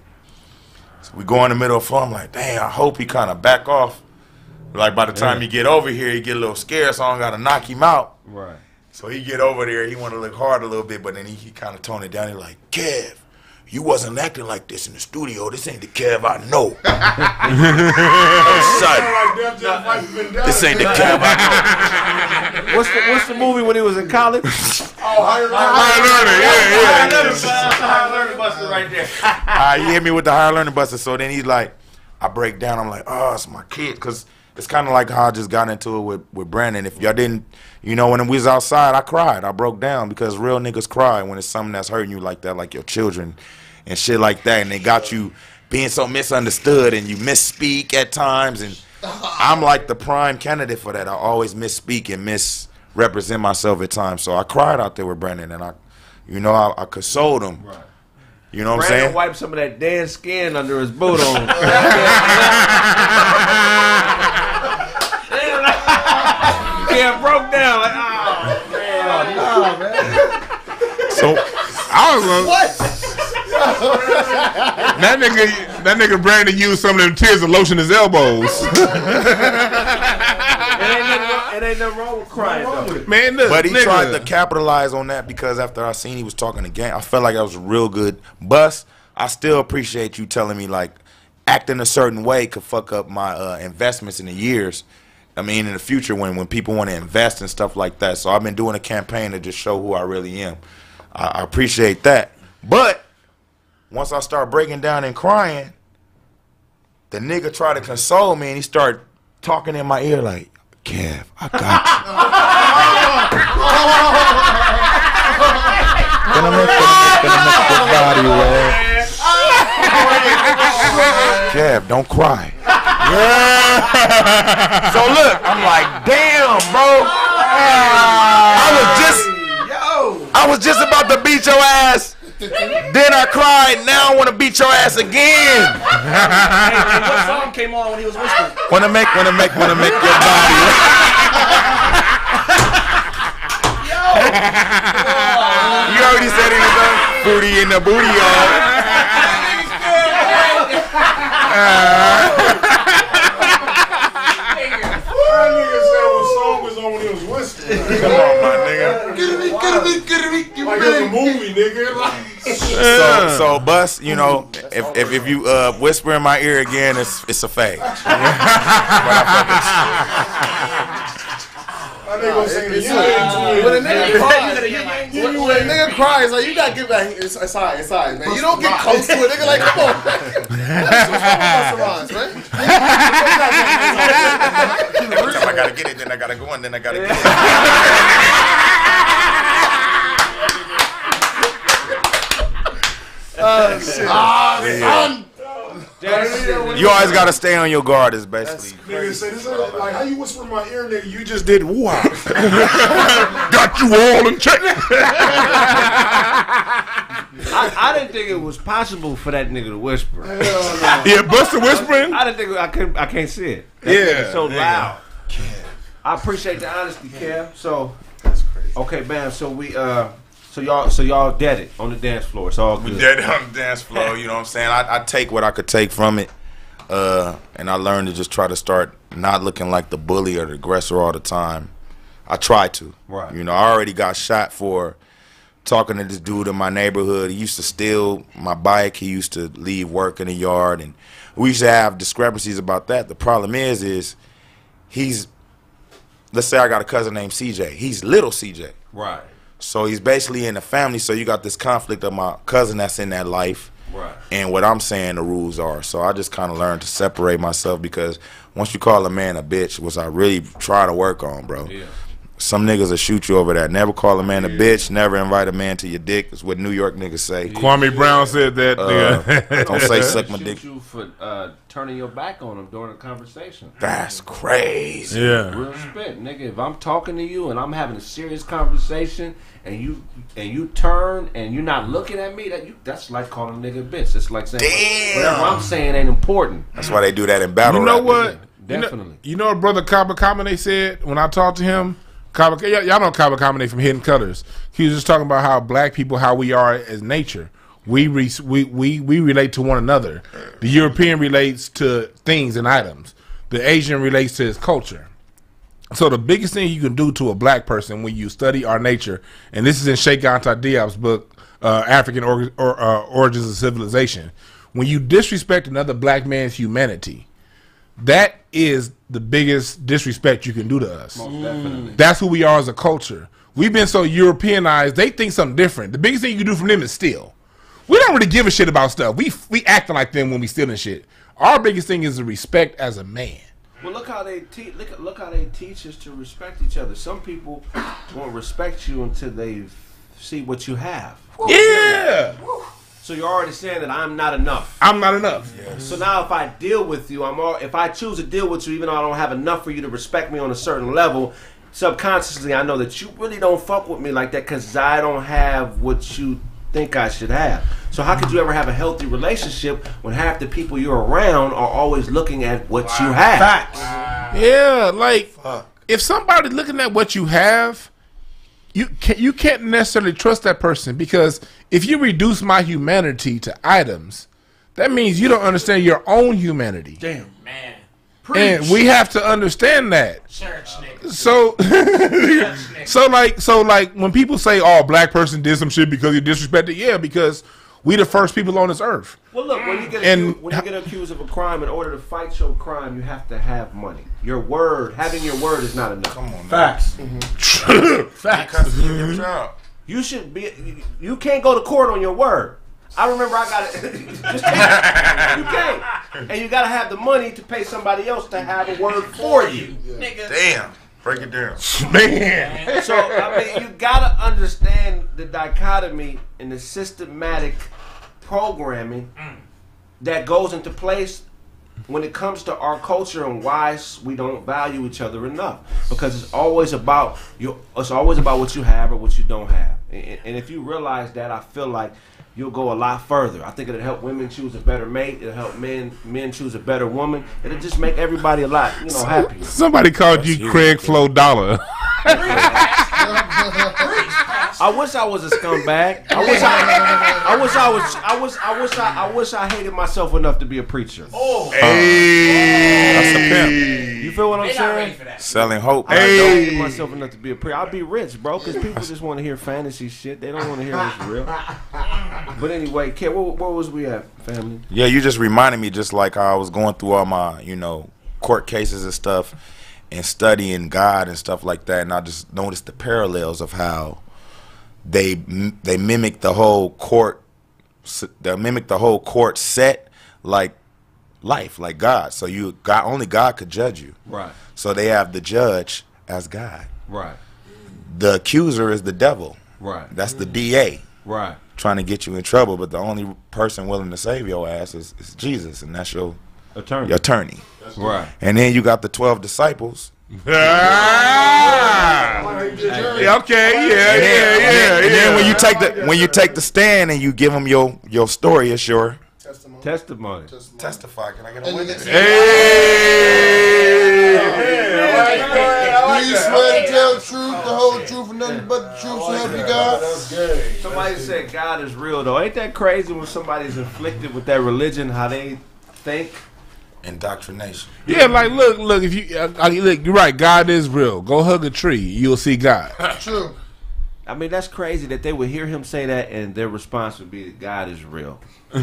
So we go in the middle of the floor. I'm like, damn, I hope he kind of back off. Like by the time Yeah. you get over here, he get a little scared, so I don't gotta knock him out. Right. So he get over there, he want to look hard a little bit, but then he, he kind of tone it down. He like, Kev, you wasn't acting like this in the studio. This ain't the Kev I know. *laughs* Son, this ain't the Kev I know. *laughs* What's the What's the movie when he was in college? Oh, higher Higher learning, yeah, yeah. Higher learning Busta right there. uh, he hit me with the higher learning Busta. So then he's like, I break down. I'm like, oh, it's my kid. Because it's kind of like how I just got into it with, with Brandon. If y'all didn't, you know, when we was outside, I cried. I broke down because real niggas cry when it's something that's hurting you like that, like your children and shit like that. And they got you being so misunderstood and you misspeak at times. And I'm like the prime candidate for that. I always misspeak and misrepresent myself at times. So I cried out there with Brandon and I, you know, I, I consoled him. You know what I'm Brandon saying? wiped some of that damn skin under his boot on. *laughs* *laughs* was gonna, that nigga, that nigga Brandon used some of them tears to lotion his elbows. It ain't nothing wrong, it ain't wrong with crying though. Man, look, But he nigga. tried to capitalize on that because after I seen he was talking to game, I felt like that was a real good bust. I still appreciate you telling me like acting a certain way could fuck up my uh, investments in the years. I mean, in the future when when people want to invest and stuff like that. So I've been doing a campaign to just show who I really am. I, I appreciate that. But once I start breaking down and crying, the nigga tried to console me and he started talking in my ear like, Kev, I got you. Gonna make, gonna make the body wet. Kev, don't cry. so look, I'm like, damn, bro. I was just, I was just about to beat your ass. Then I cried. Now I want to beat your ass again. hey, hey, what song came on when he was whispering? Wanna make, wanna make, wanna make your body. *laughs* Yo. you already said it was a booty in the booty, y'all. That nigga said what song was on when he was whispering. Come on, my nigga. Get me, get me, get me, get Like it's a movie, nigga. Like, So, so bus, you know, if, if if you uh, whisper in my ear again, it's it's a fake. *laughs* That nigga gonna say the It's you like- ain't When a nigga cries, when a nigga cries, like you gotta give that. It's aside, aside, man. You don't get close to a nigga like, come on. What's wrong with man? *laughs* Every time I gotta get it, then I gotta go, and then I gotta get it. *laughs* Oh shit! Ah, son. You always gotta stay on your guard. Is basically. Nigga say this ain't like how you whisper in my ear, nigga. You just did woo *laughs* Got you all in check. I, I didn't think it was possible for that nigga to whisper. *laughs* Yeah, Busta whispering. I didn't think I could. I can't see it. That Yeah, nigga so nigga. loud. I appreciate the honesty, Kev. So, That's crazy. okay, man. So we uh, So y'all, so y'all dead it on the dance floor. It's all We good. did it on the dance floor. *laughs* You know what I'm saying? I, I take what I could take from it, uh, and I learned to just try to start not looking like the bully or the aggressor all the time. I try to. Right. You know, I already got shot for talking to this dude in my neighborhood. He used to steal my bike. He used to leave work in the yard, and we used to have discrepancies about that. The problem is, is he's let's say I got a cousin named CJ. He's little CJ. Right. So he's basically in the family. So you got this conflict of my cousin that's in that life, Right. and what I'm saying the rules are. So I just kind of learned to separate myself because once you call a man a bitch, which I really try to work on, bro. Yeah. Some niggas will shoot you over that. Never call a man a bitch. Never invite a man to your dick. Is what New York niggas say. Kwame Brown said that. Uh, nigga. *laughs* don't say suck my Shoot dick. you for uh, turning your back on him during a conversation. That's crazy. Yeah. Real spit, nigga. If I'm talking to you and I'm having a serious conversation and you and you turn and you're not looking at me, that you that's like calling a nigga a bitch. It's like saying Damn. whatever I'm saying ain't important. That's why they do that in battle. You know rap, what? nigga. You know- Definitely. You know, what brother Kaba Kamene said when I talked to him. Y'all know Kaba Kamene from Hidden Colors. He was just talking about how black people, how we are as nature. We re- we we we relate to one another. The European relates to things and items. The Asian relates to his culture. So the biggest thing you can do to a black person when you study our nature, and this is in Cheikh Anta Diop's book, uh, African or, or, uh, Origins of Civilization, when you disrespect another black man's humanity, that is the biggest disrespect you can do to us. Most definitely. That's who we are as a culture. We've been so Europeanized; they think something different. The biggest thing you can do from them is steal. We don't really give a shit about stuff. We we acting like them when we stealing shit. Our biggest thing is the respect as a man. Well, look how they teach. Look, look how they teach us to respect each other. Some people won't respect you until they see what you have. Yeah. So you're already saying that I'm not enough. I'm not enough. So now, if I deal with you, I'm all. If I choose to deal with you, even though I don't have enough for you to respect me on a certain level, subconsciously I know that you really don't fuck with me like that because I don't have what you think I should have. So how could you ever have a healthy relationship when half the people you're around are always looking at what you have? Facts. Yeah, like if somebody looking at what you have, you can you can't necessarily trust that person because if you reduce my humanity to items, that means you don't understand your own humanity. Damn. Man. And we have to understand that. Church nigga. So, *laughs* so like, so like, when people say, "Oh, a black person did some shit because he disrespected," yeah, because we the first people on this earth. Well, look when you get And- accused, when you get accused of a crime, in order to fight your crime, you have to have money. Your word, having your word, is not enough. Come on, Facts. Mm-hmm. *laughs* Facts. You should be. you- You can't go to court on your word. I remember I got it. *laughs* Just can't. you can't, and you got to have the money to pay somebody else to have a word for you. Damn. Break it down. *laughs* Man. So I mean, you gotta understand the dichotomy and the systematic programming mm. that goes into place when it comes to our culture and why we don't value each other enough. Because it's always about you. It's always about what you have or what you don't have. And, and if you realize that, I feel like you'll go a lot further. I think it'll help women choose a better mate. It'll help men men choose a better woman. It'll just make everybody a lot you know happier. Somebody called you Craig Flo Dollar. *laughs* *laughs* *laughs* I wish I was a scumbag. I wish I, I wish I was. I wish. I wish I. I wish I hated myself enough to be a preacher. Oh, That's a pimp. you feel what I'm saying? Selling hope. I don't hate myself enough to be a preacher. I'd be rich, bro, because people just want to hear fantasy shit. They don't want to hear what's real. *laughs* But anyway, Kid, where, where was we at, family? Yeah, you just reminded me just like how I was going through all my, you know, court cases and stuff and studying God and stuff like that and I just noticed the parallels of how they they mimic the whole court they mimic the whole court set like life, like God. So you God only God could judge you. Right. So they have the judge as God. Right. The accuser is the devil. Right. That's the DA. Right. Trying to get you in trouble, but the only person willing to save your ass is, is Jesus, and that's your Attorney. Your attorney. Right. And then you got the twelve disciples. Ah! Yeah, okay, yeah, And yeah, then- yeah, And then when you take the when you take the stand and you give them your your story, it's your testimony. Testify. Can I get a witness? Do you swear to tell the truth, the whole truth and nothing but the truth. So help you God. Somebody said God is real though. Ain't that crazy when somebody's inflicted with that religion, how they think? Indoctrination. Yeah, like look, look. If you uh, look, you're right. God is real. Go hug a tree. You'll see God. *laughs* True. I mean, that's crazy that they would hear him say that and their response would be that God is real. *laughs* I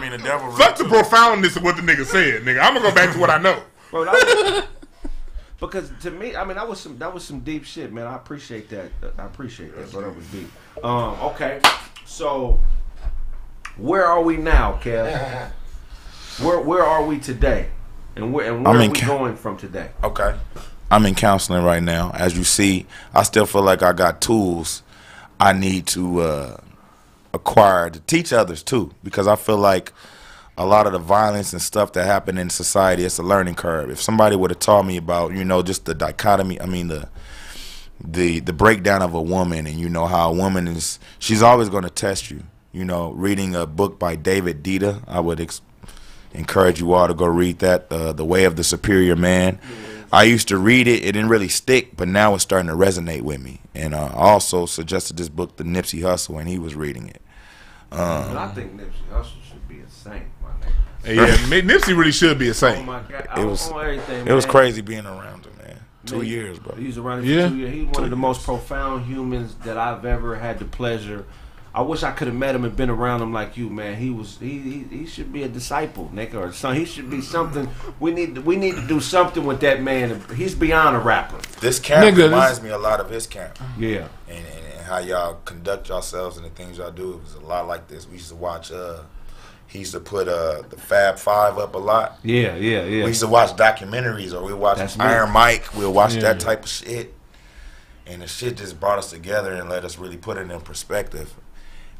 mean, the devil. Fuck the profoundness of what the nigga said, nigga. I'm gonna go back to what I know. Bro, that was- *laughs* because to me, I mean, that was some that was some deep shit, man. I appreciate that. I appreciate that, bro. That was deep. Um, okay, so where are we now, Kev? *laughs* Where where are we today, and where and where I'm are in we Ca- going from today? Okay. I'm in counseling right now. As you see, I still feel like I got tools I need to uh, acquire to teach others too, because I feel like a lot of the violence and stuff that happen in society, it's a learning curve. If somebody would have taught me about, you know, just the dichotomy, I mean the the the breakdown of a woman and you know how a woman is she's always going to test you. You know, reading a book by David Deida, I would ex- encourage you all to go read that, uh, The Way of the Superior Man. I used to read it; it didn't really stick, but now it's starting to resonate with me. And uh, I also suggested this book to Nipsey Hussle, and he was reading it. But Um, I think Nipsey Hussle should be a saint, my nigga. Yeah, Nipsey really should be a saint. Oh my god, it was on it was crazy being around him, man. Two Man, years, bro. He was around for Yeah. two years. He's one of the most profound humans that I've ever had the pleasure. I wish I could have met him and been around him like you, man. He was he he, he should be a disciple, nigga, or son. He should be something. We need to, we need to do something with that man. He's beyond a rapper. This camp Nigga, this- reminds me a lot of his camp. Yeah. and, and, and how y'all conduct yourselves and the things y'all do. It was a lot like this. We used to watch. Uh, he used to put uh, the Fab Five up a lot. Yeah, yeah, yeah. We used to watch documentaries, or we watch That's me. Iron Mike. We'll watch Yeah. that type of shit, and the shit just brought us together and let us really put it in perspective.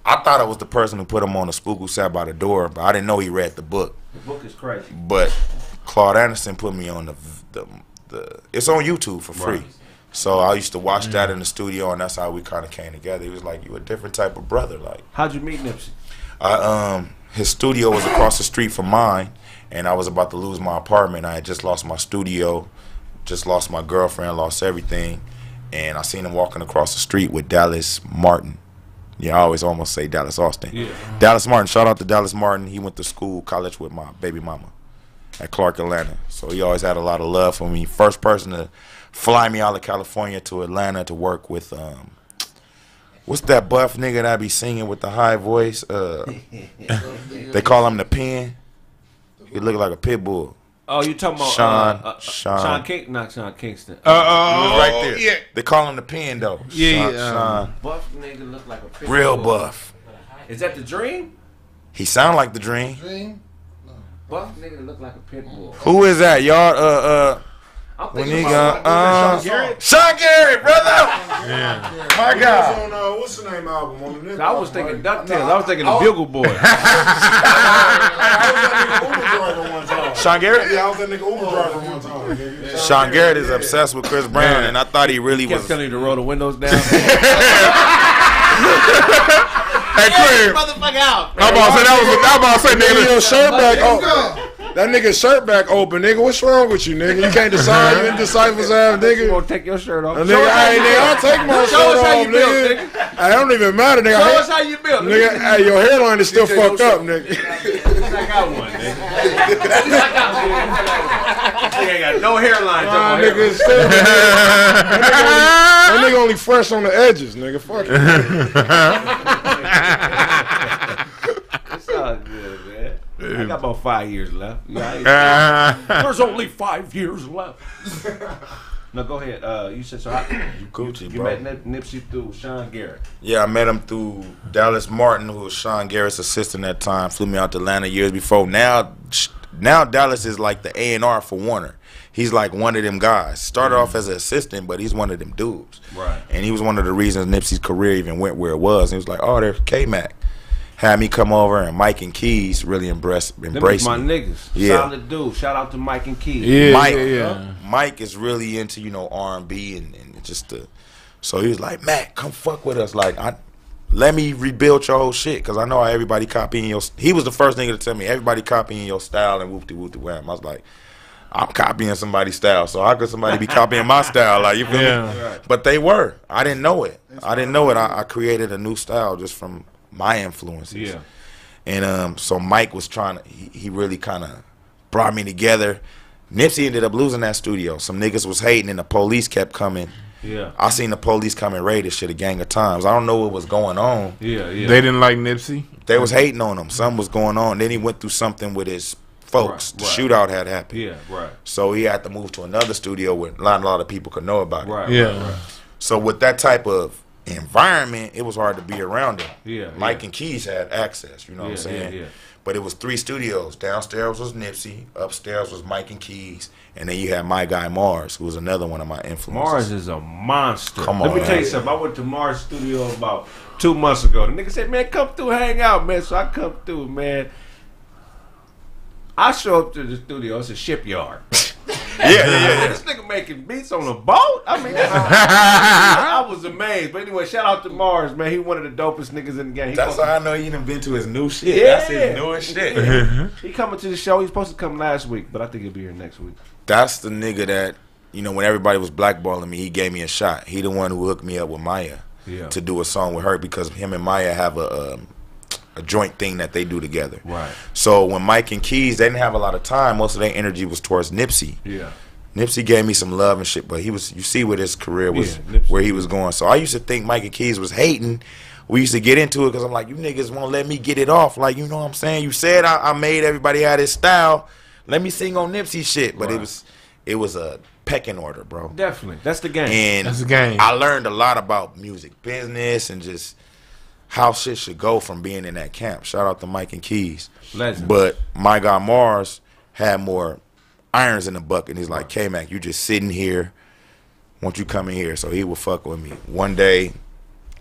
I thought it was the person who put him on the spook who sat by the door, but I didn't know he read the book. The book is crazy. But Claude Anderson put me on the the, the it's on YouTube for free. Right. So I used to watch that in the studio, and that's how we kind of came together. He was like, "You a different type of brother." Like, How'd you meet Nipsey? I um his studio was across the street from mine, and I was about to lose my apartment. I had just lost my studio, just lost my girlfriend, lost everything, and I seen him walking across the street with Dallas Martin. Yeah, I always almost say Dallas Austin. Yeah. Dallas Martin. Shout out to Dallas Martin. He went to school, college with my baby mama at Clark, Atlanta. So he always had a lot of love for me. First person to fly me out of California to Atlanta to work with um what's that buff nigga that I be singing with the high voice? Uh *laughs* they call him the pen. He look like a pit bull. Oh, you talking about Sean uh, uh, Sean Sean King, not Sean Kingston. Uh, uh, He was right there. yeah. They call him the pen though. Yeah, Sean, yeah, Sean. Buff nigga look like a pit Real buff. Is that the dream? He sound like the dream. Dream? Buff nigga look like a pit bull. Who is that? Y'all uh uh I'm when thinking he about got uh Sean Garrett. Sean Garrett, brother. My He God. was on, uh, what's the name album? On the I was thinking DuckTales. I was thinking the Bugle *laughs* Boy. Sean Garrett? Yeah, I was that nigga Uber driver one time. nigga. Sean Garrett is obsessed with Chris Brown, and I thought he really Kept was. telling you to roll the windows down. *laughs* Hey, Kraig. Motherfucker out. I'm about to say that was. I'm about to say, Nigga, nigga. your shirt back open. That nigga's shirt back open, nigga. What's wrong with you, nigga? You can't decide. You indecisive ass *laughs* You nigga. You gonna take your shirt off? Uh, nigga, hey, nigga, I'll take my *laughs* Show shirt us how off, you built, nigga. nigga. I don't even matter, nigga. Show us how you built. Nigga, hey, your hairline is still fucked up, nigga. *laughs* I got one, nigga. I got one. Nigga ain't got no hairline. Nah, nigga, it's still, nigga that nigga only fresh on the edges, nigga. Fuck it. It's all good, man. I got about five years left. Yeah, I *laughs* There's only five years left. *laughs* no, go ahead. Uh, you said so. How, You Gucci, you bro. met Nipsey through Sean Garrett. Yeah, I met him through Dallas Martin, who was Sean Garrett's assistant at the time. Flew me out to Atlanta years before. Now, now Dallas is like the A and R for Warner. He's like one of them guys. Started off as an assistant, but he's one of them dudes. Right. And he was one of the reasons Nipsey's career even went where it was. And he was like, "Oh, there's K Mac." Had me come over, and Mike and Keys really embrace Them is embrace my me. niggas. Yeah. Solid dude. Shout out to Mike and Keys. Yeah, Mike, yeah, yeah. Mike is really into you know R and B and and just the. So he was like, Matt, come fuck with us. Like, I let me rebuild your whole shit because I know how everybody copying your. He was the first nigga to tell me everybody copying your style and whoop de whoop de wham. I was like, I'm copying somebody's style, so how could somebody be copying my style? Like you feel Yeah. me? Right. But they were. I didn't know it. I didn't know it. I, I created a new style just from my influences. Yeah. And um, so Mike was trying to. He, he really kind of brought me together. Nipsey ended up losing that studio. Some niggas was hating, and the police kept coming. Yeah. I seen the police come and raid this shit a gang of times. I don't know what was going on. Yeah, yeah. They didn't like Nipsey. They was hating on him. Something was going on. Then he went through something with his folks. Right, the right. shootout had happened. Yeah, right. So he had to move to another studio where not a lot of people could know about it. Right, Yeah. right, right. So with that type of environment, it was hard to be around him. Yeah, Mike yeah. and Keys had access. You know what I'm saying? yeah, yeah. But it was three studios. Downstairs was Nipsey. Upstairs was Mike and Keys. And then you had my guy Mars, who was another one of my influences. Mars is a monster. Come on. Let me tell you something. I went to Mars studio about two months ago. The nigga said, "Man, come through, hang out, man." So I come through, man. I show up to the studio. It's a shipyard. *laughs* Yeah, yeah, *laughs* yeah. This nigga making beats on a boat. I mean, that's- I, I was amazed. But anyway, shout out to Mars, man. He one of the dopest niggas in the game. He That's supposed how I know he done been to his new shit. Yeah. That's his newest shit. he coming to the show. He's supposed to come last week, but I think he'll be here next week. That's the nigga that, you know, when everybody was blackballing me, he gave me a shot. He the one who hooked me up with Maya Yeah. to do a song with her because him and Maya have a um, a joint thing that they do together. Right. So when Mike and Keys, they didn't have a lot of time. Most of their energy was towards Nipsey. Yeah. Nipsey gave me some love and shit, but he was you see where his career was Yeah, where he was going. So I used to think Mike and Keys was hating. We used to get into it because I'm like, you niggas won't let me get it off. Like, you know what I'm saying? You said I, I made everybody have his style. Let me sing on Nipsey shit. But it was it was a pecking order, bro. Definitely. That's the game. And That's the game. I learned a lot about music business and just how shit should go from being in that camp. Shout out to Mike and Keys. Legend. But my guy Mars had more irons in the bucket. And he's like, K Mac, you just sitting here. Won't you come in here? So he would fuck with me. One day,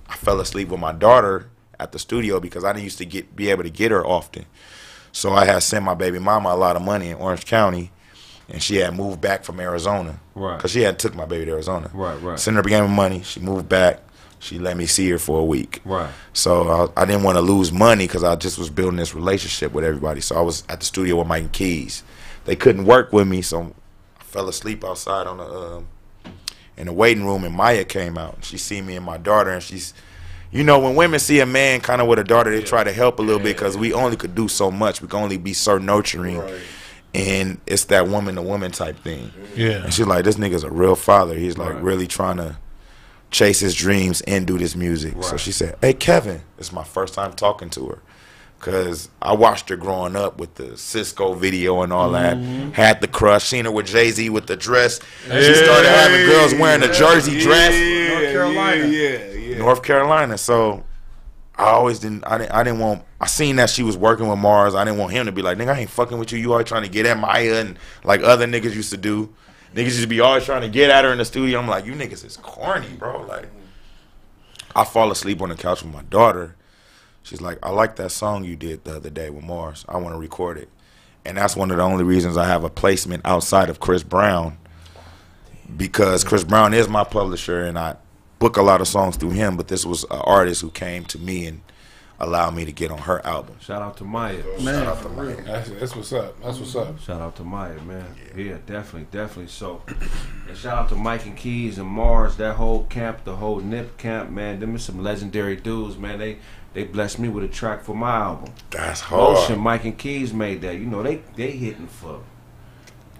I fell asleep with my daughter at the studio because I didn't used to get be able to get her often. So I had sent my baby mama a lot of money in Orange County, and she had moved back from Arizona. Right. Because she had took my baby to Arizona. Right, right. Sent her a game of money. She moved back. She let me see her for a week. Right. So I, I didn't want to lose money because I just was building this relationship with everybody. So I was at the studio with Mike and Keys. They couldn't work with me, so I fell asleep outside on the um, in the waiting room. And Maya came out. She see me and my daughter, and she's, you know, when women see a man kind of with a daughter, they try to help a little bit because we only could do so much. We can only be so nurturing. And it's that woman to woman type thing. Yeah. And she's like, this nigga's a real father. He's like Right. really trying to chase his dreams and do this music. So she said, "Hey Kevin, it's my first time talking to her." Cause I watched her growing up with the Sisqo video and all that. Mm-hmm. Had the crush. Seen her with Jay Z with the dress. she started having girls wearing the jersey dress. North Carolina. Yeah, yeah. North Carolina. So I always didn't. I didn't. I didn't want. I seen that she was working with Mars. I didn't want him to be like, nigga, I ain't fucking with you. You always trying to get at Maya and like other niggas used to do. Niggas to be always trying to get at her in the studio. I'm like, you niggas is corny, bro. Like, I fall asleep on the couch with my daughter. She's like, I like that song you did the other day with Mars. I want to record it. And that's one of the only reasons I have a placement outside of Chris Brown. Because Chris Brown is my publisher and I book a lot of songs through him, but this was an artist who came to me and allowed me to get on her album. Shout out to Maya. Shout out to Maya. That's, that's what's up. That's what's up. Shout out to Maya, man. Yeah, definitely, definitely. So, and shout out to Mike and Keys and Mars, that whole camp, the whole Nip camp, man. Them is some legendary dudes, man. They they blessed me with a track for my album. That's hard. Motion, Mike and Keys made that. You know, they they hitting for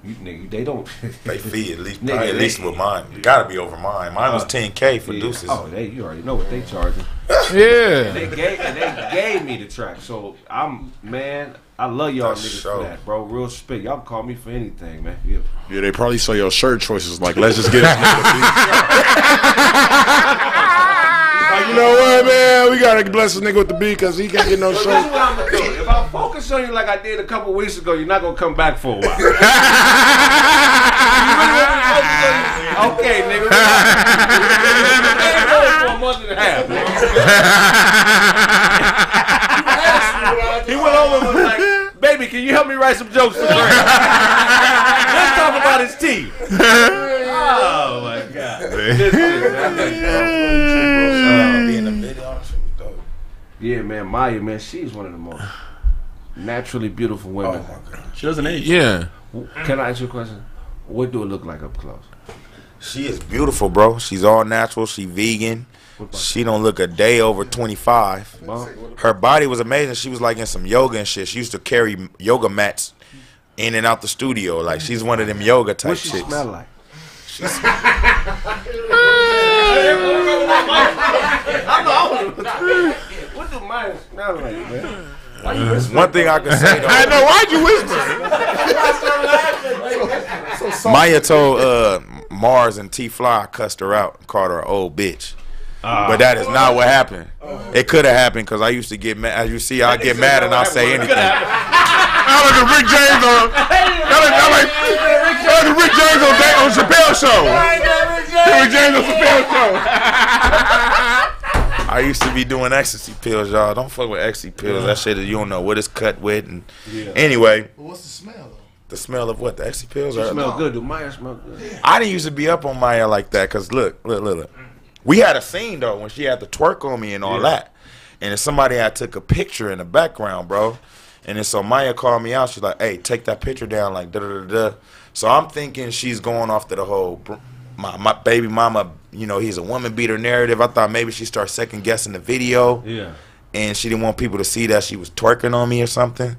you nigga. They don't. *laughs* They fee at least, *laughs* Nigga, probably at they- least with mine. Gotta be over mine. Mine was Uh, 10K for yeah. Deuces. Oh, they you already know what they charging. *laughs* Yeah. They gave and they gave me the track. So I'm man, I love y'all That's niggas so. for that, bro. Real spit. Y'all can call me for anything, man. Yeah. Yeah, they probably saw your shirt choices like, let's just get this nigga Like, you know what, man? We gotta bless this nigga with the beat because he can't get no So this is shirt. What I'm gonna do. Focus on you like I did a couple weeks ago, you're not gonna come back for a while. *laughs* You really want me to focus on you? Okay, nigga. I ain't going for a month and a half. *laughs* he went over and was like, "Baby, can you help me write some jokes for Greg? Let's talk about his teeth." oh my god. This is- Be in the video. that shit was dope. Yeah, man, Maya, man, she's one of the most naturally beautiful women. Oh, she doesn't age. Yeah. Can I ask you a question? What do it look like up close? She is beautiful, bro. She's all natural. She vegan. She don't look a day over 25. Her body was amazing. She was like in some yoga and shit. She used to carry yoga mats in and out the studio. Like she's one of them yoga type What she chicks. smell like? *laughs* what do mine smell like, man? Why? Uh-huh. One thing I can say though. I know. Why'd you whisper? *laughs* Maya told uh, Mars and T Fly cussed her out and called her an old bitch. Ah. but that is not what happened. It could have happened because I used to get mad. As you see, I get mad and I'll say anything. I like *laughs* uh, *laughs* a Rick James on. I like, I like, I like a Rick James on, Da- on Chappelle show. Rick James on Chappelle show. I used to be doing ecstasy pills, y'all. Don't fuck with ecstasy pills. That shit, you don't know what it's cut with. And anyway, What's the smell though? the smell of what the ecstasy pills She are. smell good. Do Maya smell good? I didn't used to be up on Maya like that because look, look, look, look. We had a scene though when she had to twerk on me and all Yeah. that, and then somebody had took a picture in the background, bro. And then so Maya called me out. She's like, "Hey, take that picture down." Like da da da da. So I'm thinking she's going off to the whole br- my my baby mama. You know, he's a woman beater narrative. I thought maybe she started second guessing the video. Yeah. And she didn't want people to see that she was twerking on me or something.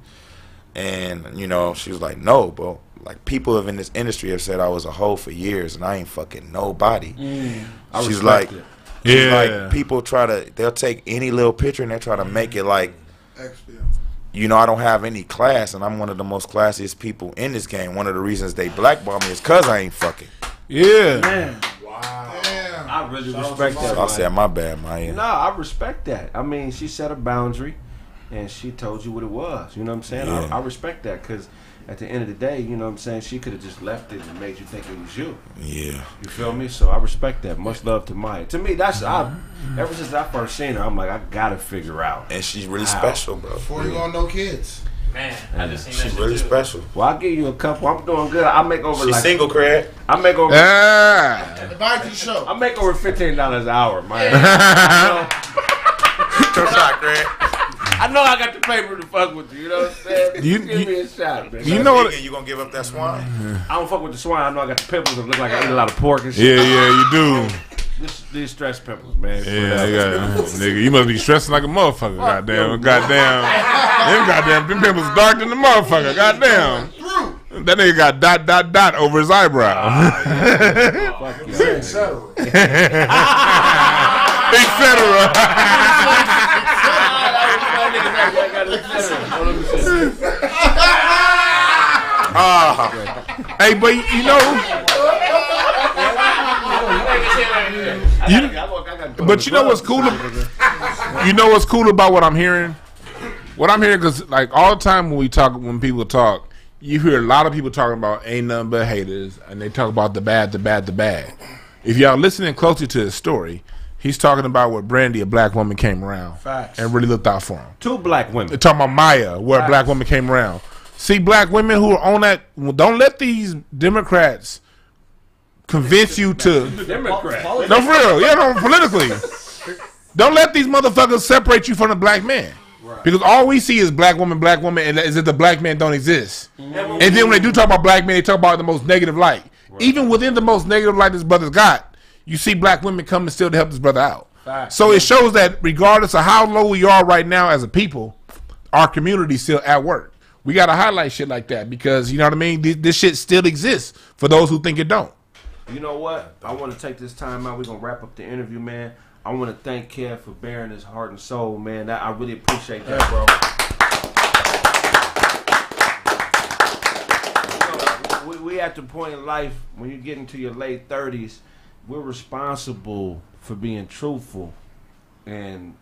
And you know, she was like, "No, bro." Like people have in this industry have said I was a hoe for years, and I ain't fucking nobody. Mm. I she's like, it. she's Yeah. like people try to they'll take any little picture and they try to make it like, you know, I don't have any class, and I'm one of the most classiest people in this game. One of the reasons they blackball me is cause I ain't fucking. Yeah. Man. I really respect that. So I said, my bad, Maya. No, I respect that. I mean, she set a boundary, and she told you what it was. You know what I'm saying? Yeah. I, I respect that because at the end of the day, you know what I'm saying. She could have just left it and made you think it was you. Yeah. You feel me? So I respect that. Much love to Maya. To me, that's I. Ever since I first seen her, I'm like, I gotta figure out. And she's really how. special, bro. Before you gonna know kids. Man, I just seen that She's shit really too. special. Well, I'll give you a couple. I'm doing good. I make over She's like single, Kraig. I make over. Ah. Invite to the show. I make over fifteen dollars an hour, man. Good shot, Kraig. *laughs* I know I got the paper to fuck with you. You know what I'm saying? You- give you- me a shot, man. You know what? You gonna give up that swine? I don't fuck with the swine. I know I got the pimples that look like I eat a lot of pork and shit. Yeah, yeah, you do. *laughs* This, these stress pimples, man. Yeah, I got, nigga, you must be stressing like a motherfucker. Goddamn, goddamn, them goddamn, them pimples dark than the motherfucker. Goddamn, that nigga got dot dot dot over his eyebrow. Ah, *laughs* *laughs* hey, but you know, you, but you know what's cool? You know what's cool about what I'm hearing? What I'm hearing, because like all the time when we talk, when people talk, you hear a lot of people talking about ain't nothing but haters, and they talk about the bad, the bad, the bad. If y'all listening closely to his story, he's talking about where Brandy, a black woman, came around Facts. and really looked out for him. Two black women. They're talking about Maya, where a black woman came around. See, black women who are on that, don't let these Democrats convince you to. Democrat. No, for real. Yeah, no, politically. Don't let these motherfuckers separate you from the black man. Because all we see is black woman, black woman, and is that the black man don't exist. And then when they do talk about black men, they talk about the most negative light. Even within the most negative light this brother's got, you see black women coming still to help this brother out. Facts. So it shows that regardless of how low we are right now as a people, our community's still at work. We got to highlight shit like that because, you know what I mean? This, this shit still exists for those who think it don't. You know what? I want to take this time out. We're gonna wrap up the interview, man. I want to thank Kev for bearing his heart and soul, man. I really appreciate that, bro. You know, we, we at the point in life when you get into your late thirties, we're responsible for being truthful and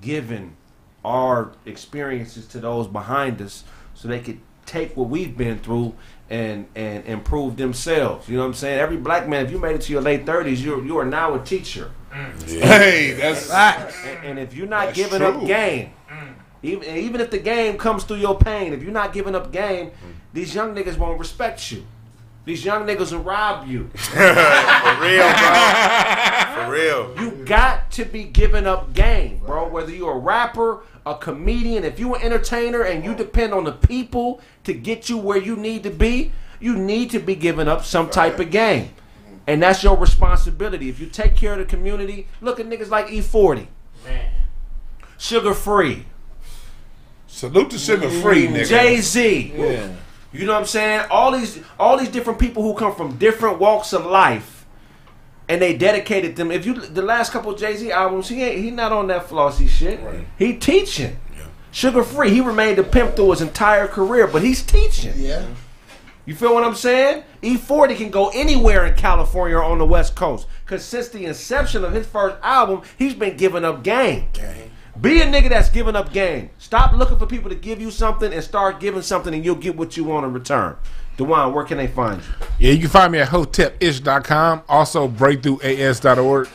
giving our experiences to those behind us so they could take what we've been through and and improve themselves. You know what I'm saying? Every black man, if you made it to your late 30s, you're you are now a teacher. Mm. Hey, that's facts. And, and if you're not That's giving true. up game, mm. even even if the game comes through your pain, if you're not giving up game, mm. these young niggas won't respect you. These young niggas will rob you. *laughs* For real, bro. *laughs* For real. You got to be giving up game, bro. Whether you're a rapper, a comedian, if you're an entertainer and you depend on the people to get you where you need to be, you need to be giving up some type of game. And that's your responsibility. If you take care of the community, look at niggas like E40. Man. Suga Free. Salute to Suga Free, nigga. Jay Z. Yeah. You know what I'm saying? All these all these different people who come from different walks of life, and they dedicated them. If you the last couple Jay Z albums, he ain't he not on that flossy shit. He teaching. Suga Free. He remained a pimp through his entire career, but he's teaching. Yeah. You feel what I'm saying? E40 can go anywhere in California or on the West Coast. Cause since the inception of his first album, he's been giving up game. Be a nigga that's giving up game. Stop looking for people to give you something and start giving something and you'll get what you want in return. Dewan, where can they find you? Yeah, you can find me at hotepish.com. Also, breakthroughas.org.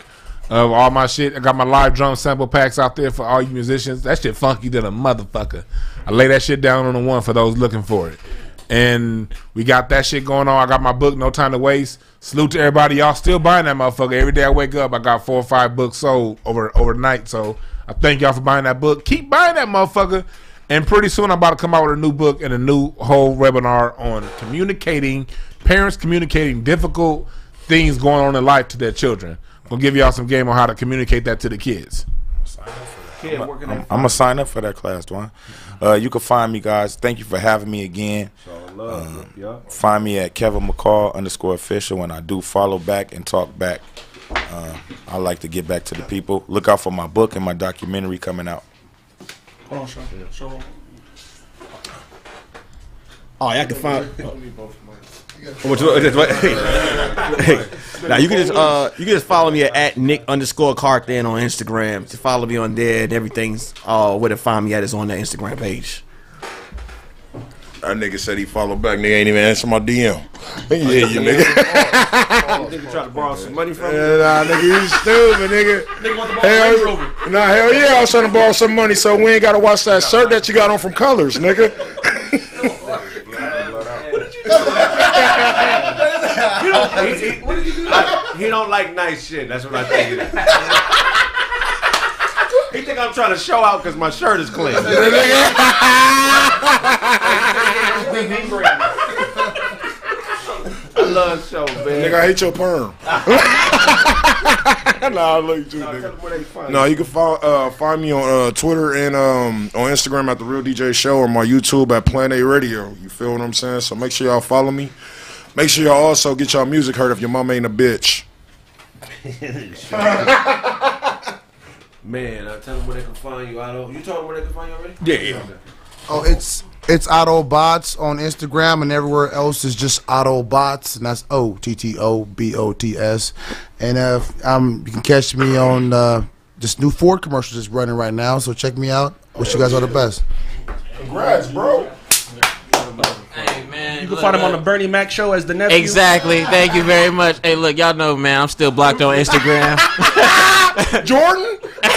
Of all my shit, I got my live drum sample packs out there for all you musicians. That shit funky than a motherfucker. I lay that shit down on the one for those looking for it. And we got that shit going on. I got my book, No Time to Waste. Salute to everybody. Y'all still buying that motherfucker. Every day I wake up, I got four or five books sold over overnight. So I thank y'all for buying that book. Keep buying that motherfucker. And pretty soon I'm about to come out with a new book and a new whole webinar on communicating, parents communicating difficult things going on in life to their children. I'm gonna give y'all some game on how to communicate that to the kids. Kid, where can I'm, I'm gonna sign up for that class, Dwan. Uh, you can find me, guys. Thank you for having me again. love, Um, yeah. Find me at Kevin McCall underscore official. When I do follow back and talk back, uh, I like to get back to the people. Look out for my book and my documentary coming out. Hold on, show. Show. Oh, y'all can find. What, what, what, hey. now you can just uh you can just follow me at Nick underscore Carthan on Instagram. Just follow me on there and everything's uh where to find me at is on that Instagram page. That nigga said he followed back. Nigga ain't even answer my DM. *laughs* yeah, you nigga. Nigga try to borrow some money from Yeah, you. nah, nigga, you stupid, nigga. Nigga want to borrow a Range Rover. Hell, nah, hell yeah, I was trying to borrow some money so we ain't gotta watch that shirt that you got on from Colors, nigga. He don't, he, he, I- he don't like nice shit. That's what I think. *laughs* it is. he think I'm trying to show out because my shirt is clean. *laughs* I love show, man. Nigga, I hate your perm. *laughs* nah, I love you too, nigga. No, you can follow, uh, find me on uh, Twitter and um, on Instagram at the Real DJ Show or my YouTube at Planet A Radio. You feel what I'm saying? So make sure y'all follow me. Make sure y'all also get y'all music heard if your mom ain't a bitch. *laughs* Man, I tell them where they can find you. I don't. You told them where they can find you already? Yeah, yeah. Oh, it's it's Ottobots on Instagram and everywhere else is just Ottobots, and that's O T T O B O T S. And uh, um, you can catch me on uh, this new Ford commercial that's running right now. So check me out. Wish you guys all the best. Congrats, bro. Hey, man, you can find him on the Bernie Mac show as the nephew. Exactly. Thank you very much. Hey, look, y'all know, man, I'm still blocked on Instagram. *laughs* Jordan? *laughs*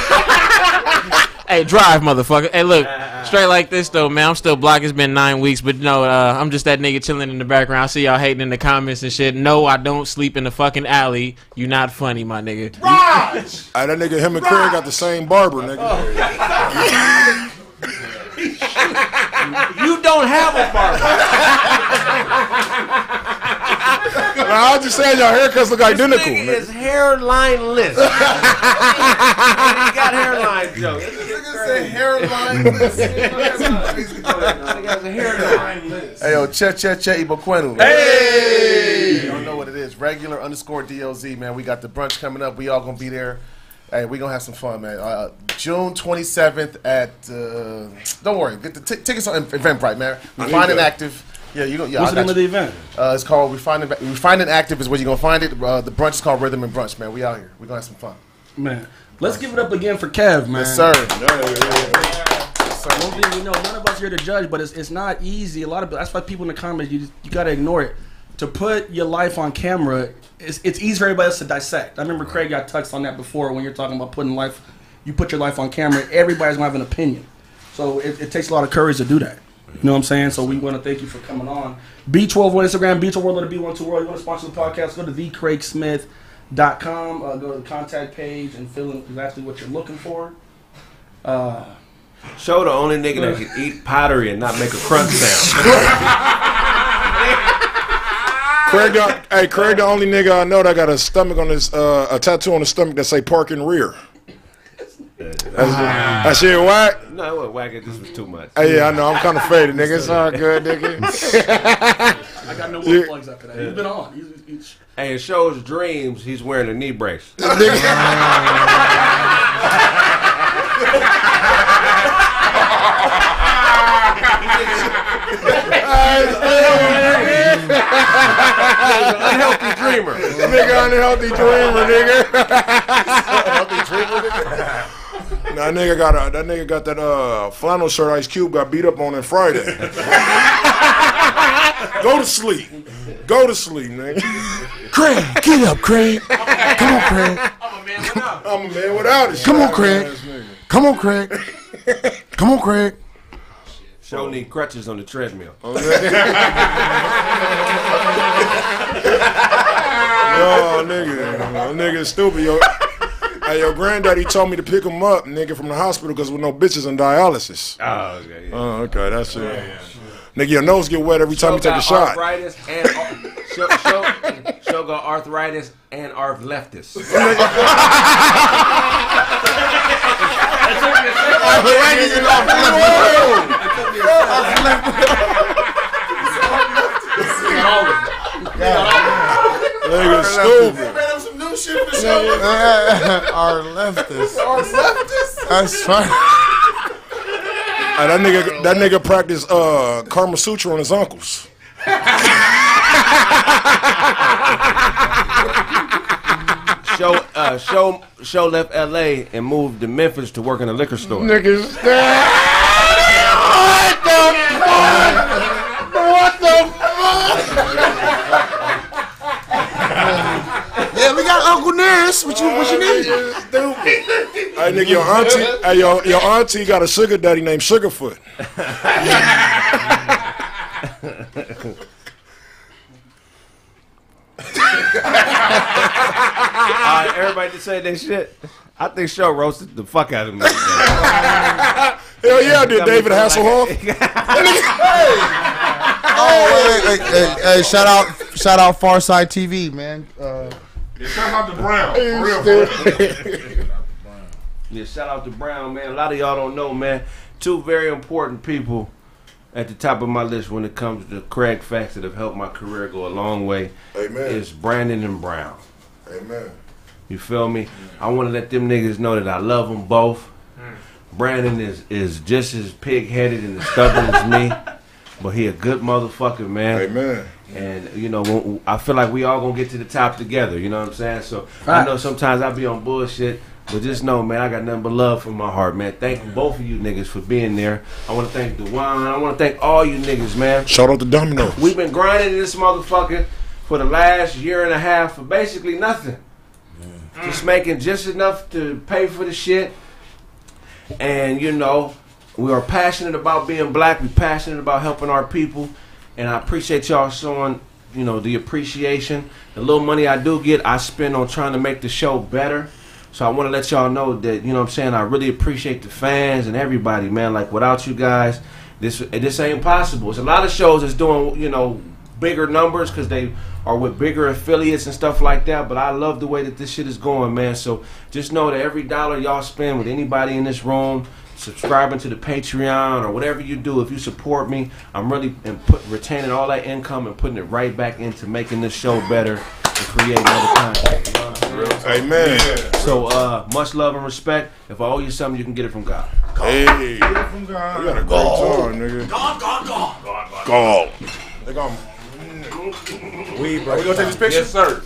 hey, drive, motherfucker. Hey, look, straight like this, though, man. I'm still blocked. It's been nine weeks, but no, uh, I'm just that nigga chilling in the background. I see y'all hating in the comments and shit. No, I don't sleep in the fucking alley. You not funny, my nigga. Hey, that nigga, him and Kraig got the same barber, nigga. *laughs* You don't have a barber. *laughs* Nah, I was just saying y'all haircuts look identical. Nigga nigga. is hairline list. *laughs* he got hairline jokes. Nigga say hairline list. Hey yo, che che che iboquenu. Hey, you don't know what it is. Regular underscore DLZ, man. We got the brunch coming up. We all gonna be there. Hey, we gonna have some fun, man. Uh, June 27th at. Uh, don't worry, get the t- tickets on Eventbrite, man. We find an that. active. Yeah, you gonna. Yeah, What's I the name got of the event? Uh, it's called We Find It. We Find It Active is where you are gonna find it. Uh, the brunch is called Rhythm and Brunch, man. We out here. We gonna have some fun. Man, let's give it up again for Kev, man. Yes, sir. One thing we know, none of us here to judge, but it's, it's not easy. A lot of that's why people in the comments you just, you gotta ignore it. To put your life on camera, it's, it's easy for everybody else to dissect. I remember Kraig got touched on that before when you're talking about putting life. You put your life on camera, everybody's gonna have an opinion. So it, it takes a lot of courage to do that. You know what I'm saying? So we want to thank you for coming on. B12 on Instagram, B12 World of the B12 World. You want to sponsor the podcast? Go to thekraigsmith.com. Uh, go to the contact page and fill in exactly what you're looking for. Uh, Show the only nigga that can eat pottery and not make a crunch sound. Kraig, the, hey, Kraig, the only nigga I know that got a stomach on his, uh, a tattoo on his stomach that say "Park and Rear." That's, ah. that shit whack. No, it wasn't whack. It just was too much. Hey, yeah, I know. I'm kind of faded, nigga. It's all good, nigga. *laughs* I got no Yeah. more plugs after that. He's been on. He's, he's, Hey, it shows dreams. He's wearing a knee brace. *laughs* *laughs* unhealthy dreamer. nigga, unhealthy dreamer, nigga. unhealthy dreamer, nigga. That nigga got a, that nigga got that uh flannel shirt Ice Cube got beat up on in Friday. Go to sleep. Go to sleep, nigga. Kraig, get up, Kraig. Come on, Kraig. I'm a man without it. Come on, Kraig. Come on, Kraig. Come on, Kraig. Show need crutches on the treadmill. Oh, *laughs* no, nigga, no, nigga, stupid. Yo, hey, your granddaddy told me to pick him up, nigga, from the hospital because with no bitches on dialysis. Oh, okay. yeah. Oh, okay, that's it. Nigga, your nose get wet every time you take a shot. Arthritis and ar- show, show, show got arthritis and arth leftis. Nigga, stupid. Man, some new shit for sure. Our leftist. Our leftist. That's fine. Hey, that nigga, that nigga practiced uh, Karma Sutra on his uncles. *laughs* show, uh, show, show left L.A. and moved to Memphis to work in a liquor store. Niggas, *laughs* what the fuck? What the fuck? Yeah, we got Uncle Nearest. What you what you need? Hey, nigga, your auntie, *laughs* hey, your, your auntie got a sugar daddy named Sugarfoot. *laughs* All right, *laughs* everybody just say that shit. I think show roasted the fuck out of me. *laughs* Hell yeah, I did, David Hasselhoff. *laughs* Oh, hey, hey, hey, hey, shout out, shout out Farside TV, man. Uh, Shout out to Brown. For real, for real. Yeah, shout out to Brown, man. A lot of y'all don't know, man. Two very important people at the top of my list when it comes to Kraig facts that have helped my career go a long way. Amen. Is Brandon and Brown. Amen. You feel me? I want to let them niggas know that I love them both. Brandon is is just as pig headed and as stubborn as me, *laughs* but he a good motherfucker, man. Amen. And you know, I feel like we all gonna get to the top together. You know what I'm saying? So I know sometimes I be on bullshit, but just know, man, I got nothing but love from my heart, man. Thank both of you niggas for being there. I want to thank Dewan. I want to thank all you niggas, man. Shout out to Domino. We've been grinding this motherfucker for the last year and a half for basically nothing. Mm. Just making just enough to pay for the shit. And you know, we are passionate about being black. We're passionate about helping our people. And I appreciate y'all showing, you know, the appreciation. The little money I do get, I spend on trying to make the show better. So I want to let y'all know that, you know what I'm saying, I really appreciate the fans and everybody, man. Like without you guys, this this ain't possible. It's a lot of shows that's doing, you know, bigger numbers because they are with bigger affiliates and stuff like that. But I love the way that this shit is going, man. So just know that every dollar y'all spend with anybody in this room, subscribing to the Patreon or whatever you do, if you support me, I'm really and put retaining all that income and putting it right back into making this show better and creating other content. You know what Amen. So uh, much love and respect. If I owe you something, you can get it from God. Hey, get it from God. you got a great time, nigga. God, God, God. God. god They gonna. We, bro. We gonna take this picture? Yes, sir.